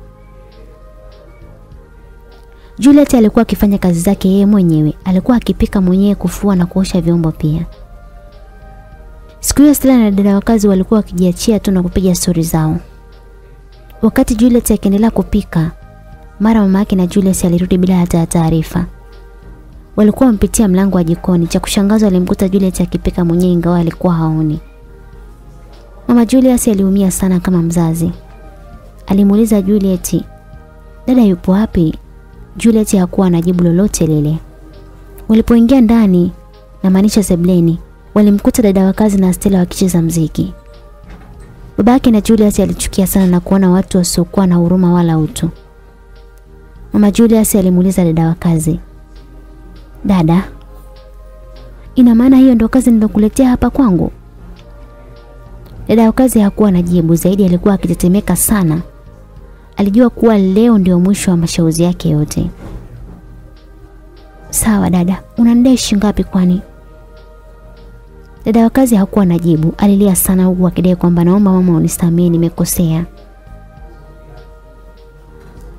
S1: Juliet alikuwa akifanya kazi zake yeye mwenyewe. Alikuwa akipika mwenyewe, kufua na kuosha vyombo pia. Siku hiyo Stella na dada wakazi walikuwa wakijiachia tu na kupiga stori zao. Wakati Juliet akiendelea kupika, mara mama yake na Julius alirudi bila hata taarifa. Walikuwa wampitia mlango wa jikoni. Cha kushangaza alimkuta Julius akipika mwenyewe ingawa alikuwa haoni. Mama Julius aliumia sana kama mzazi. Alimuuliza Juliet, "Dada yupo wapi?" Juliet hakuwa na jibu lolote lile. Walipoingia ndani na maanisha sebleni, walimkuta dada wa kazi na Stella wakicheza mziki. Babake na Julius alichukia sana na kuona watu wasiokuwa na huruma wala utu. Mama Julius alimuuliza dada wa kazi, "Dada, ina maana hiyo ndio kazi nilokuletea hapa kwangu?" Dada wa kazi hakuwa na jibu, zaidi alikuwa akitetemeka sana. Alijua kuwa leo ndio mwisho wa mashauzi yake yote. Sawa dada, unanidai shilingi ngapi kwani? Dada wa kazi hakuwa na jibu, alilia sana huku akidai kwamba naomba mama unisamehe nimekosea.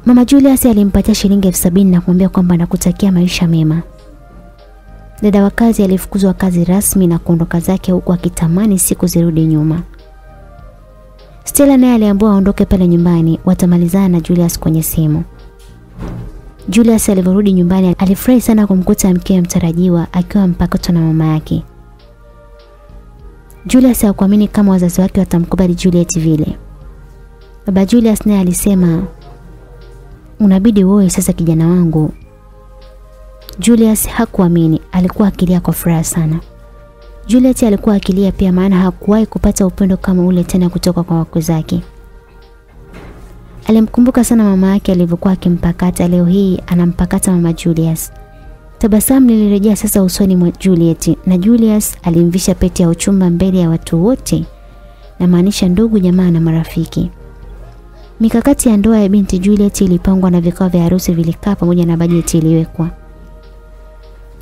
S1: Mama Julius alimpatia shilingi elfu sabini na kumwambia kwamba anakutakia maisha mema. Dada wa kazi alifukuzwa kazi rasmi na kuondoka zake huku akitamani siku zirudi nyuma. Stella naye aliambiwa aondoke pale nyumbani, watamalizana na Julius kwenye simu. Julius alivyorudi nyumbani alifurahi sana kumkuta mkewe mtarajiwa akiwa mpakato na mama yake. Julius hakuamini kama wazazi wake watamkubali Juliet vile. Baba Julius naye alisema unabidi uoe sasa kijana wangu. Julius hakuamini, alikuwa akilia kwa furaha sana. Juliet alikuwa akilia pia maana hakuwahi kupata upendo kama ule tena kutoka kwa wako zake. Alimkumbuka sana mama yake alivyokuwa akimpakata, leo hii anampakata mama Julius. Tabasamu lilirejea sasa usoni mwa Juliet na Julius alimvisha pete ya uchumba mbele ya watu wote, na maanisha ndugu, jamaa na marafiki. Mikakati ya ndoa ya binti Juliet ilipangwa na vikao vya harusi vilikaa pamoja na bajeti iliwekwa.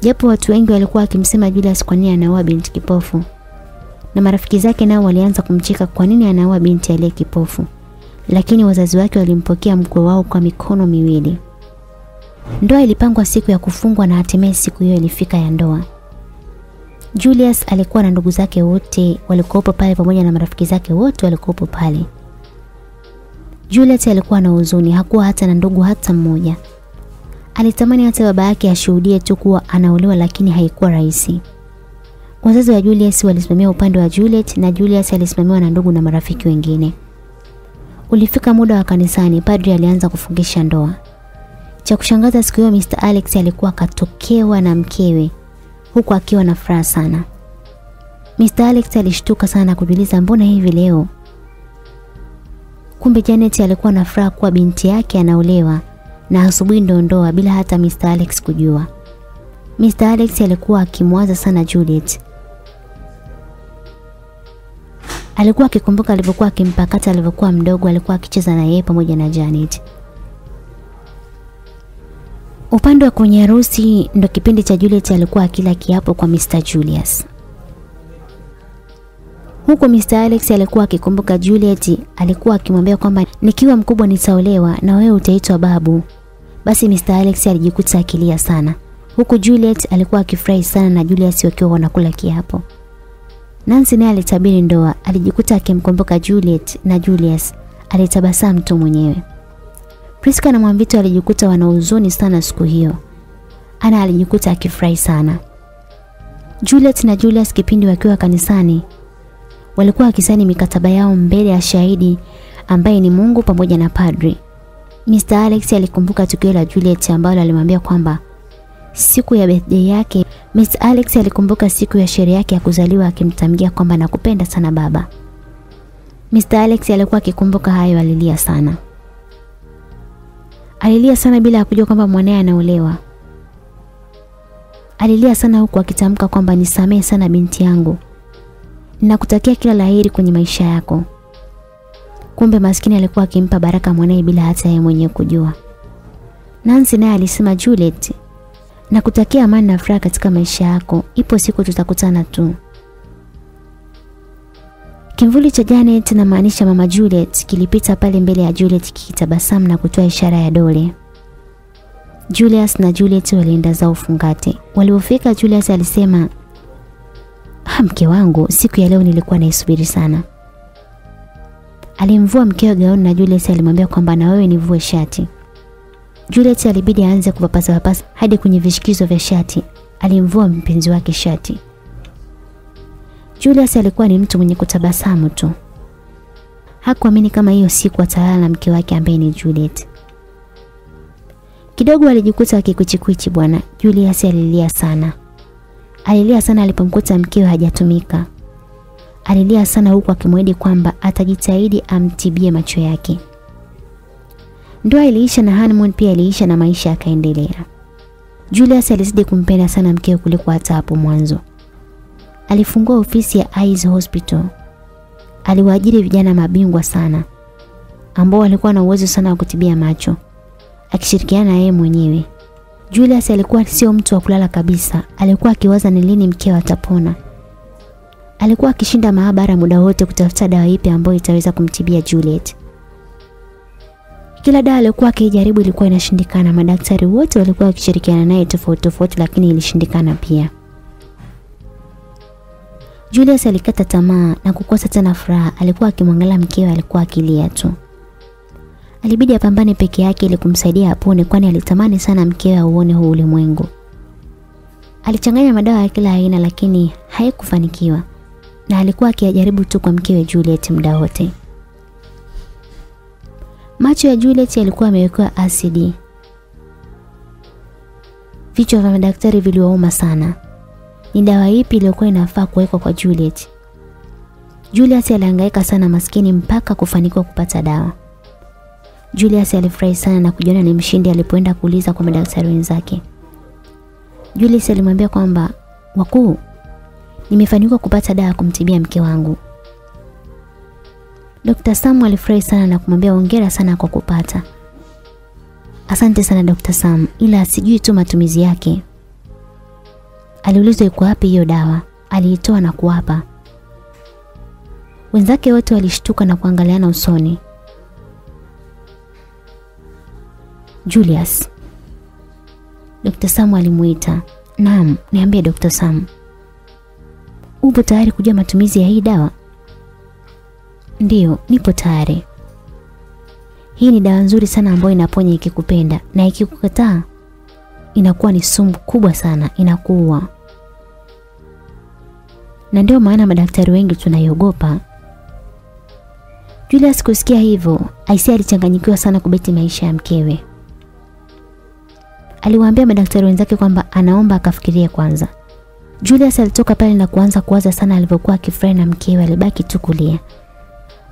S1: Japo watu wengi walikuwa wakimsema Julius kwa nini anaoa binti kipofu. Na marafiki zake nao walianza kumchika kwa nini anaoa binti aliye kipofu. Lakini wazazi wake walimpokea mkwe wao kwa mikono miwili. Ndoa ilipangwa siku ya kufungwa na hatimaye siku hiyo ilifika ya ndoa. Julius alikuwa na ndugu zake wote walikuwepo pale pamoja na marafiki zake wote walikuwepo pale. Juliet alikuwa na huzuni, hakuwa hata na ndugu hata mmoja. Alitamani hata baba yake ashuhudie tu kuwa anaolewa lakini haikuwa rahisi. Wazazi wa Julius walisimamia upande wa Juliet na Julius alisimamiwa na ndugu na marafiki wengine. Ulifika muda wa kanisani, padri alianza kufungisha ndoa. Cha kushangaza siku hiyo Mr. Alex alikuwa katokewa na mkewe huku akiwa na furaha sana. Mr. Alex alishtuka sana kujiuliza mbona hivi leo? Kumbe Janet alikuwa na furaha kuwa binti yake anaolewa na asubuhi ndondoa bila hata Mr. Alex kujua. Mr. Alex alikuwa akimwaza sana Juliet. Alikuwa akikumbuka alivyokuwa akimpakata alivyokuwa mdogo, alikuwa akicheza na yeye pamoja na Janet. Upande wa kwenye harusi ndo kipindi cha Juliet alikuwa akila kiapo kwa Mr. Julius. Huko Mr. Alex alikuwa akikumbuka Juliet alikuwa akimwambia kwamba nikiwa mkubwa nitaolewa na wewe utaitwa babu. Basi Mr. Alex alijikuta akilia sana. Huku Juliet alikuwa akifurahi sana na Julius wakiwa wanakula kiapo. Nancy naye alitabiri ndoa, alijikuta akimkumbuka Juliet na Julius alitabasamu tu mwenyewe. Priska na Mwambito alijikuta wana huzuni sana siku hiyo. Ana alijikuta akifurahi sana. Juliet na Julius kipindi wakiwa kanisani walikuwa wakisaini mikataba yao mbele ya shahidi ambaye ni Mungu pamoja na padri. Mr. Alex alikumbuka tukio la Juliet ambalo alimwambia kwamba siku ya birthday yake Mr. Alex alikumbuka siku ya sherehe yake ya kuzaliwa akimtamgia kwamba nakupenda sana baba. Mr. Alex alikuwa akikumbuka hayo alilia sana. Alilia sana bila ya kujua kwamba mwanae anaolewa. Alilia sana huku akitamka kwamba nisamehe sana binti yangu. Ninakutakia kila la heri kwenye maisha yako. Kumbe maskini alikuwa akimpa baraka mwanae bila hata yeye mwenyewe kujua. Nancy naye alisema Juliet, nakutakia amani na furaha katika maisha yako. Ipo siku tutakutana tu. Kimvuli cha Janet na maanisha mama Juliet kilipita pale mbele ya Juliet kikitabasamu na kutoa ishara ya dole. Julius na Juliet walienda zao fungate. waliofika Julius alisema, "Ha, mke wangu, siku ya leo nilikuwa naisubiri sana." Alimvua mkewe gauni na Juliet alimwambia kwamba na wewe nivue shati. Juliet alibidi aanze kupapasa papasa hadi kwenye vishikizo vya shati. Alimvua mpenzi wake shati. Julius alikuwa ni mtu mwenye kutabasamu tu. Hakuamini kama hiyo siku atalala na mke wake ambaye ni Juliet. Kidogo alijikuta akikuchikwichi bwana. Julius alilia sana. Alilia sana alipomkuta mkewe hajatumika. Alilia sana huku akimwahidi kwamba atajitahidi amtibie macho yake. Ndoa iliisha na honeymoon pia iliisha na maisha yakaendelea. Julius alizidi kumpenda sana mkewe kuliko hata hapo mwanzo. Alifungua ofisi ya Eyes Hospital. Aliwaajiri vijana mabingwa sana ambao walikuwa na uwezo sana wa kutibia macho akishirikiana na yeye mwenyewe. Julius alikuwa sio mtu wa kulala kabisa. Alikuwa akiwaza ni lini mkewe atapona. Alikuwa akishinda maabara muda wote kutafuta dawa ipi ambayo itaweza kumtibia Juliet. Kila dawa alikuwa akijaribu ilikuwa inashindikana. Madaktari wote walikuwa wakishirikiana naye tofauti tofauti, lakini ilishindikana pia. Julius alikata tamaa na kukosa tena furaha. Alikuwa akimwangalia mkewe, alikuwa akilia tu. Alibidi apambane peke yake ili kumsaidia apone, kwani alitamani sana mkewe auone huu ulimwengu. Alichanganya madawa ya kila aina, lakini haikufanikiwa na alikuwa akijaribu tu kwa mkewe Juliet muda wote. Macho ya Juliet yalikuwa yamewekewa asidi. Vichwa vya madaktari viliwauma sana. Ni dawa ipi iliyokuwa inafaa kuwekwa kwa Juliet? Juliet alihangaika sana maskini mpaka kufanikiwa kupata dawa. Julius alifurahi sana na kujiona ni mshindi alipoenda kuuliza kwa madaktari wenzake. Julius alimwambia kwamba wakuu, nimefanikiwa kupata dawa kumtibia mke wangu. Dr. Sam alifurahi sana na kumwambia hongera sana kwa kupata. Asante sana Dr. Sam, ila sijui tu matumizi yake. Aliulizwa iko wapi hiyo dawa, aliitoa na kuwapa. Wenzake wote walishtuka na kuangaliana usoni. Julius. Dr. Sam alimuita. Naam, niambie Dr. Sam. Upo tayari kujua matumizi ya hii dawa? Ndiyo, nipo tayari. Hii ni dawa nzuri sana ambayo inaponya ikikupenda na ikikukataa inakuwa ni sumu kubwa sana, inakuua. Na ndio maana madaktari wengi tunaiogopa. Julius kusikia hivyo, Aisha alichanganyikiwa sana kubeti maisha ya mkewe. Aliwaambia madaktari wenzake kwamba anaomba akafikirie kwanza. Julius alitoka pale na kuanza kuwaza sana alivyokuwa akifurahi na mkewe, alibaki tu kulia.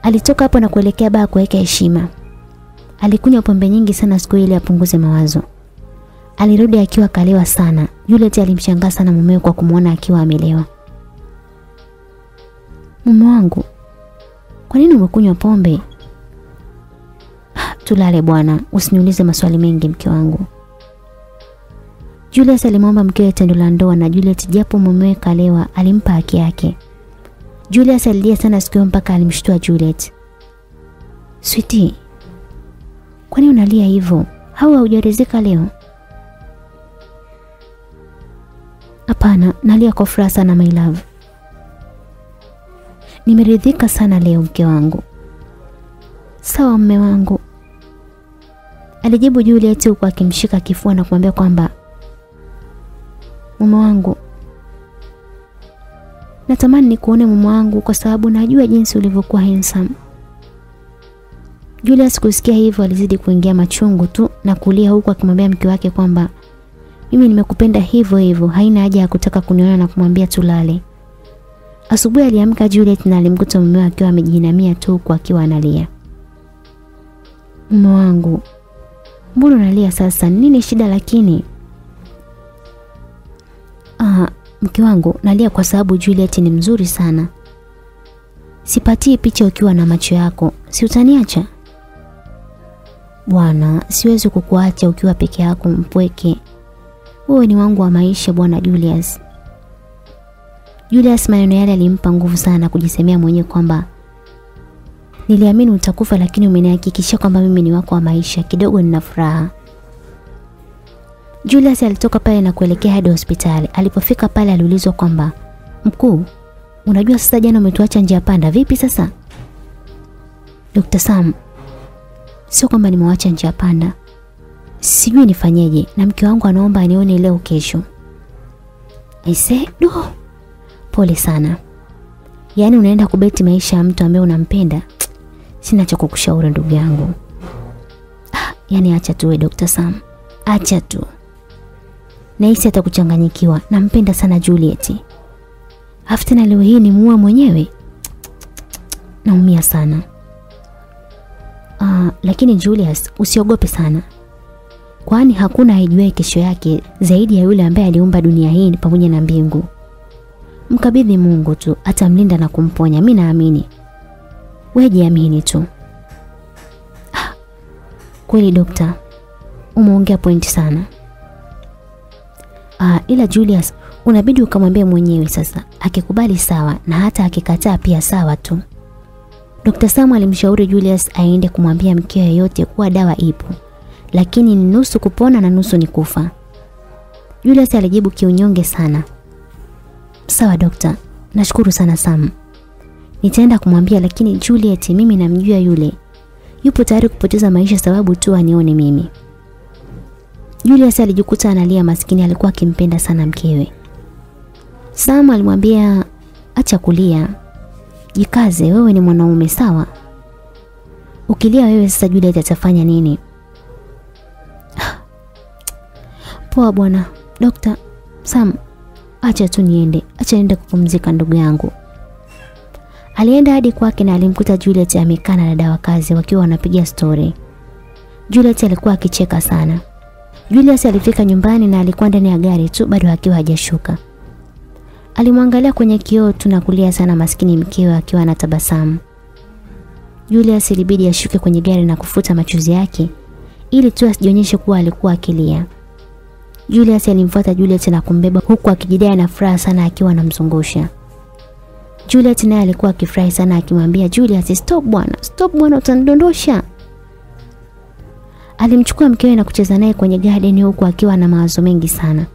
S1: Alitoka hapo na kuelekea baa kuweka heshima. Alikunywa pombe nyingi sana siku ile apunguze mawazo. Alirudi akiwa kalewa sana. Juliet alimshangaa sana mumewe kwa kumwona akiwa amelewa. Mume wangu, kwa nini umekunywa pombe? "Ah, Tulale bwana, usiniulize maswali mengi mke wangu. Julius alimwomba mkewe tendo la ndoa na Juliet japo mumewe kalewa alimpa haki yake. Julius alilia sana siku mpaka alimshtua Juliet. Sweetie, kwani unalia hivyo? Hau haujarizika leo? Hapana, nalia kwa furaha sana my love. Nimeridhika sana leo mke wangu. Sawa mme wangu. Alijibu Juliet huku akimshika kifua na kumwambia kwamba mume wangu natamani nikuone mume wangu kwa sababu najua jinsi ulivyokuwa handsome. Julius kusikia hivyo alizidi kuingia machungu tu na kulia huku akimwambia mke wake kwamba mimi nimekupenda hivyo hivyo, haina haja ya kutaka kuniona na kumwambia tulale. Asubuhi aliamka Juliet na alimkuta mumewe akiwa amejinamia tu huku akiwa analia. Mume wangu, mbona unalia sasa? Nini shida lakini? Ah, mke wangu, nalia kwa sababu Juliet ni mzuri sana. Sipatii picha ukiwa na macho yako. Si utaniacha? Bwana, siwezi kukuacha ukiwa peke yako mpweke. Wewe ni wangu wa maisha bwana Julius. Julius maneno yale alimpa nguvu sana kujisemea mwenyewe kwamba niliamini utakufa lakini umenihakikishia kwamba mimi ni wako wa maisha. Kidogo nina furaha. Julius alitoka pale na kuelekea hadi hospitali. Alipofika pale aliulizwa kwamba mkuu, unajua sasa jana umetuacha njia panda vipi sasa? Dr. Sam, sio kwamba nimewacha njia panda. Sijui nifanyeje na mke wangu anaomba anione leo kesho. Aise, do. Pole sana. Yaani unaenda kubeti maisha ya mtu ambaye unampenda? Sina cha kukushauri ndugu yangu. Ah, yaani acha tu Dr. Sam. Acha tu. Nahisi atakuchanganyikiwa. Nampenda sana Juliet. Afu tena leo hii ni muue mwenyewe. Naumia sana. Ah, lakini Julius usiogope sana. Kwani hakuna aijuaye kesho yake zaidi ya yule ambaye aliumba dunia hii pamoja na mbingu. Mkabidhi Mungu tu, atamlinda na kumponya. Mimi naamini. Wewe jiamini tu. Ah, kweli dokta. Umeongea pointi sana. Ah, ila Julius unabidi ukamwambie mwenyewe sasa. Akikubali sawa na hata akikataa pia sawa tu. Dr. Sam alimshauri Julius aende kumwambia mke yote kuwa dawa ipo, lakini ni nusu kupona na nusu ni kufa. Julius alijibu kiunyonge sana. Sawa dokta, nashukuru sana Sam. Nitaenda kumwambia lakini Juliet mimi namjua yule. Yupo tayari kupoteza maisha sababu tu anione mimi. Julius alijikuta analia maskini alikuwa akimpenda sana mkewe. Sam alimwambia acha kulia. Jikaze wewe ni mwanaume sawa? Ukilia wewe sasa Juliet atafanya nini? Poa bwana. Dokta Sam acha tu niende. Acha niende kupumzika ndugu yangu. Alienda hadi kwake na alimkuta Juliet amekaa na dada wa kazi wakiwa wanapiga story. Juliet alikuwa akicheka sana. Julius alifika nyumbani na alikuwa ndani ya gari tu bado akiwa hajashuka. Alimwangalia kwenye kioo tu na kulia sana maskini mkewe akiwa anatabasamu. Julius ilibidi ashuke kwenye gari na kufuta machozi yake ili tu asijionyeshe kuwa alikuwa akilia. Julius alimfuata Juliet na kumbeba huku akijidai na furaha sana akiwa anamzungusha. Juliet naye alikuwa akifurahi sana akimwambia Julius, stop bwana, stop bwana utanidondosha. Alimchukua mkewe na kucheza naye kwenye garden huku akiwa na mawazo mengi sana.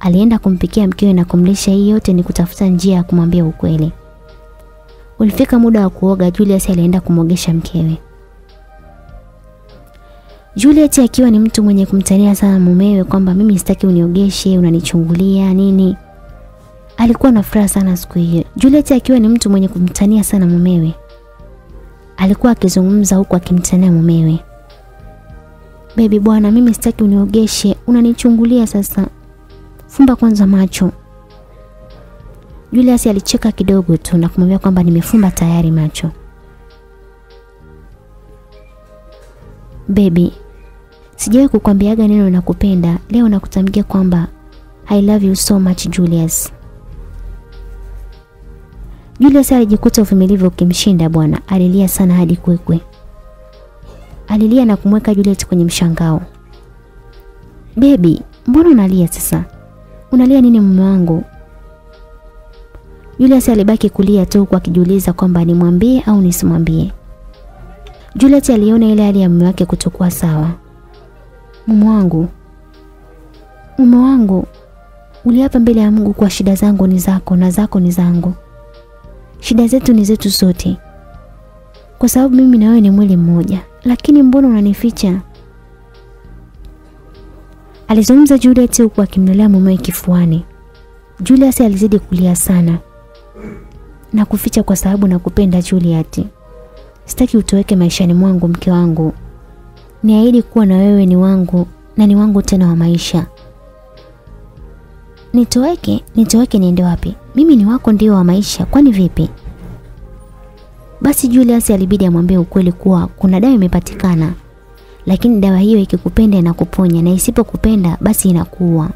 S1: Alienda kumpikia mkewe na kumlisha. Hii yote ni kutafuta njia ya kumwambia ukweli. Ulifika muda wa kuoga, Julius alienda kumogesha mkewe. Juliet akiwa ni mtu mwenye kumtania sana mumewe kwamba mimi sitaki uniogeshe, unanichungulia nini. Alikuwa na furaha sana siku hiyo. Juliet akiwa ni mtu mwenye kumtania sana mumewe. Alikuwa akizungumza huku akimtania mumewe. Baby bwana, mimi sitaki uniogeshe, unanichungulia sasa. Fumba kwanza macho. Julius alicheka kidogo tu na kumwambia kwamba nimefumba tayari macho. Baby, sijawahi kukwambiaga neno nakupenda. Leo nakutamkia kwamba I love you so much Julius. Julius alijikuta uvumilivu ukimshinda bwana. Alilia sana hadi kwekwe. Alilia na kumweka Juliet kwenye mshangao. Baby, mbona unalia sasa? Unalia nini mume wangu? Julius alibaki kulia tu kwa kijiuliza kwamba nimwambie au nisimwambie. Juliet aliona ile hali ya mume wake kutokuwa sawa. Mume wangu, mume wangu, uliapa mbele ya Mungu kwa shida zangu ni zako na zako ni zangu. Shida zetu ni zetu zote. kwa sababu mimi na wewe ni mwili mmoja. Lakini mbona unanificha? Alizungumza Juliet huku akimlelea mumewe kifuani. Julius alizidi kulia sana na kuficha kwa sababu na kupenda Juliet. Sitaki utoweke maishani mwangu mke wangu. Niahidi kuwa na wewe ni wangu na ni wangu tena wa maisha. Nitoweke, nitoweke niende wapi? Mimi ni wako ndio wa maisha, kwani vipi? Basi Julius alibidi amwambie ukweli kuwa kuna dawa imepatikana. Lakini dawa hiyo ikikupenda inakuponya na isipokupenda basi inakuua.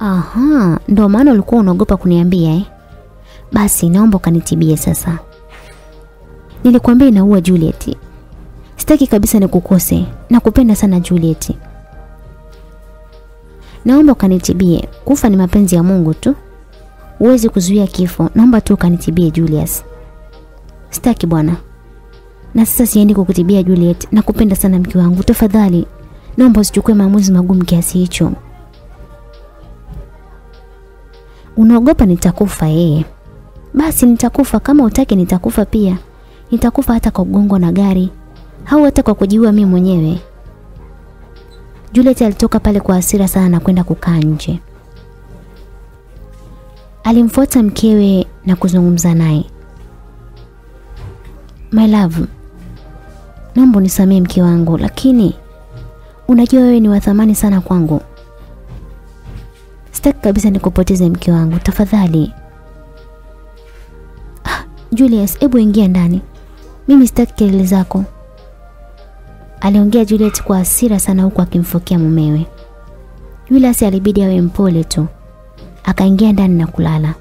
S1: Aha, ndo maana ulikuwa unaogopa kuniambia eh? Basi naomba ukanitibie sasa. Nilikwambia inaua Juliet. Sitaki kabisa nikukose. Nakupenda sana Juliet. Naomba ukanitibie. Kufa ni mapenzi ya Mungu tu. Huwezi kuzuia kifo. Naomba tu kanitibie Julius. Sitaki bwana. Na sasa siendi kukutibia Juliet. Nakupenda sana mke wangu. Tafadhali. Naomba usichukue maamuzi magumu kiasi hicho. Unaogopa nitakufa yeye. Basi nitakufa kama utaki nitakufa pia. Nitakufa hata kwa kugongo na gari au hata kwa kujiua mimi mwenyewe. Juliet alitoka pale kwa hasira sana na kwenda kukaa nje. Alimfuata mkewe na kuzungumza naye. My love, naomba unisamehe mke wangu, lakini unajua wewe ni wa thamani sana kwangu. Sitaki kabisa nikupoteze mke wangu, tafadhali. Ah, Julius, hebu ingia ndani. Mimi sitaki kelele zako. Aliongea Juliet kwa hasira sana huku akimfokea mumewe. Julius alibidi awe mpole tu. Akaingia ndani na kulala.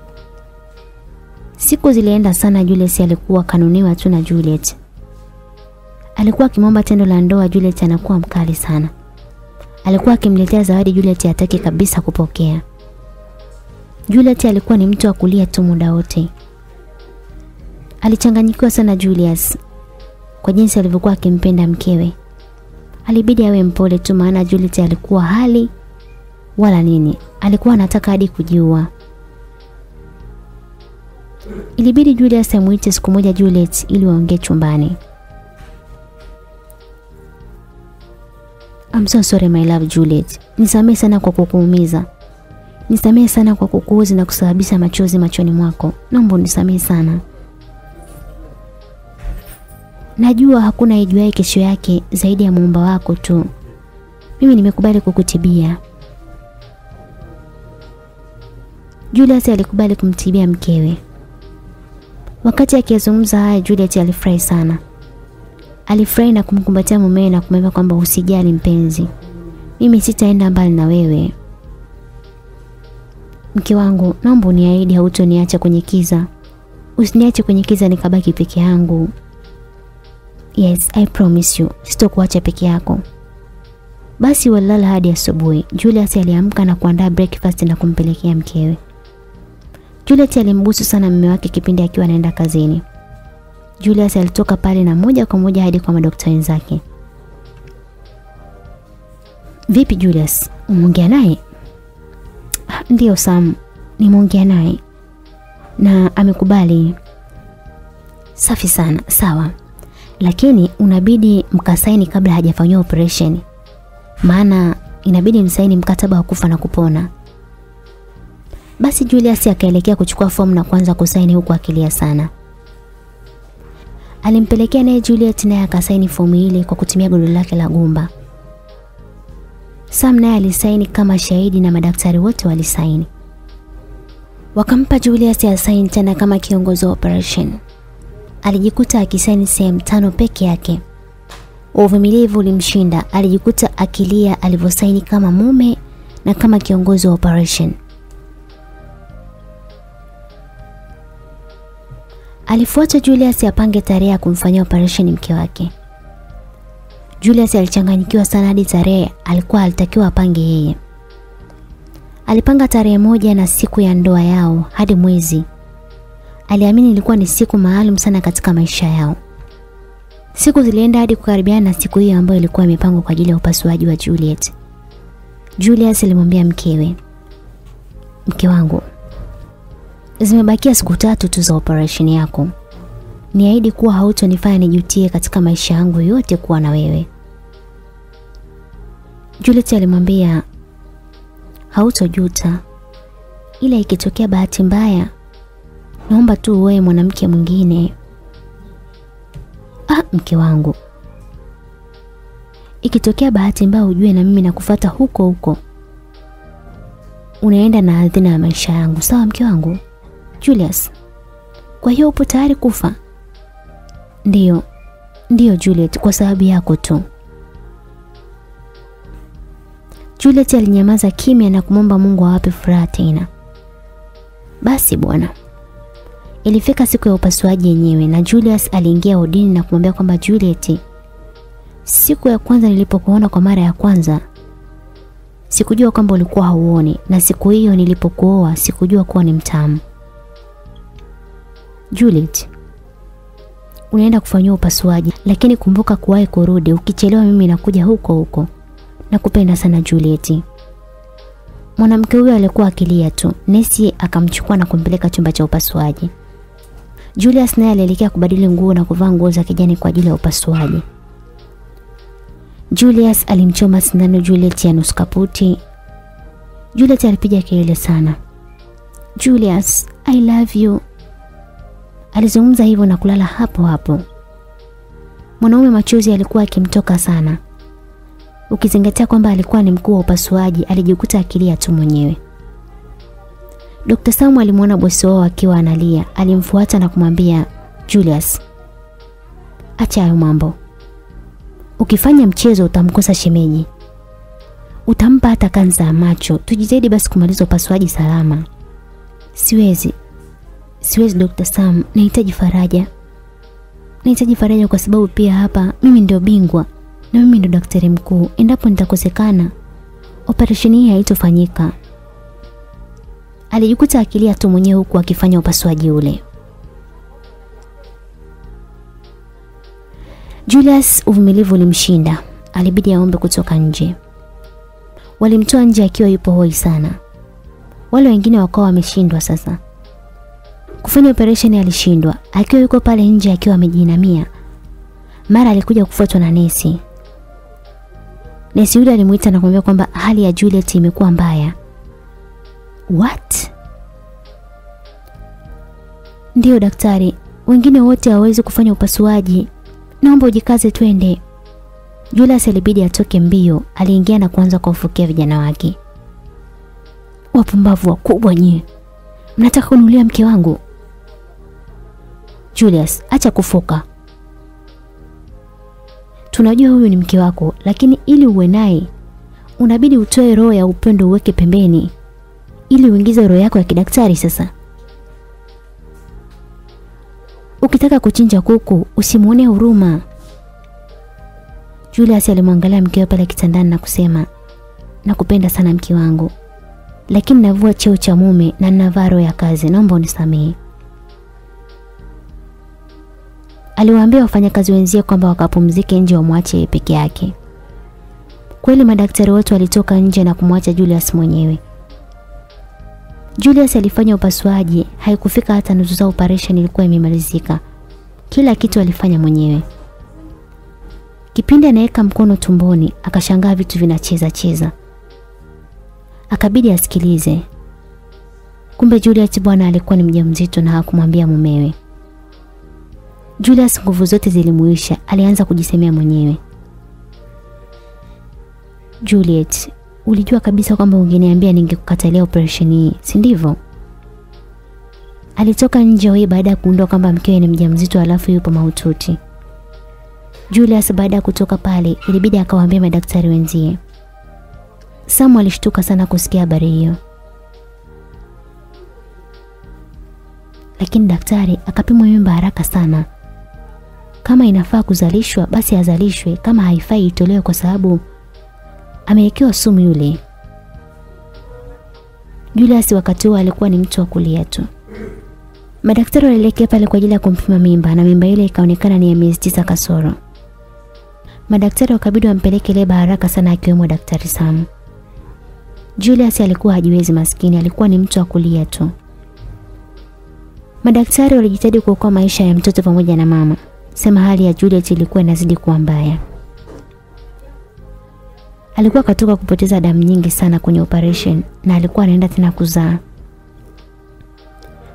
S1: Siku zilienda sana Julius alikuwa kanuniwa tu na Juliet. Alikuwa akimwomba tendo la ndoa Juliet anakuwa mkali sana. Alikuwa akimletea zawadi Juliet hataki kabisa kupokea. Juliet alikuwa ni mtu wa kulia tu muda wote. Alichanganyikiwa sana Julius kwa jinsi alivyokuwa akimpenda mkewe. Alibidi awe mpole tu maana Juliet alikuwa hali wala nini. Alikuwa anataka hadi kujiua. Ilibidi Julius amuite siku moja Juliet ili waongee chumbani. I'm so sorry my love Juliet. Nisamehe sana kwa kukuumiza. Nisamehe sana kwa kukuuzi na kusababisha machozi machoni mwako. Naomba unisamehe sana. Najua hakuna ijuaye kesho yake zaidi ya muumba wako tu. Mimi nimekubali kukutibia. Juliet alikubali kumtibia mkewe. Wakati akizungumza haya Juliet alifurahi sana. Alifurahi na kumkumbatia mumewe na kumwambia kwamba usijali mpenzi. Mimi sitaenda mbali na wewe. Mke wangu, naomba uniahidi hautoniacha kwenye kiza. Usiniache kwenye kiza nikabaki peke yangu. Yes, I promise you. Sitokuacha peke yako. Basi walala hadi asubuhi. Julius aliamka na kuandaa breakfast na kumpelekea mkewe. Juliet alimbusu sana mume wake kipindi akiwa anaenda kazini. Julius alitoka pale na moja kwa moja hadi kwa madaktari wenzake. Vipi Julius? Umeongea naye? Ndiyo Sam, nimeongea naye na amekubali. Safi sana, sawa. Lakini unabidi mkasaini kabla hajafanyiwa operation. Maana inabidi msaini mkataba wa kufa na kupona. Basi Julius akaelekea kuchukua fomu na kuanza kusaini huku akilia sana. Alimpelekea naye Juliet naye akasaini fomu ile kwa kutumia godoro lake la gumba. Sam naye alisaini kama shahidi na madaktari wote walisaini. Wakampa Julius asaini tena kama kiongozi wa operation. Alijikuta akisaini sehemu tano peke yake. Uvumilivu ulimshinda, alijikuta akilia alivyosaini kama mume na kama kiongozi wa operation. Alifuata Julius apange tarehe ya kumfanyia operation mke wake. Julius alichanganyikiwa sana hadi tarehe alikuwa alitakiwa apange yeye. Alipanga tarehe moja na siku ya ndoa yao hadi mwezi. Aliamini ilikuwa ni siku maalum sana katika maisha yao. Siku zilienda hadi kukaribiana na siku hiyo ambayo ilikuwa imepangwa kwa ajili ya upasuaji wa Juliet. Julius alimwambia mkewe, "Mke wangu, zimebakia siku tatu tu za operation yako. Niahidi kuwa hautonifanya nijutie katika maisha yangu yote kuwa na wewe." Juliet alimwambia, "Hautojuta. Ila ikitokea bahati mbaya, naomba tu uoe mwanamke mwingine." Ah, mke wangu. Ikitokea bahati mbaya ujue na mimi nakufata huko huko. Unaenda na adhina ya maisha yangu, sawa mke wangu? Julius. Kwa hiyo upo tayari kufa? Ndiyo. Ndiyo Juliet, kwa sababu yako tu. Juliet alinyamaza kimya na kumwomba Mungu awape furaha tena. Basi bwana. Ilifika siku ya upasuaji yenyewe na Julius aliingia odini na kumwambia kwamba Juliet, siku ya kwanza nilipokuona kwa mara ya kwanza sikujua kwamba ulikuwa hauoni na siku hiyo nilipokuoa sikujua kuwa ni mtamu. Juliet, unaenda kufanyiwa upasuaji lakini kumbuka kuwahi kurudi, ukichelewa mimi nakuja huko huko. Nakupenda sana Juliet. Mwanamke huyo alikuwa akilia tu. Nesi akamchukua na kumpeleka chumba cha upasuaji. Julius naye alielekea kubadili nguo na kuvaa nguo za kijani kwa ajili ya upasuaji. Julius alimchoma sindano Juliet ya nusu kaputi. Juliet alipiga kelele sana. Julius, I love you. Alizungumza hivyo na kulala hapo hapo. Mwanaume machozi alikuwa akimtoka sana. Ukizingatia kwamba alikuwa ni mkuu wa upasuaji, alijikuta akilia tu mwenyewe. Dr. Samu alimwona bosi wao akiwa analia, alimfuata na kumwambia Julius, acha hayo mambo. Ukifanya mchezo utamkosa shemeji. Utampa hata kansa ya macho. Tujitahidi basi kumaliza upasuaji salama. Siwezi. Siwezi Dr. Sam, nahitaji faraja. Nahitaji faraja kwa sababu pia hapa mimi ndio bingwa na mimi ndio daktari mkuu. Endapo nitakosekana, operesheni hii haitofanyika. Alijikuta akilia tu mwenyewe huku akifanya upasuaji ule. Julius uvumilivu ulimshinda. Alibidi aombe kutoka nje. Walimtoa nje akiwa yupo hoi sana. Wale wengine wakawa wameshindwa sasa. Kufanya operation alishindwa. Akiwa yuko pale nje akiwa amejinamia. Mara alikuja kufuatwa na nesi. Nesi yule alimuita na kumwambia kwamba hali ya Juliet imekuwa mbaya. What? Ndiyo daktari, wengine wote hawawezi kufanya upasuaji. Naomba ujikaze twende. Julius alibidi atoke mbio, aliingia na kuanza kuwafukia vijana wake. Wapumbavu wakubwa nyie. Mnataka kunulia mke wangu? Julius, acha kufoka. Tunajua huyu ni mke wako, lakini ili uwe naye unabidi utoe roho ya upendo uweke pembeni ili uingize roho yako ya kidaktari sasa. Ukitaka kuchinja kuku usimuone huruma. Julius alimwangalia mkewe pale kitandani na kusema, nakupenda sana mke wangu, lakini navua cheo cha mume na ninavaa roho ya kazi, naomba unisamehe. Aliwaambia wafanyakazi wenzie kwamba wakapumzike nje wamwache peke yake. Kweli madaktari wote walitoka nje na kumwacha Julius mwenyewe. Julius alifanya upasuaji, haikufika hata nusu za operation ilikuwa imemalizika. Kila kitu alifanya mwenyewe. Kipindi anaweka mkono tumboni, akashangaa vitu vinacheza cheza. Akabidi asikilize. Kumbe Julius bwana alikuwa ni mjamzito na hakumwambia mumewe. Julius nguvu zote zilimuisha, alianza kujisemea mwenyewe. Juliet, ulijua kabisa kwamba ungeniambia ningekukatalia operation hii, si ndivyo? Alitoka nje wewe baada ya kugundua kwamba mkewe ni mjamzito alafu yupo mahututi. Julius baada ya kutoka pale ilibidi akawaambia madaktari wenzie. Samu alishtuka sana kusikia habari hiyo. Lakini daktari akapimwa mimba haraka sana. Kama inafaa kuzalishwa basi azalishwe, kama haifai itolewe kwa sababu amewekewa sumu yule. Julius wakati huo alikuwa ni mtu wa kulia tu. Madaktari walielekea pale kwa ajili ya kumpima mimba na mimba ile ikaonekana ni ya miezi tisa kasoro. Madaktari wakabidi wampeleke leba haraka sana akiwemo daktari Sam. Julius alikuwa hajiwezi maskini, alikuwa ni mtu wa kulia tu. Madaktari walijitahidi kuokoa maisha ya mtoto pamoja na mama. Sema hali ya Juliet ilikuwa inazidi kuwa mbaya. Alikuwa katoka kupoteza damu nyingi sana kwenye operation na alikuwa anaenda tena kuzaa.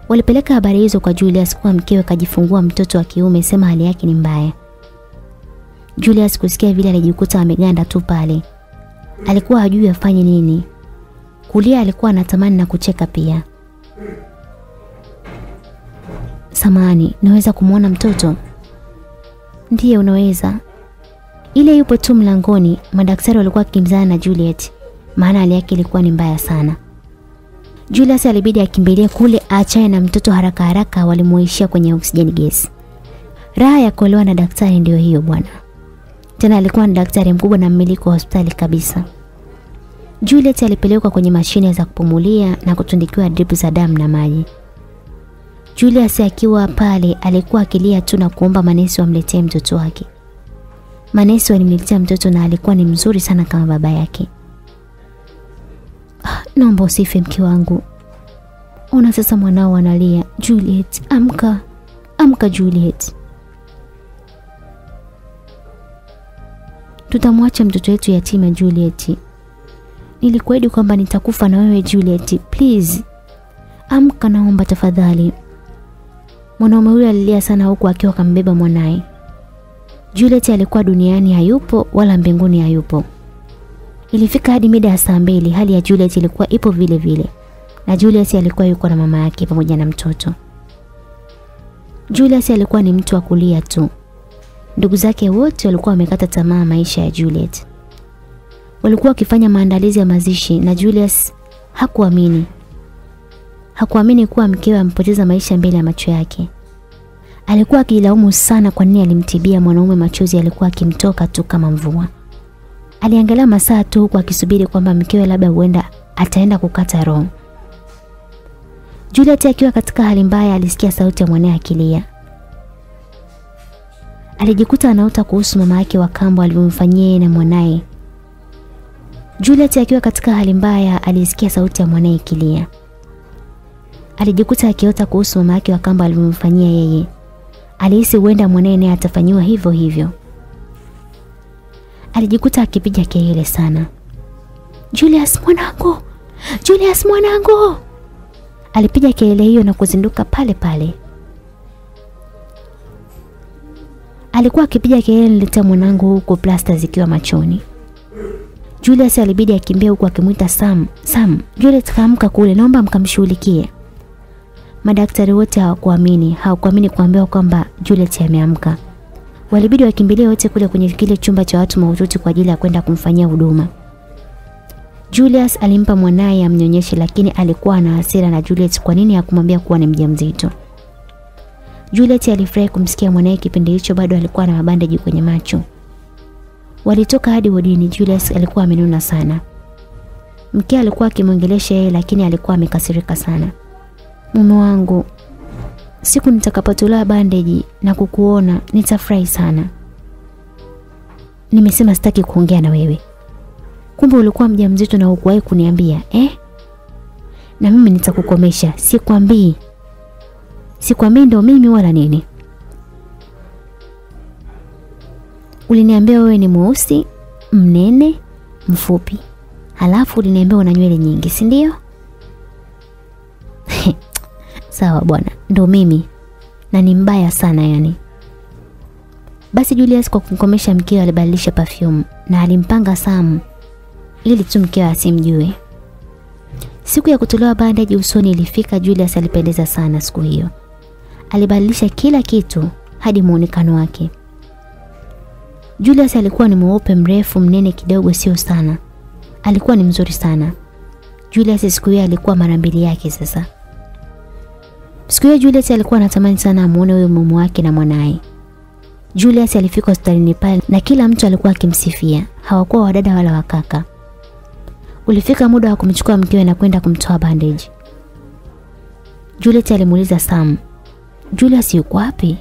S1: Walipeleka habari hizo kwa Julius kuwa mkewe kajifungua mtoto wa kiume, sema hali yake ni mbaya. Julius kusikia vile alijikuta ameganda tu pale. Alikuwa hajui afanye nini. Kulia alikuwa anatamani na kucheka pia. Samani, naweza kumuona mtoto? Ndiye unaweza. Ile yupo tu mlangoni, madaktari walikuwa kimzana na Juliet, maana hali yake ilikuwa ni mbaya sana. Julius alibidi akimbilie kule aachane na mtoto haraka haraka, walimuishia kwenye oxygen gas. Raha ya kuolewa na daktari ndiyo hiyo bwana. Tena alikuwa ni daktari mkubwa na mmiliki wa hospitali kabisa. Juliet alipelekwa kwenye mashine za kupumulia na kutundikiwa drip za damu na maji. Julius akiwa pale alikuwa akilia tu na kuomba manesi wamletee mtoto wake. Manesi walimletea mtoto na alikuwa ni mzuri sana kama baba yake. Ah, naomba usife mke wangu. Ona sasa mwanao analia. Juliet, amka. Amka Juliet. Tutamwacha mtoto wetu yatima Juliet. Nilikuahidi kwamba nitakufa na wewe Juliet. Please. Amka naomba tafadhali. Mwanaume huyo alilia sana huku akiwa kambeba mwanaye. Juliet alikuwa duniani hayupo wala mbinguni hayupo. Ilifika hadi mida ya saa mbili, hali ya Juliet ilikuwa ipo vile vile. Na Juliet alikuwa yuko na mama yake pamoja na mtoto. Juliet alikuwa ni mtu wa kulia tu. Ndugu zake wote walikuwa wamekata tamaa maisha ya Juliet. Walikuwa wakifanya maandalizi ya mazishi na Julius hakuamini. Hakuamini kuwa mkewe amepoteza maisha mbele ya macho yake. Alikuwa akilaumu sana kwa nini alimtibia mwanaume machozi alikuwa akimtoka tu kama mvua. Aliangalia masaa tu huku akisubiri kwamba mkewe labda huenda ataenda kukata roho. Juliet akiwa katika hali mbaya alisikia sauti ya mwanae akilia. Alijikuta anaota kuhusu mama yake wa kambo alivyomfanyia na mwanae. Juliet akiwa katika hali mbaya alisikia sauti ya mwanae ikilia. Alijikuta akiota kuhusu mama yake wa kambo alivyomfanyia yeye. Alihisi huenda mwanae naye atafanyiwa hivyo hivyo. Alijikuta akipiga kelele sana. Julius mwanangu! Julius mwanangu! Alipiga kelele hiyo na kuzinduka pale pale. Alikuwa akipiga kelele nileta mwanangu huku plasta zikiwa machoni. Julius alibidi akimbie huku akimwita Sam. Sam, Juliet kaamka kule, naomba mkamshughulikie. Madaktari wote hawakuamini, hawakuamini kuambiwa kwamba Juliet ameamka. Walibidi wakimbilie wote kule kwenye kile chumba cha watu mahututi kwa ajili ya kwenda kumfanyia huduma. Julius alimpa mwanaye amnyonyeshe lakini alikuwa na hasira na Juliet kwa nini hakumwambia kuwa ni mjamzito. Juliet alifurahi kumsikia mwanaye kipindi hicho bado alikuwa na mabandeji kwenye macho. Walitoka hadi wodini. Julius alikuwa amenuna sana. Mke alikuwa akimwongelesha yeye, lakini alikuwa amekasirika sana. Mume wangu, siku nitakapotolewa bandeji na kukuona nitafurahi sana. Nimesema sitaki kuongea na wewe. Kumbe ulikuwa mjamzito na hukuwahi kuniambia eh? Na mimi nitakukomesha, sikwambii. Sikwambii ndo mimi wala nini. Uliniambia wewe ni mweusi, mnene, mfupi. Halafu uliniambia una nywele nyingi, si ndio? Sawa bwana, ndo mimi. Na ni mbaya sana yani. Basi Julius kwa kumkomesha mkeo alibadilisha perfume na alimpanga Sam ili tu mkeo asimjue. Siku ya kutolewa bandage usoni ilifika. Julius alipendeza sana siku hiyo. Alibadilisha kila kitu hadi muonekano wake. Julius alikuwa ni mweupe mrefu, mnene kidogo, sio sana. Alikuwa ni mzuri sana. Julius siku hiyo alikuwa mara mbili yake sasa. Siku hiyo Julius alikuwa anatamani sana amuone huyo mume wake na mwanaye. Julius alifika hospitalini pale na kila mtu alikuwa akimsifia. Hawakuwa wadada wala wakaka. Ulifika muda wa kumchukua mkewe na kwenda kumtoa bandage. Juliet alimuuliza Sam, Julius yuko wapi?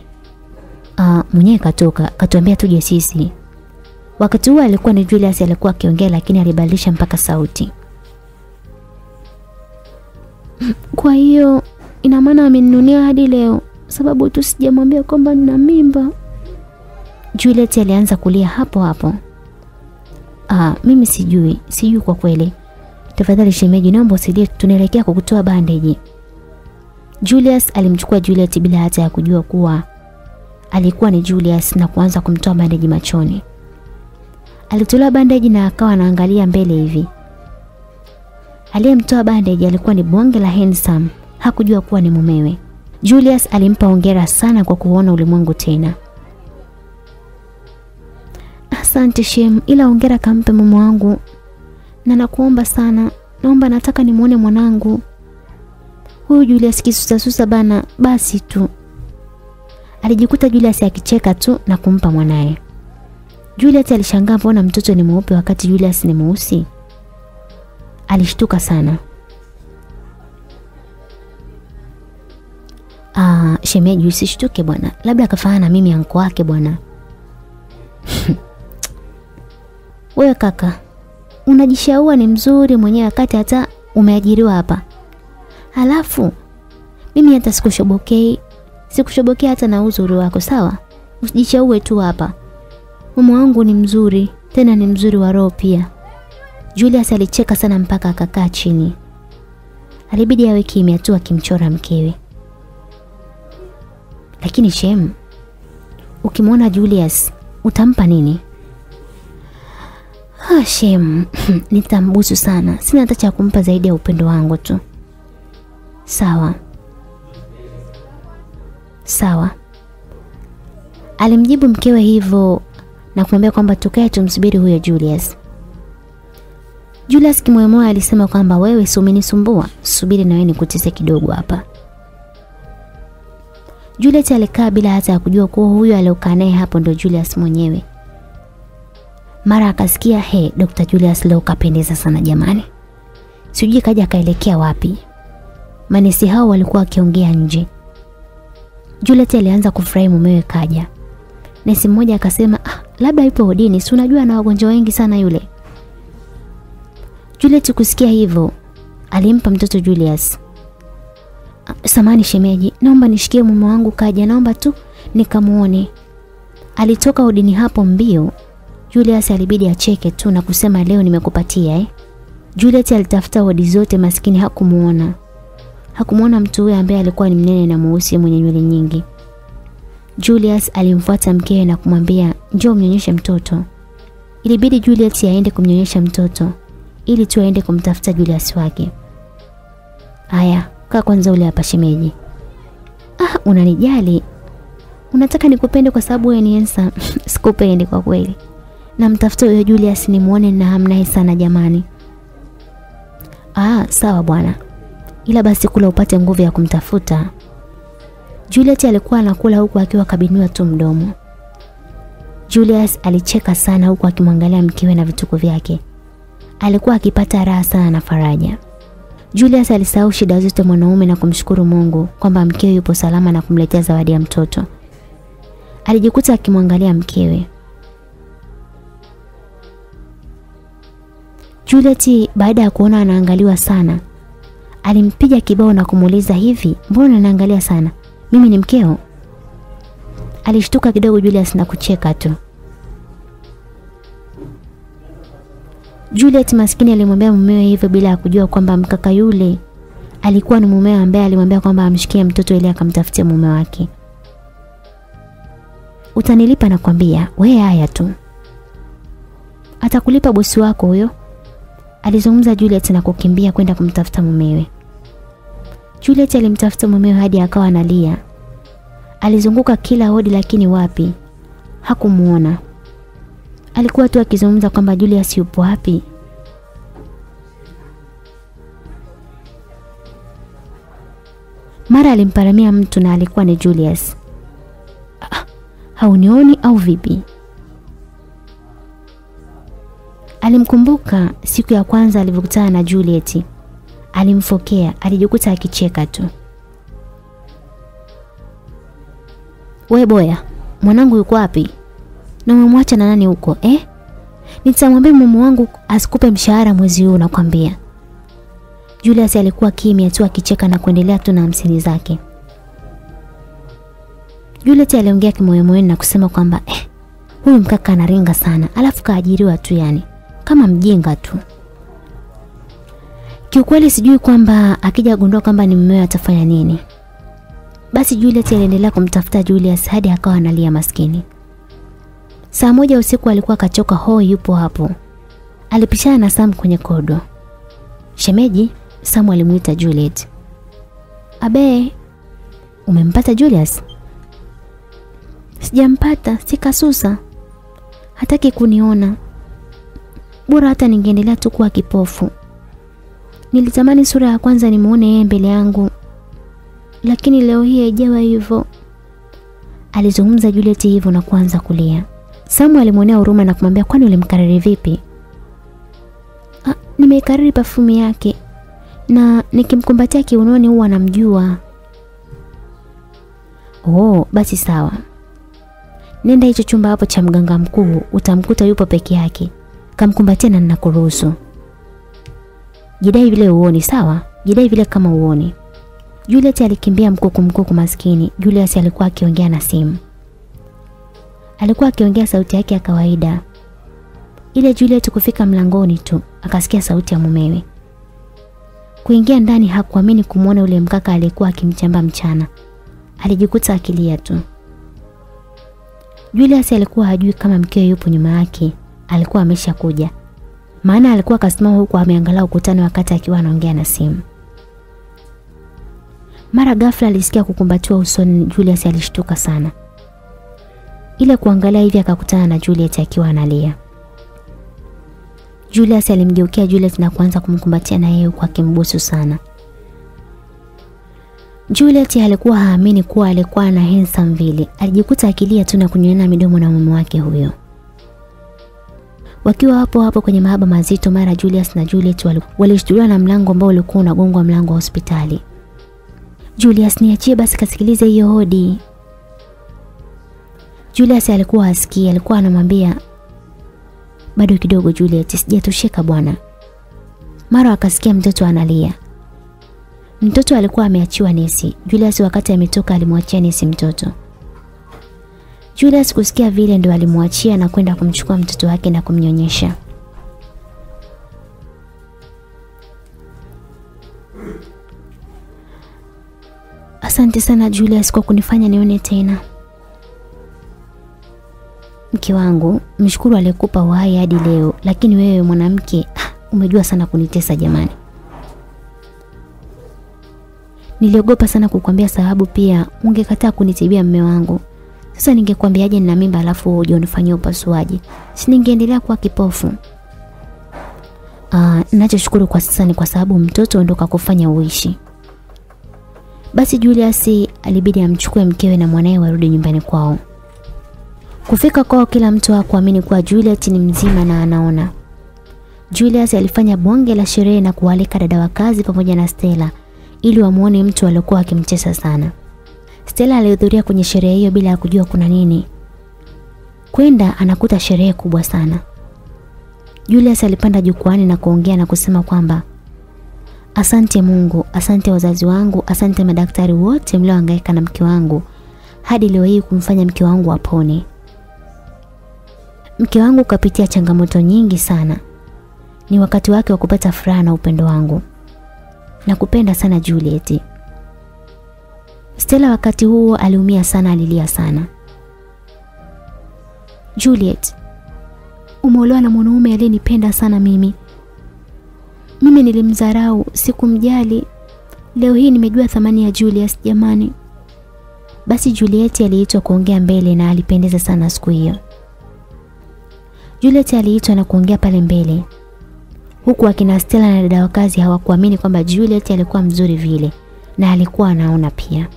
S1: Ah, mwenyewe katoka, katuambia tuje sisi. Wakati huo alikuwa ni Julius alikuwa akiongea lakini alibadilisha mpaka sauti. Kwa hiyo ina maana ameninunia hadi leo sababu tu sijamwambia kwamba nina mimba. Juliet alianza kulia hapo hapo. Ah, mimi sijui, sijui kwa kweli. Tafadhali shemeji, naomba usaidie, tunaelekea kukutoa bandeji. Julius alimchukua Juliet bila hata ya kujua kuwa alikuwa ni Julius na kuanza kumtoa bandeji machoni. Alitolewa bandeji na akawa anaangalia mbele hivi. Aliyemtoa bandeji alikuwa ni bonge la handsome, hakujua kuwa ni mumewe. Julius alimpa hongera sana kwa kuona ulimwengu tena. Asante Shem, ila hongera kampe mume wangu. Na nakuomba sana, naomba nataka nimuone mwanangu. Huyu Julius kisusasusa bana, basi tu. Alijikuta Julius akicheka tu na kumpa mwanaye. Juliet alishangaa mbona mtoto ni mweupe wakati Julius ni mweusi. Alishtuka sana. Ah, shemeji usishtuke bwana. Labda akafanana na mimi anko wake bwana. Wewe kaka, unajishaua ni mzuri mwenyewe wakati hata umeajiriwa hapa. Halafu mimi hata sikushobokei. Sikushobokea hata na uzuri wako, sawa? Usijishaue tu hapa. Mume wangu ni mzuri, tena ni mzuri wa roho pia. Julius alicheka sana mpaka akakaa chini. Alibidi awe kimya tu akimchora mkewe. Lakini Shem, ukimwona Julius utampa nini? Ah, Shem, nitambusu sana. Sina hata cha kumpa zaidi ya upendo wangu tu. Sawa. Sawa. Alimjibu mkewe hivyo na kumwambia kwamba tukae tumsubiri huyo Julius. Julius kimoyomoyo alisema kwamba wewe si umenisumbua, subiri na wewe nikutese kidogo hapa. Juliet alikaa bila hata ya kujua kuwa huyo aliokaa naye hapo ndo Julius mwenyewe. Mara akasikia he, Dr. Julius leo kapendeza sana jamani. Sijui kaja akaelekea wapi. Manesi hao walikuwa wakiongea nje. Juliet alianza kufurahi mumewe kaja. Nesi mmoja akasema, ah, labda ipo hodini, si unajua na wagonjwa wengi sana yule. Juliet kusikia hivyo, alimpa mtoto Julius. "Ah, Samani shemeji, naomba nishikie mume wangu kaja, naomba tu nikamuone. Alitoka udini hapo mbio. Julius alibidi acheke tu na kusema leo nimekupatia eh. Juliet alitafuta wodi zote maskini hakumuona. Hakumuona mtu huyo ambaye alikuwa ni mnene na mweusi mwenye nywele nyingi. Julius alimfuata mkewe na kumwambia njoo mnyonyeshe mtoto. Ilibidi Juliet aende kumnyonyesha mtoto ili tu aende kumtafuta Julius wake. Aya, kaa kwanza ule hapa shemeji. Ah, unanijali. Unataka nikupende kwa sababu wewe ni handsome. Sikupendi kwa kweli. Namtafuta huyo Julius nimuone na hamnaye sana jamani. Ah, sawa bwana. Ila basi kula upate nguvu ya kumtafuta. Juliet alikuwa anakula huku akiwa kabiniwa tu mdomo. Julius alicheka sana huku akimwangalia mkiwe na vituko vyake. Alikuwa akipata raha sana na faraja. Julius alisahau shida zote mwanaume na kumshukuru Mungu kwamba mkewe yupo salama na kumletea zawadi ya mtoto. Alijikuta akimwangalia mkewe. Juliet baada ya kuona anaangaliwa sana, alimpiga kibao na kumuuliza hivi, mbona anaangalia sana? Mimi ni mkeo? Alishtuka kidogo Julius na kucheka tu. Juliet maskini alimwambia mumewe hivyo bila kujua kwamba mkaka yule alikuwa ni mumewe ambaye alimwambia kwamba amshikie mtoto ili akamtafutie mume wake. Utanilipa na kwambia, we haya tu. Atakulipa bosi wako huyo. Alizungumza Juliet na kukimbia kwenda kumtafuta mumewe. Juliet alimtafuta mumewe hadi akawa analia. Alizunguka kila hodi lakini wapi? Hakumuona. Alikuwa tu akizungumza kwamba Julius yupo wapi. Mara alimparamia mtu na alikuwa ni Julius. Ah, haunioni au vipi? Alimkumbuka siku ya kwanza alivyokutana na Juliet. Alimfokea, alijikuta akicheka tu. We boya, mwanangu yuko wapi? Na umemwacha na nani huko eh? Nitamwambia mume wangu asikupe mshahara mwezi huu nakwambia. Julius alikuwa kimya tu akicheka na kuendelea tu na hamsini zake. Juliet aliongea kimoyomoyoni na kusema kwamba eh, huyu mkaka anaringa sana, alafu kaajiriwa tu yani kama mjinga tu. Kiukweli sijui kwamba akija gundua kwamba ni mmeo atafanya nini. Basi Juliet aliendelea kumtafuta Julius hadi akawa analia maskini. Saa moja usiku alikuwa kachoka hoi yupo hapo. Alipishana na Sam kwenye kodo. Shemeji, Sam alimuita Juliet. Abe, umempata Julius? Sijampata, sikasusa. Hataki kuniona. Bora hata ningeendelea tu kuwa kipofu. Nilitamani sura ya kwanza nimuone yeye mbele yangu. Lakini leo hii haijawa hivyo. Alizungumza Juliet hivyo na kuanza kulia. Samu alimwonea huruma na kumwambia kwani ulimkariri vipi? Ah, nimeikariri perfume yake na nikimkumbatia kiunoni huwa namjua. Oh, basi sawa. Nenda hicho chumba hapo cha mganga mkuu, utamkuta yupo peke yake. Kamkumbatia na ninakuruhusu. Jidai vile uoni, sawa? Jidai vile kama uoni. Juliet alikimbia mkuku mkuku maskini. Julius alikuwa akiongea na simu. Alikuwa akiongea sauti yake ya kawaida. Ile Juliet kufika mlangoni tu akasikia sauti ya mumewe. Kuingia ndani hakuamini kumwona ule mkaka aliyekuwa akimchamba mchana. Alijikuta akilia tu. Julius alikuwa hajui kama mkeo yupo nyuma yake. Alikuwa ameshakuja. Maana alikuwa akasimama huku ameangalia ukutani wakati akiwa anaongea na simu. Mara ghafla alisikia kukumbatiwa usoni. Julius alishtuka sana. Ile kuangalia hivi akakutana na Juliet akiwa analia. Julius alimgeukia Juliet na kuanza kumkumbatia na yeye huku akimbusu sana. Juliet alikuwa haamini kuwa alikuwa na handsome vile. Alijikuta akilia tu na kunyonyana midomo na mume wake huyo. Wakiwa hapo hapo kwenye mahaba mazito, mara Julius na Juliet walishtuliwa na mlango ambao ulikuwa unagongwa, mlango wa hospitali. Julius, niachie basi kasikilize hiyo hodi. Julius alikuwa asikii, alikuwa anamwambia bado kidogo Juliet, sijatosheka bwana. Mara akasikia mtoto analia. Mtoto alikuwa ameachiwa nesi. Julius wakati ametoka alimwachia nesi mtoto. Julius kusikia vile ndo alimwachia na kwenda kumchukua mtoto wake na kumnyonyesha. Asante sana Julius kwa kunifanya nione tena. Mke wangu, mshukuru aliyekupa uhai hadi leo, lakini wewe mwanamke umejua sana kunitesa jamani. Niliogopa sana kukwambia sababu pia ungekataa kunitibia mme wangu. Sasa ningekwambiaje nina mimba alafu uje unifanyie upasuaji? Si ningeendelea kuwa kipofu. Ah, ninachoshukuru kwa sasa ni kwa sababu mtoto ndo kakufanya uishi. Basi Julius alibidi amchukue mkewe na mwanae warudi nyumbani kwao. Kufika kwao kila mtu hakuamini kuwa Juliet ni mzima na anaona. Julius alifanya bonge la sherehe na kualika dada wa kazi pamoja na Stella ili wamuone mtu aliyokuwa akimcheza sana. Stella alihudhuria kwenye sherehe hiyo bila ya kujua kuna nini. Kwenda anakuta sherehe kubwa sana. Julius alipanda jukwani na kuongea na kusema kwamba asante Mungu, asante wazazi wangu, asante madaktari wote mlioangaika na mke wangu hadi leo hii kumfanya mke wangu apone. Mke wangu kapitia changamoto nyingi sana. Ni wakati wake wa kupata furaha na upendo wangu. Nakupenda sana Juliet. Stella wakati huo aliumia sana, alilia sana. Juliet, umeolewa na mwanaume aliyenipenda sana mimi. Mimi nilimdharau, sikumjali. Leo hii nimejua thamani ya Julius jamani. Basi Juliet aliitwa kuongea mbele na alipendeza sana siku hiyo. Juliet aliitwa na kuongea pale mbele. Huku akina Stella na dada wa kazi hawakuamini kwamba Juliet alikuwa mzuri vile na alikuwa anaona pia.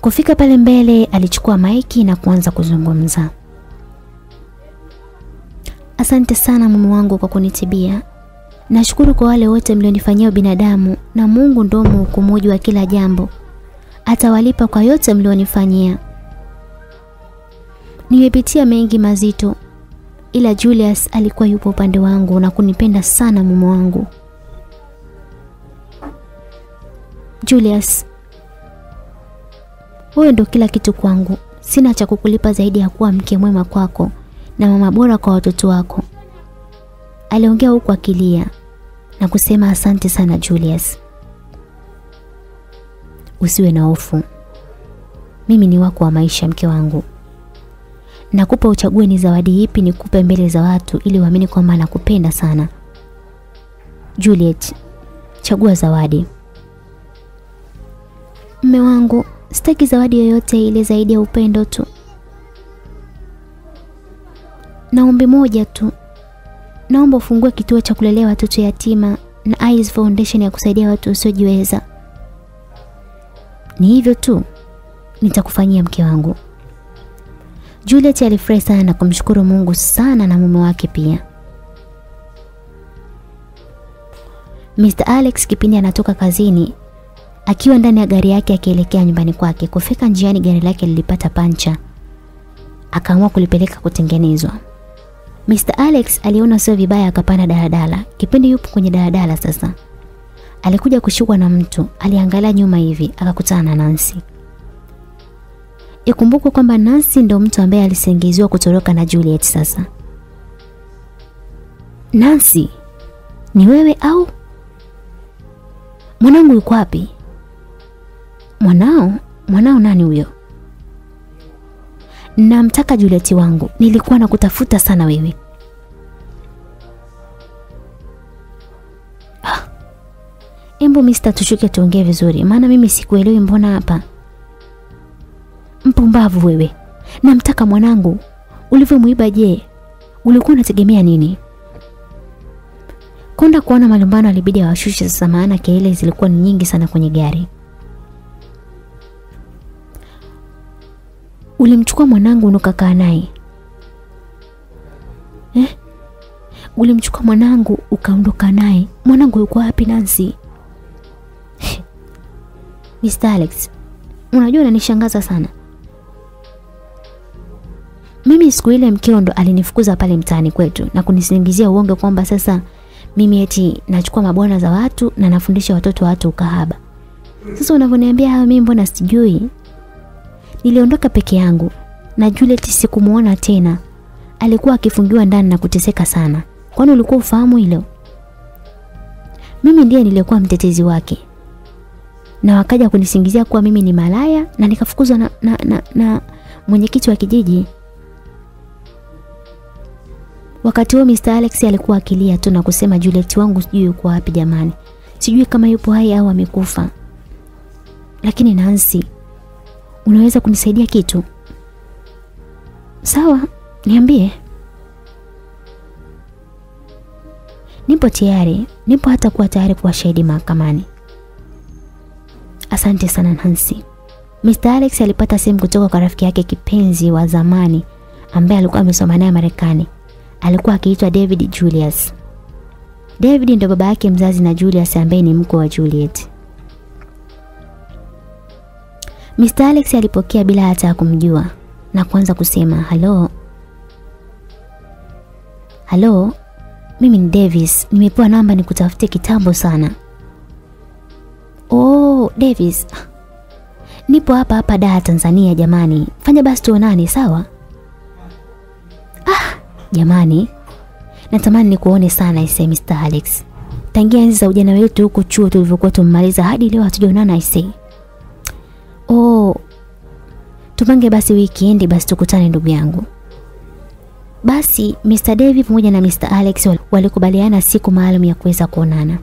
S1: Kufika pale mbele alichukua maiki na kuanza kuzungumza. Asante sana mume wangu kwa kunitibia. Nashukuru kwa wale wote mlionifanyia binadamu na Mungu ndo mhukumuji wa kila jambo. Atawalipa kwa yote mlionifanyia. Nimepitia mengi mazito ila Julius alikuwa yupo upande wangu na kunipenda sana mume wangu. Julius, wewe ndo kila kitu kwangu. Sina cha kukulipa zaidi ya kuwa mke mwema kwako na mama bora kwa watoto wako. Aliongea huku akilia na kusema asante sana Julius. Usiwe na hofu. Mimi ni wako wa maisha mke wangu. Nakupa uchague ni zawadi ipi nikupe mbele za watu ili uamini kwamba nakupenda sana. Juliet, chagua zawadi. Mme wangu, sitaki zawadi yoyote ile zaidi ya upendo tu. Na ombi moja tu. Naomba ufungue kituo cha kulelea watoto yatima na Eyes Foundation ya kusaidia watu wasiojiweza. Ni hivyo tu. Nitakufanyia mke wangu. Juliet alifurahi sana na kumshukuru Mungu sana na mume wake pia. Mr. Alex kipindi anatoka kazini akiwa ndani ya gari yake akielekea nyumbani kwake. Kufika njiani gari lake lilipata pancha. Akaamua kulipeleka kutengenezwa. Mr. Alex aliona sio vibaya akapanda daladala. Kipindi yupo kwenye daladala sasa. Alikuja kushukwa na mtu, aliangalia nyuma hivi akakutana na Nancy. Ikumbukwe kwamba Nancy ndo mtu ambaye alisengeziwa kutoroka na Juliet sasa. Nancy, ni wewe au? Mwanangu yuko wapi? Mwanao? Mwanao nani huyo? Namtaka Juliet wangu. Nilikuwa nakutafuta sana wewe. Ah. Embo Mr. tushuke tuongee vizuri maana mimi sikuelewi mbona hapa. Mpumbavu wewe. Namtaka mwanangu. Ulivyomuiba je? Ulikuwa unategemea nini? Konda kuona malumbano alibidi awashushe sasa maana kelele zilikuwa ni nyingi sana kwenye gari. Ulimchukua mwanangu unukakaa naye. Eh? Ulimchukua mwanangu ukaondoka naye. Mwanangu yuko wapi Nancy? Mr. Alex, unajua unanishangaza sana. Mimi siku ile mkeo ndo alinifukuza pale mtaani kwetu na kunisingizia uongo kwamba sasa mimi eti nachukua mabwana za watu na nafundisha watoto wa watu ukahaba. Sasa unavyoniambia hayo mimi mbona sijui? Niliondoka peke yangu na Juliet sikumuona tena. Alikuwa akifungiwa ndani na kuteseka sana. Kwani ulikuwa ufahamu hilo? Mimi ndiye nilikuwa mtetezi wake. Na wakaja kunisingizia kuwa mimi ni malaya na nikafukuzwa na, na, na, na mwenyekiti wa kijiji. Wakati huo Mr. Alex alikuwa akilia tu na kusema Juliet wangu sijui yuko wapi jamani. Sijui kama yupo hai au amekufa. Lakini Nancy, unaweza kunisaidia kitu? Sawa, niambie. Nipo tayari, nipo hata kuwa tayari kuwa shahidi mahakamani. Asante sana Nancy. Mr. Alex alipata simu kutoka kwa rafiki yake kipenzi wa zamani ambaye alikuwa amesoma naye Marekani. Alikuwa akiitwa David Julius. David ndo baba yake mzazi na Julius ambaye ni mko wa Juliet. Mr. Alex alipokea bila hata kumjua na kuanza kusema, "Halo. Halo. Mimi ni Davis. Nimepewa namba nikutafute kitambo sana." "Oh, Davis. Nipo hapa hapa Dar Tanzania jamani. Fanya basi tuonane sawa?" "Ah, jamani. Natamani nikuone sana ise Mr. Alex. Tangia enzi za ujana wetu huko chuo tulivyokuwa tumemaliza hadi leo hatujaonana ise." Oh, tupange basi weekend basi tukutane ndugu yangu. Basi Mr. Davy pamoja na Mr. Alex walikubaliana siku maalum ya kuweza kuonana.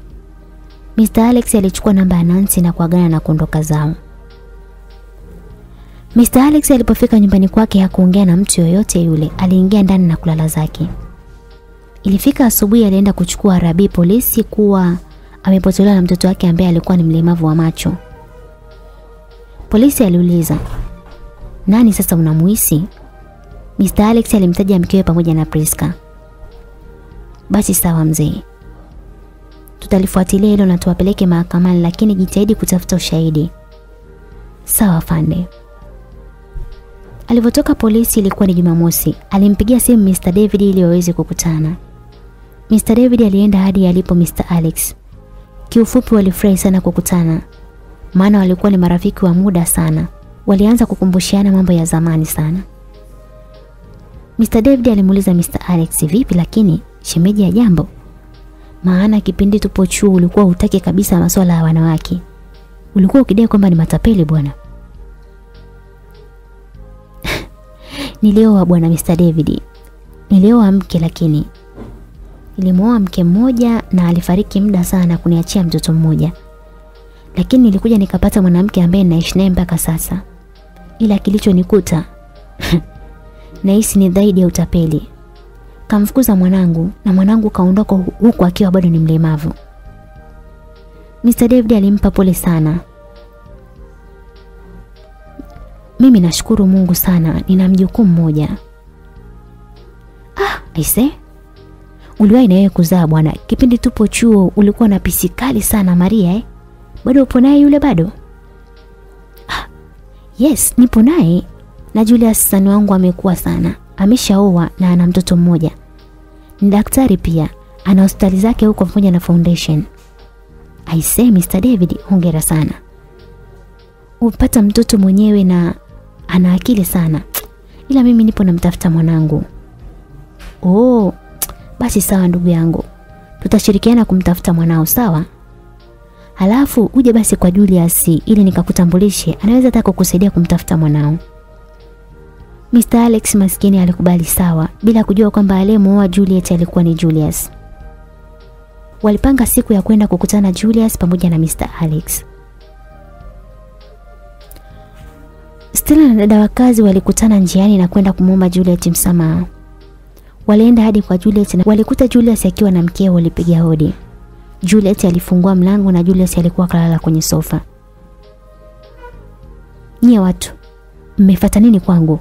S1: Mr. Alex alichukua namba ya Nancy na kuagana na kuondoka zao. Mr. Alex alipofika nyumbani kwake hakuongea na mtu yoyote yule, aliingia ndani na kulala zake. Ilifika asubuhi alienda kuchukua Rabi polisi kuwa amepotolewa na mtoto wake ambaye alikuwa ni mlemavu wa macho. Polisi aliuliza, "Nani sasa unamuhisi?" Mr. Alex alimtaja mkewe pamoja na Priska. Basi sawa mzee. Tutalifuatilia hilo na tuwapeleke mahakamani lakini jitahidi kutafuta ushahidi. Sawa fande. Alivyotoka polisi ilikuwa ni Jumamosi. Alimpigia simu Mr. David ili waweze kukutana. Mr. David alienda hadi alipo Mr. Alex. Kiufupi walifurahi sana kukutana maana walikuwa ni marafiki wa muda sana. Walianza kukumbushiana mambo ya zamani sana. Mr. David alimuuliza Mr. Alex, "Vipi lakini shemeji ya jambo?" Maana kipindi tupo chuo ulikuwa hutaki kabisa masuala ya wanawake. Ulikuwa ukidai kwamba ni matapeli bwana. Nilioa bwana Mr. David. Nilioa mke lakini nilimwoa mke mmoja na alifariki muda sana kuniachia mtoto mmoja lakini nilikuja nikapata mwanamke ambaye naishi naye mpaka sasa. Ila kilichonikuta nahisi ni zaidi ya utapeli. Kamfukuza mwanangu na mwanangu kaondoka huku akiwa bado ni mlemavu. Mr. David alimpa pole sana. Mimi nashukuru Mungu sana, nina mjukuu mmoja. Ah, aise. Uliwahi na wewe kuzaa bwana. Kipindi tupo chuo ulikuwa na pisi kali sana Maria eh? Bado upo naye yule bado? Ah, yes, nipo naye. Na Julius sani wangu amekuwa sana. Ameshaoa na ana mtoto mmoja. Ni daktari pia. Ana hospitali zake huko pamoja na foundation. I say Mr. David, hongera sana. Upata mtoto mwenyewe na ana akili sana. Ila mimi nipo namtafuta mwanangu. Oh, basi sawa ndugu yangu. Tutashirikiana kumtafuta mwanao sawa? Halafu uje basi kwa Julius ili nikakutambulishe, anaweza hata kukusaidia kumtafuta mwanao. Mr. Alex maskini alikubali sawa bila kujua kwamba aliyemuoa Juliet alikuwa ni Julius. Walipanga siku ya kwenda kukutana Julius pamoja na Mr. Alex. Stella na dada wa kazi walikutana njiani na kwenda kumwomba Juliet msamaha. Walienda hadi kwa Juliet na walikuta Julius akiwa na mkeo walipiga hodi. Juliet alifungua mlango na Julius alikuwa kalala kwenye sofa. Nyie watu, mmefuata nini kwangu?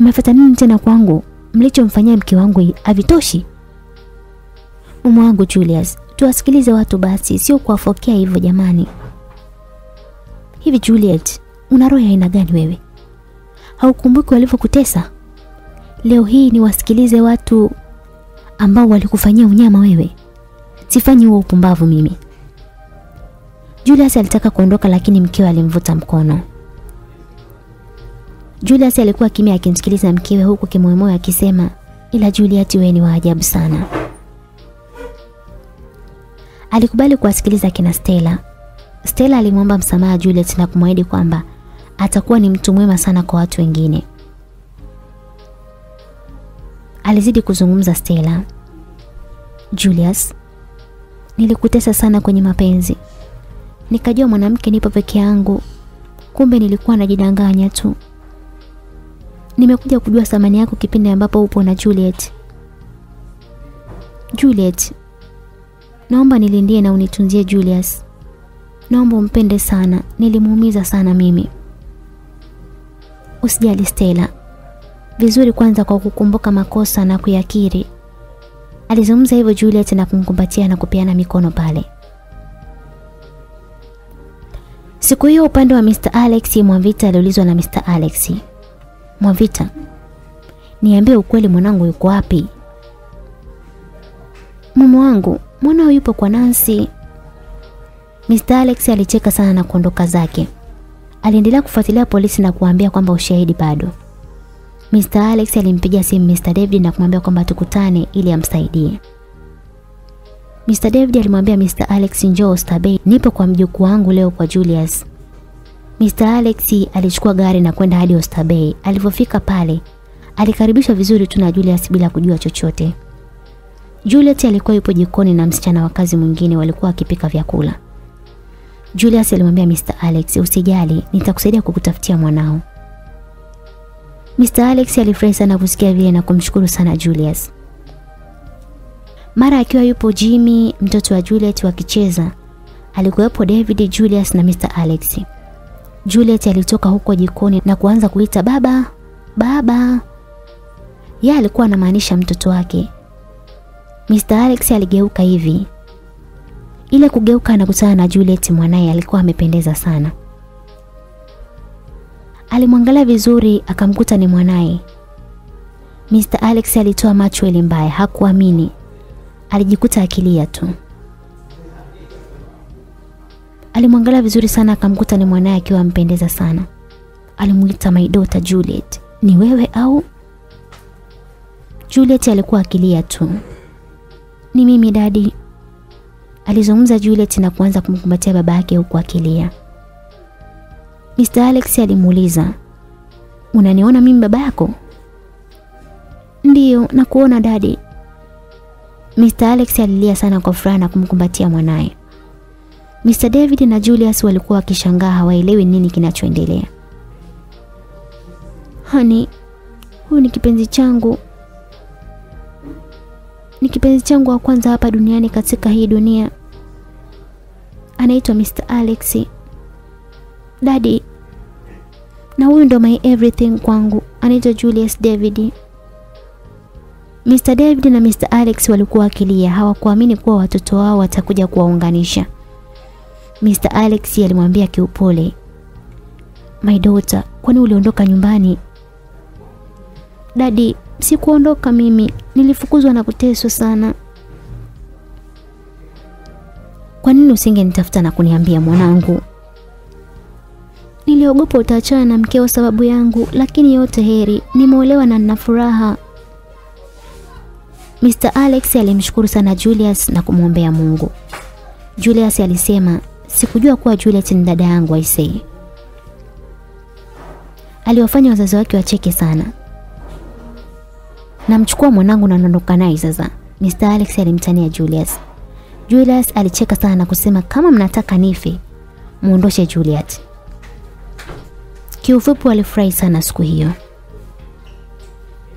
S1: Mmefuata nini tena kwangu? Mlichomfanyia mke wangu havitoshi? Mume wangu Julius, tuwasikilize watu basi, sio kuwafokea hivyo jamani. Hivi Juliet, una roho ya aina gani wewe? Haukumbuki walivyokutesa? Leo hii ni wasikilize watu ambao walikufanyia unyama wewe. Sifanyi huo upumbavu mimi. Julius alitaka kuondoka lakini mkewe alimvuta mkono. Julius alikuwa kimya akimsikiliza mkewe huku kimoyomoyo akisema, ila Juliet wewe ni wa ajabu sana. Alikubali kuwasikiliza kina Stella. Stella alimwomba msamaha Juliet na kumwahidi kwamba atakuwa ni mtu mwema sana kwa watu wengine. Alizidi kuzungumza Stella. Julius, nilikutesa sana kwenye mapenzi. Nikajua mwanamke nipo peke yangu. Kumbe nilikuwa najidanganya tu. Nimekuja kujua thamani yako kipindi ambapo upo na Juliet. Juliet, naomba nilindie na unitunzie Julius. Naomba umpende sana, nilimuumiza sana mimi. Usijali Stella. Vizuri kwanza kwa kukumbuka makosa na kuyakiri. Alizungumza hivyo Juliet na kumkumbatia na kupeana mikono pale. Siku hiyo upande wa Mr. Alex, Mwavita aliulizwa na Mr. Alex. Mwavita, niambie ukweli mwanangu yuko wapi? Mume wangu, mwanao yupo kwa Nancy. Mr. Alex alicheka sana na kuondoka zake. Aliendelea kufuatilia polisi na kuambia kwamba ushahidi bado. Mr. Alex alimpigia simu Mr. David na kumwambia kwamba tukutane ili amsaidie. Mr. David alimwambia Mr. Alex njoo Stabei, nipo kwa mjukuu wangu leo kwa Julius. Mr. Alex alichukua gari na kwenda hadi Oysterbay. Alipofika pale, alikaribishwa vizuri tu na Julius bila kujua chochote. Juliet alikuwa yupo jikoni na msichana wa kazi mwingine walikuwa wakipika vyakula. Julius alimwambia Mr. Alex, usijali, nitakusaidia kukutafutia mwanao. Mr. Alex alifurahi sana kusikia vile na kumshukuru sana Julius. Mara akiwa yupo Jimmy, mtoto wa Juliet wakicheza, alikuwepo David, Julius na Mr. Alex. Juliet alitoka huko jikoni na kuanza kuita baba, baba. Yeye alikuwa anamaanisha mtoto wake. Mr. Alex aligeuka hivi. Ile kugeuka anakutana na Juliet mwanaye alikuwa amependeza sana. Alimwangalia vizuri akamkuta ni mwanaye. Mr. Alex alitoa macho ile mbaya, hakuamini. Alijikuta akilia tu. Alimwangalia vizuri sana akamkuta ni mwanaye akiwa ampendeza sana. Alimuita my daughter Juliet. Ni wewe au? Juliet alikuwa akilia tu. Ni mimi dadi. Alizungumza Juliet na kuanza kumkumbatia baba yake huku akilia. Mr. Alex alimuuliza, "Unaniona mimi baba yako?" "Ndiyo, nakuona dadi." Mr. Alex alilia sana kwa furaha na kumkumbatia mwanaye. Mr. David na Julius walikuwa wakishangaa hawaelewi nini kinachoendelea. Hani, huyu ni kipenzi changu. Ni kipenzi changu wa kwanza hapa duniani katika hii dunia. Anaitwa Mr. Alex. Daddy. Na huyu ndo my everything kwangu. Anaitwa Julius David. Mr. David na Mr. Alex walikuwa wakilia, hawakuamini kuwa watoto wao watakuja kuwaunganisha. Mr. Alex alimwambia kiupole, "My daughter, kwani uliondoka nyumbani?" Daddy, sikuondoka mimi, nilifukuzwa na kuteswa sana. Kwa nini usingenitafuta na kuniambia mwanangu? Niliogopa utaachana na mkeo sababu yangu, lakini yote heri, nimeolewa na nina furaha. Mr. Alex alimshukuru sana Julius na kumwombea Mungu. Julius alisema, sikujua kuwa Juliet ni dada yangu aisee. Aliwafanya wazazi wake wacheke sana. Namchukua mwanangu na nondoka naye sasa. Mr. Alex alimtania Julius. Julius alicheka sana na kusema kama mnataka nife, muondoshe Juliet. Kiufupi walifurahi sana siku hiyo.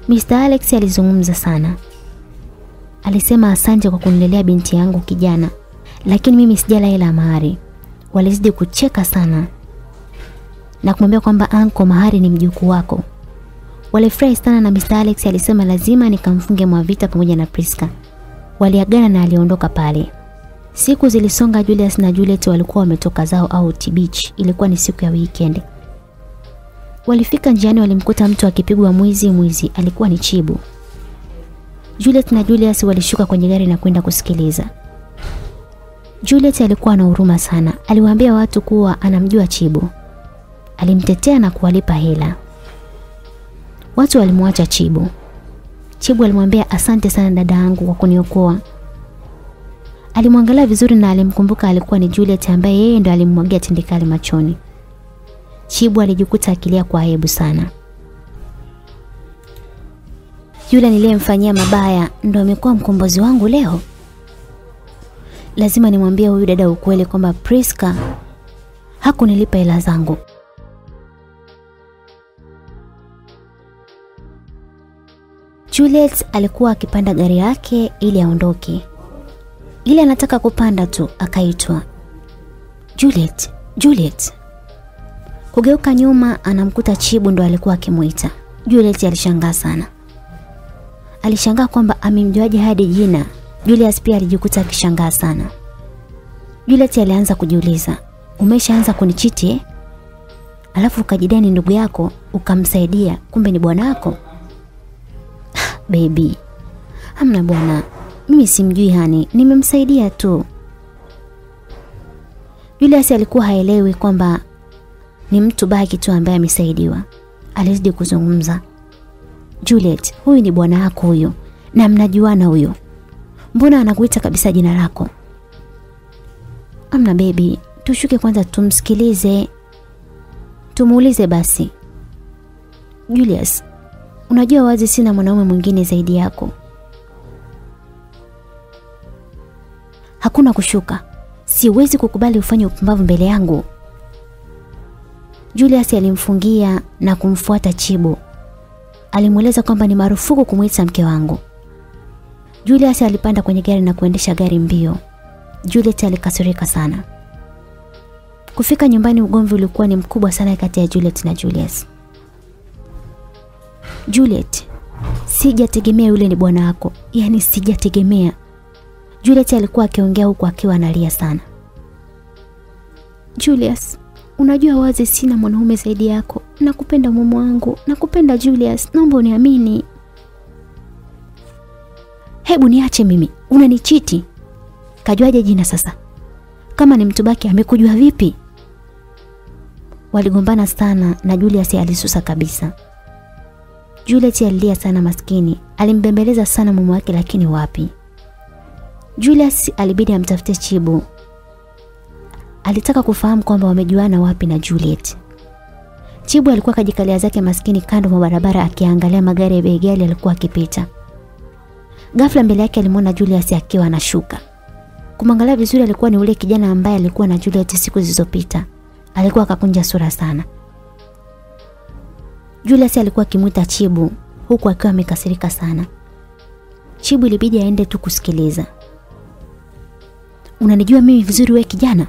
S1: Mr. Alex alizungumza sana. Alisema asante kwa kunilelea binti yangu kijana, lakini mimi sijala hela mahari. Walizidi kucheka sana na kumwambia kwamba anko, mahari ni mjukuu wako. Walifurahi sana na Mr. Alex alisema lazima nikamfunge Mwavita pamoja na Priska. Waliagana na aliondoka pale. Siku zilisonga, Julius na Juliet walikuwa wametoka zao au beach. Ilikuwa ni siku ya weekend. Walifika njiani walimkuta mtu akipigwa mwizi mwizi, alikuwa ni Chibu. Juliet na Julius walishuka kwenye gari na kwenda kusikiliza. Juliet alikuwa na huruma sana. Aliwaambia watu kuwa anamjua Chibu. Alimtetea na kuwalipa hela. Watu walimwacha Chibu. Chibu alimwambia asante sana dada yangu kwa kuniokoa. Alimwangalia vizuri na alimkumbuka alikuwa ni Juliet ambaye yeye ndo alimmwagia tindikali machoni. Chibu alijikuta akilia kwa aibu sana. Yule niliyemfanyia mabaya ndo amekuwa mkombozi wangu leo. Lazima nimwambie huyu dada ukweli kwamba Priska hakunilipa hela zangu. Juliet alikuwa akipanda gari yake ili aondoke. Ili anataka kupanda tu akaitwa. Juliet, Juliet. Kugeuka nyuma anamkuta Chibu ndo alikuwa akimuita. Juliet alishangaa sana. Alishangaa kwamba amemjuaje hadi jina. Julius pia alijikuta akishangaa sana. Juliet alianza kujiuliza, umeshaanza kunichiti eh? Alafu ukajidani ndugu yako, ukamsaidia, kumbe ni bwanako. Baby. Hamna bwana. Mimi simjui hani, nimemsaidia tu. Julius alikuwa haelewi kwamba ni mtu baki tu ambaye amesaidiwa. Alizidi kuzungumza. Juliet, huyu ni bwana wako huyo na mnajuana huyo. Mbona anakuita kabisa jina lako? Amna baby, tushuke kwanza tumsikilize. Tumuulize basi. Julius, unajua wazi sina mwanaume mwingine zaidi yako. Hakuna kushuka. Siwezi kukubali ufanye upumbavu mbele yangu. Julius alimfungia na kumfuata chibu Alimweleza kwamba ni marufuku kumwita mke wangu. Julius alipanda kwenye gari na kuendesha gari mbio. Juliet alikasirika sana. Kufika nyumbani ugomvi ulikuwa ni mkubwa sana kati ya Juliet na Julius. Juliet, sijategemea yule ni bwana wako. Yaani sijategemea. Juliet alikuwa akiongea huku akiwa analia sana. Julius, unajua wazi sina mwanaume zaidi yako. Nakupenda mume wangu. Nakupenda Julius. Naomba uniamini. Hebu niache mimi. Unanichiti. Kajuaje jina sasa? Kama ni mtu baki amekujua vipi? Waligombana sana na Julius alisusa kabisa. Juliet alilia sana maskini. Alimbembeleza sana mume wake lakini wapi? Julius alibidi amtafute Chibu. Alitaka kufahamu kwamba wamejuana wapi na Juliet. Chibu alikuwa kajikalia zake maskini kando mwa barabara akiangalia magari ya bei ghali alikuwa akipita. Ghafla mbele yake alimwona Julius akiwa anashuka. Kumangalia vizuri alikuwa ni ule kijana ambaye alikuwa na Juliet siku zilizopita. Alikuwa akakunja sura sana. Julius alikuwa akimuita Chibu huku akiwa amekasirika sana. Chibu ilibidi aende tu kusikiliza. Unanijua mimi vizuri we kijana?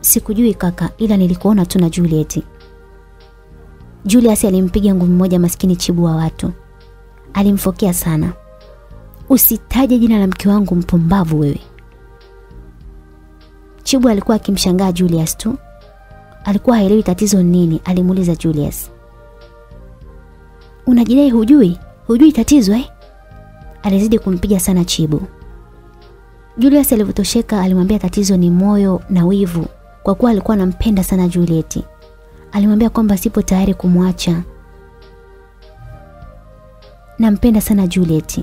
S1: Sikujui kaka, ila nilikuona tu na Juliet. Julius alimpiga ngumi moja maskini Chibu wa watu. Alimfokea sana. Usitaje jina la mke wangu mpumbavu wewe. Chibu alikuwa akimshangaa Julius tu. Alikuwa haelewi tatizo nini, alimuuliza Julius. Unajidai hujui? Hujui tatizo eh? Alizidi kumpiga sana Chibu. Julius alivyotosheka alimwambia tatizo ni moyo na wivu kwa kuwa alikuwa anampenda sana Juliet. Alimwambia kwamba sipo tayari kumwacha. Nampenda sana Juliet.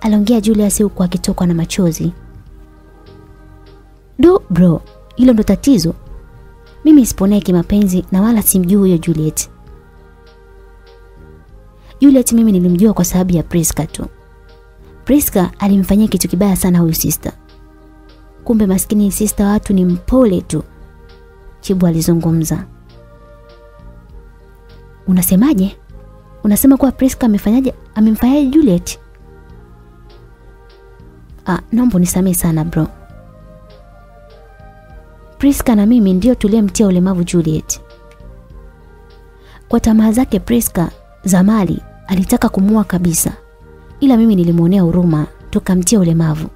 S1: Aliongea Julius huku akitokwa na machozi. Do bro, hilo ndo tatizo. Mimi siponee kimapenzi na wala simjui huyo Juliet. Juliet mimi nilimjua kwa sababu ya Priska tu. Priska alimfanyia kitu kibaya sana huyu sister. Kumbe maskini sister watu ni mpole tu. Chibu alizungumza. Unasemaje? Unasema kuwa Priska amefanyaje? Amemfanyaje Juliet? Ah, naomba unisamehe sana bro. Priska na mimi ndio tuliyemtia ulemavu Juliet. Kwa tamaa zake Priska za mali alitaka kumua kabisa. Ila mimi nilimwonea huruma tukamtia ulemavu.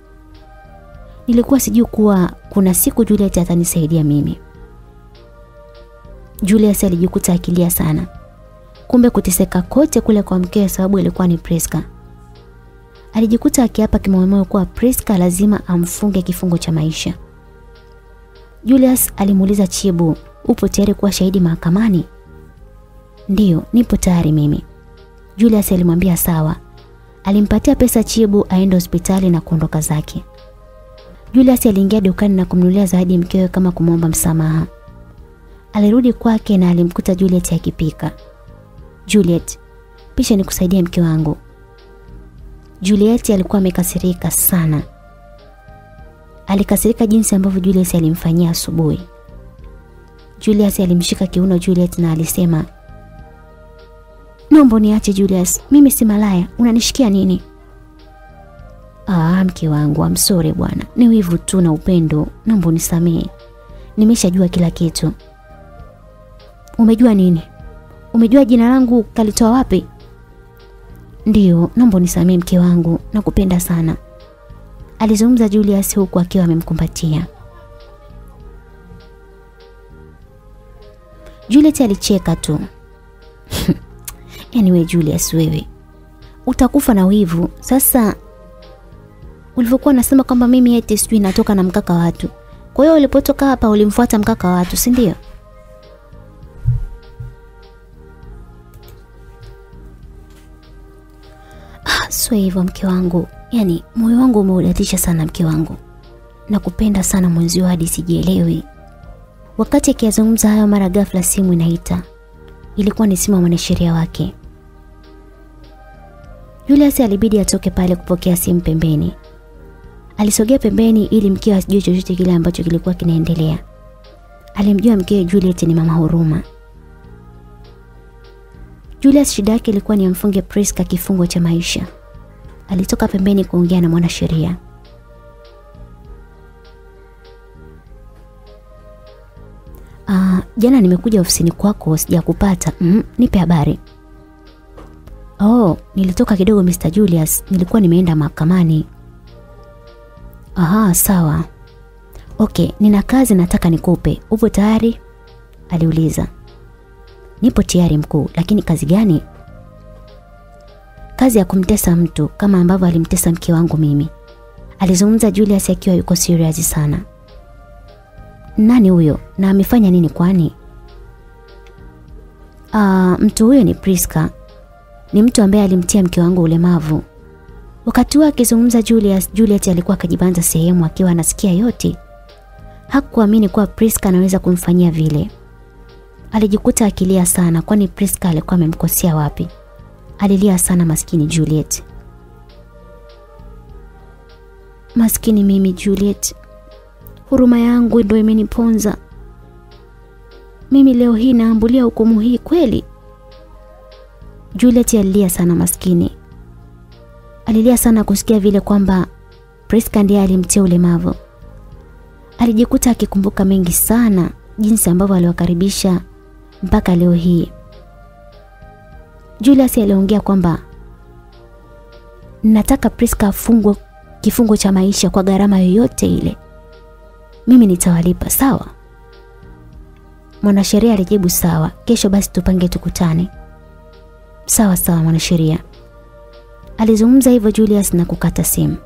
S1: Nilikuwa sijui kuwa kuna siku Juliet atanisaidia mimi. Julius alijikuta akilia sana. Kumbe kuteseka kote kule kwa mkewe sababu ilikuwa ni Priska. Alijikuta akiapa kimoyomoyo kuwa Priska lazima amfunge kifungo cha maisha. Julius alimuuliza Chibu, "Upo tayari kuwa shahidi mahakamani?" "Ndiyo, nipo tayari mimi." Julius alimwambia sawa. Alimpatia pesa Chibu aende hospitali na kuondoka zake. Julius aliingia dukani na kumnulia zawadi mkewe kama kumwomba msamaha. Alirudi kwake na alimkuta Juliet akipika. Juliet, pisha nikusaidie mke wangu. Juliet alikuwa amekasirika sana. Alikasirika jinsi ambavyo Julius alimfanyia asubuhi. Julius alimshika kiuno Juliet na alisema, "Naomba niache Julius, mimi si malaya, unanishikia nini?" Ah, mke wangu, I'm sorry bwana. Ni wivu tu na upendo. Naomba nisamehe. nimeshajua kila kitu. Umejua nini? Umejua jina langu kalitoa wapi? Ndiyo, naomba nisamehe mke wangu, nakupenda sana. Alizungumza Julius huku akiwa amemkumbatia. Juliet alicheka tu. Anyway Julius wewe utakufa na wivu. Sasa ulivyokuwa unasema kwamba mimi eti sijui natoka na mkaka watu. Kwa hiyo ulipotoka hapa ulimfuata mkaka watu, si ndio? Ah, sio hivyo mke wangu. Yaani moyo wangu umeudatisha sana mke wangu. Nakupenda sana mwenzio hadi sijielewi. Wakati akiyazungumza hayo mara ghafla simu inaita. Ilikuwa ni simu ya mwanasheria wake. Julius alibidi atoke pale kupokea simu pembeni. Alisogea pembeni ili mkewe asijue chochote kile ambacho kilikuwa kinaendelea. Alimjua mkewe Juliet ni mama huruma. Julius shida yake ilikuwa ni amfunge Priska kifungo cha maisha. Alitoka pembeni kuongea na mwanasheria. Ah, jana nimekuja ofisini kwako sijakupata. Mm, nipe habari. Oh, nilitoka kidogo Mr. Julius, nilikuwa nimeenda mahakamani. Aha, sawa. Okay, nina kazi nataka nikupe. Upo tayari? aliuliza. Nipo tayari mkuu, lakini kazi gani? Kazi ya kumtesa mtu kama ambavyo alimtesa mke wangu mimi. Alizungumza Julius akiwa yuko serious sana. Nani huyo na amefanya nini kwani? Ah, mtu huyo ni Priska. Ni mtu ambaye alimtia mke wangu ulemavu. Wakati huo akizungumza Julius, Juliet alikuwa akajibanza sehemu akiwa anasikia yote. Hakuamini kuwa Priska anaweza kumfanyia vile. Alijikuta akilia sana kwani Priska alikuwa amemkosea wapi. Alilia sana maskini Juliet. Maskini mimi Juliet. Huruma yangu ndio imeniponza. Mimi leo hii naambulia hukumu hii kweli? Juliet alilia sana maskini. Alilia sana kusikia vile kwamba Priska ndiye alimtia ulemavu. Alijikuta akikumbuka mengi sana jinsi ambavyo aliwakaribisha mpaka leo hii. Julius aliongea kwamba nataka Priska afungwe kifungo cha maisha kwa gharama yoyote ile. Mimi nitawalipa, sawa? Mwanasheria alijibu sawa. Kesho basi tupange tukutane. Sawa sawa mwanasheria. Alizungumza hivyo Julius na kukata simu.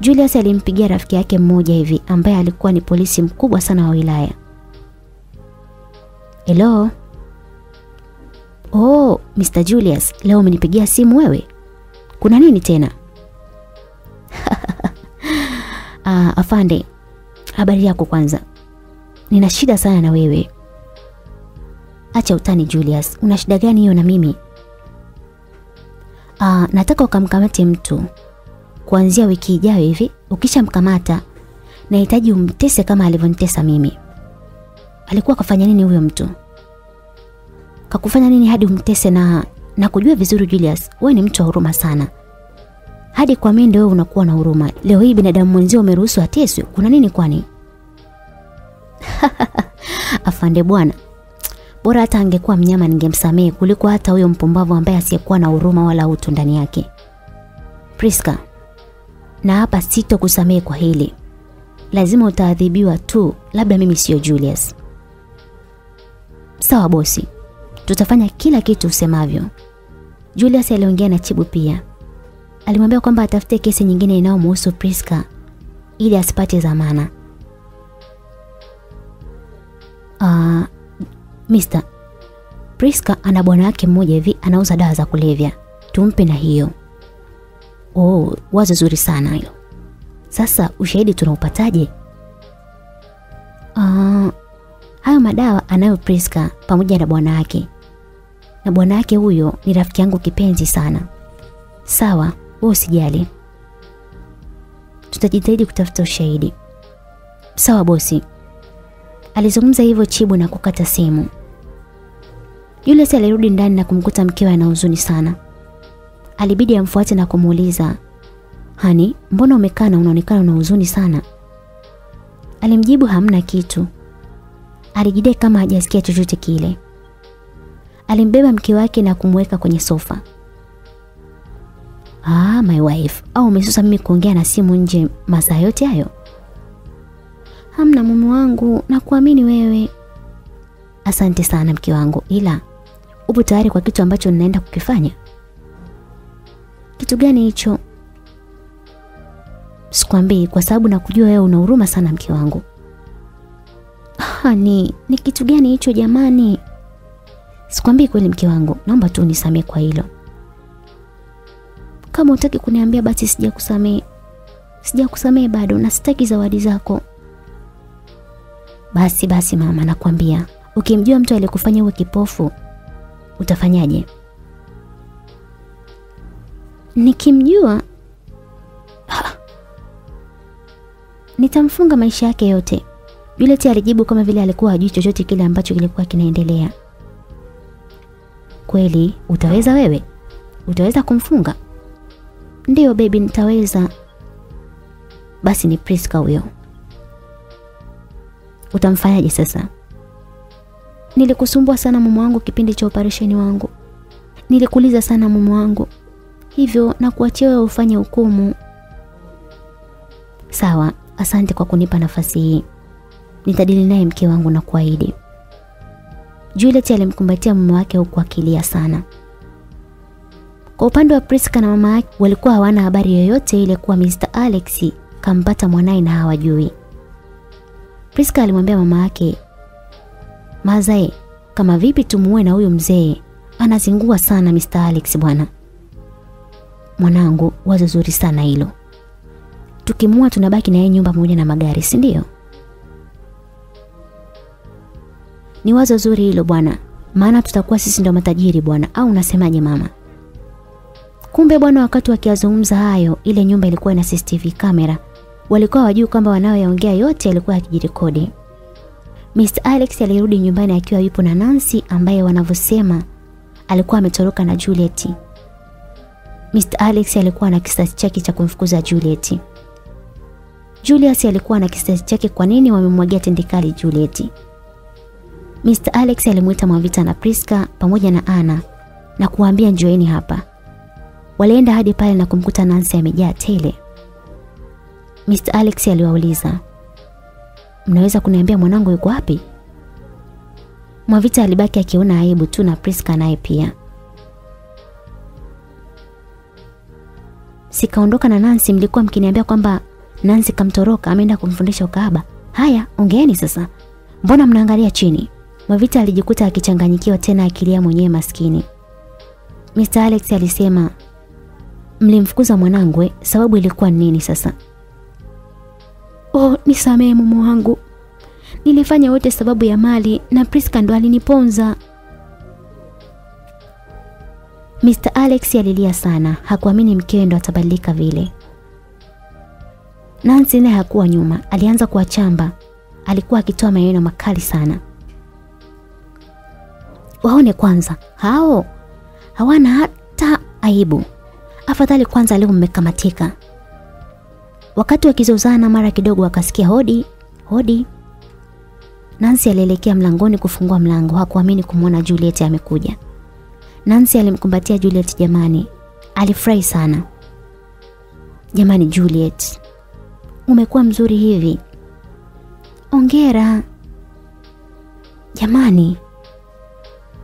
S1: Julius alimpigia rafiki yake mmoja hivi ambaye alikuwa ni polisi mkubwa sana wa wilaya. Hello. Oh, Mr. Julius, leo umenipigia simu wewe? Kuna nini tena? ah, afande. Habari yako kwanza. Nina shida sana na wewe. Acha utani Julius. Una shida gani hiyo na mimi? Ah, nataka ukamkamate mtu kuanzia wiki ijayo hivi. Ukishamkamata nahitaji umtese kama alivyonitesa mimi. Alikuwa kafanya nini huyo mtu? Kakufanya nini hadi umtese na na kujua vizuri Julius, wewe ni mtu wa huruma sana. Hadi kwa mimi ndio unakuwa na huruma. Leo hii binadamu mwenzio umeruhusu ateswe. Kuna nini kwani? Afande bwana. Bora hata angekuwa mnyama ningemsamehe kuliko hata huyo mpumbavu ambaye asiyekuwa na huruma wala utu ndani yake. Priska, na hapa sito kusamehe kwa hili. Lazima utaadhibiwa tu, labda mimi sio Julius. Sawa bosi. Tutafanya kila kitu usemavyo. Julius aliongea na Chibu pia. Alimwambia kwamba atafute kesi nyingine inayomhusu Priska ili asipate zamana Ah, Mister Priska ana bwana wake mmoja hivi anauza dawa za kulevya. Tumpe na hiyo. Oh, wazo zuri sana hilo. Sasa ushahidi tunaupataje? Ah, hayo madawa anayo Priska pamoja na bwana wake. Na bwana wake huyo ni rafiki yangu kipenzi sana. Sawa, wewe usijali. Tutajitahidi kutafuta ushahidi. Sawa bosi. Alizungumza hivyo Chibu na kukata simu. Julius alirudi ndani na kumkuta mkewe ana huzuni sana. Alibidi amfuate na kumuuliza, "Hani, mbona umekaa na unaonekana una huzuni sana?" Alimjibu hamna kitu. Alijidai kama hajasikia chochote kile. Alimbeba mke wake na kumweka kwenye sofa. Ah, my wife, au umesusa mimi kuongea na simu nje masaa yote hayo? Hamna mume wangu, na kuamini wewe. Asante sana mke wangu, ila upo tayari kwa kitu ambacho ninaenda kukifanya? Kitu gani hicho? Sikwambii kwa sababu nakujua wewe una huruma sana mke wangu. Hani, ni kitu gani hicho jamani? Sikwambii kweli mke wangu, naomba tu unisamee kwa hilo. Kama utaki kuniambia basi sija kusamee. Sija kusamee bado na sitaki zawadi zako. Basi basi mama, nakwambia, ukimjua mtu aliyekufanya uwe kipofu, utafanyaje? Nikimjua ha, nitamfunga maisha yake yote. Juliet alijibu kama vile alikuwa hajui chochote kile ambacho kilikuwa kinaendelea. Kweli utaweza wewe? Utaweza kumfunga? Ndiyo baby, nitaweza. Basi ni Priska huyo. Utamfanyaje sasa? Nilikusumbua sana mume wangu kipindi cha operesheni wangu. Nilikuliza sana mume wangu. Hivyo na kuachia wewe ufanye hukumu. Sawa, asante kwa kunipa nafasi hii. Nitadili naye mke wangu na kuahidi. Juliet alimkumbatia mume wake huku akilia sana. Kwa upande wa Priska na mama yake walikuwa hawana habari yoyote ile kuwa Mr. Alex kampata mwanaye na hawajui. Priska alimwambia mama yake, "Mazae, kama vipi tumuue na huyo mzee? Anazingua sana Mr. Alex bwana." Mwanangu, wazo zuri sana hilo. Tukimua tunabaki na yeye nyumba pamoja na magari, si ndio? Ni wazo zuri hilo bwana. Maana tutakuwa sisi ndio matajiri bwana, au unasemaje mama? Kumbe bwana, wakati wakiazungumza hayo, ile nyumba ilikuwa ina CCTV kamera. Walikuwa wajui kwamba wanaoyaongea yote yalikuwa yakijirekodi. Mr. Alex alirudi nyumbani akiwa yupo na Nancy ambaye wanavyosema alikuwa ametoroka na Juliet. Mr. Alex alikuwa na kisasi chake cha kumfukuza Juliet. Julius alikuwa na kisasi chake kwa nini wamemwagia tendikali Juliet. Mr. Alex alimuita Mwavita na Priska pamoja na Anna na kuwaambia njoeni hapa. Walienda hadi pale na kumkuta Nancy amejaa tele. Mr. Alex aliwauliza, "Mnaweza kuniambia mwanangu yuko wapi?" Mwavita alibaki akiona aibu tu na Priska naye pia. Sikaondoka na Nancy, mlikuwa mkiniambia kwamba Nancy kamtoroka ameenda kumfundisha ukahaba. Haya, ongeeni sasa. Mbona mnaangalia chini? Mwavita alijikuta akichanganyikiwa tena akilia mwenyewe maskini. Mr. Alex alisema, "Mlimfukuza mwanangu, eh? sababu ilikuwa nini sasa?" Oh, nisamehe mume wangu. Nilifanya wote sababu ya mali na Priska ndo aliniponza. Mr. Alex alilia sana, hakuamini mkewe ndo atabadilika vile. Nancy naye hakuwa nyuma, alianza kuwachamba. Alikuwa akitoa maneno makali sana. Waone kwanza, hao hawana hata aibu. Afadhali kwanza leo mmekamatika. Wakati wakizozana mara kidogo akasikia hodi, hodi. Nancy alielekea mlangoni kufungua mlango, hakuamini kumwona Juliet amekuja. Nancy alimkumbatia Juliet jamani. Alifurahi sana. Jamani Juliet, umekuwa mzuri hivi. Ongera. Jamani,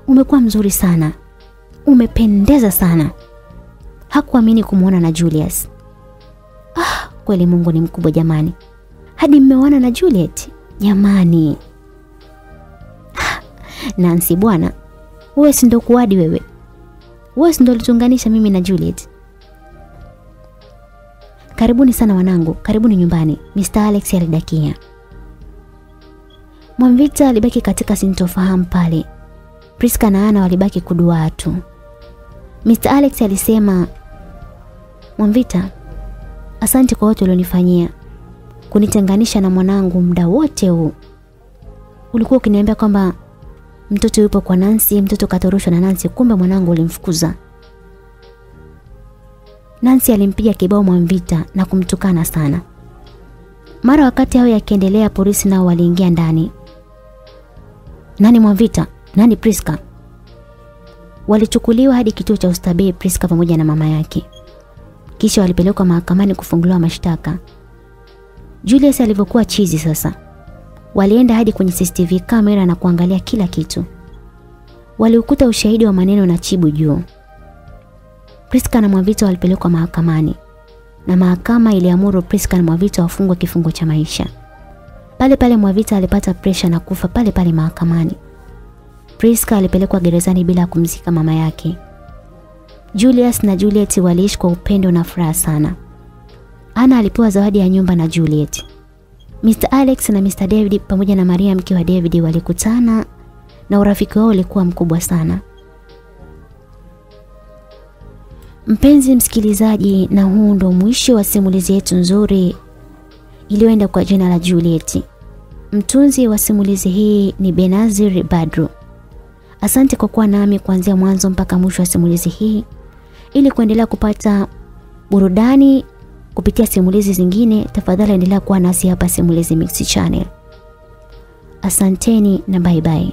S1: umekuwa mzuri sana. Umependeza sana. Hakuamini kumwona na Julius. Ah, kweli Mungu ni mkubwa jamani. Hadi mmeona na Juliet. Jamani. Ah, Nancy bwana, wewe si ndo kuadi wewe. Wewe si ndo ulitunganisha mimi na Juliet. Karibuni sana wanangu, karibuni nyumbani. Mr. Alex alidakia. Mwamvita alibaki katika sintofahamu pale. Priska na Ana walibaki kudua tu. Mr. Alex alisema, Mwamvita, asante kwa wote ulionifanyia. Kunitenganisha na mwanangu muda wote huu. Ulikuwa ukiniambia kwamba mtoto yupo kwa Nancy, mtoto katoroshwa na Nancy, kumbe mwanangu ulimfukuza. Nancy alimpiga kibao Mwamvita na kumtukana sana. Mara wakati hao yakiendelea, polisi nao waliingia ndani. Nani Mwamvita? Nani Priska? Walichukuliwa hadi kituo cha ustabii Priska pamoja na mama yake. Kisha walipelekwa mahakamani kufunguliwa mashtaka. Julius alivyokuwa chizi sasa. Walienda hadi kwenye CCTV kamera na kuangalia kila kitu. Waliukuta ushahidi wa maneno na chibu juu. Priska na Mwavito walipelekwa mahakamani na mahakama iliamuru Priska na Mwavito wafungwe kifungo cha maisha. Pale pale Mwavita alipata presha na kufa pale pale mahakamani. Priska alipelekwa gerezani bila kumzika mama yake. Julius na Juliet waliishi kwa upendo na furaha sana. Ana alipewa zawadi ya nyumba na Juliet. Mr. Alex na Mr. David pamoja na Maria mke wa David walikutana na urafiki wao ulikuwa mkubwa sana. Mpenzi msikilizaji, na huu ndo mwisho wa simulizi yetu nzuri iliyoenda kwa jina la Juliet. Mtunzi wa simulizi hii ni Benazir Badru. Asante kwa kuwa nami kuanzia mwanzo mpaka mwisho wa simulizi hii. Ili kuendelea kupata burudani kupitia simulizi zingine, tafadhali endelea kuwa nasi hapa Simulizi Mix Channel. Asanteni na bye bye.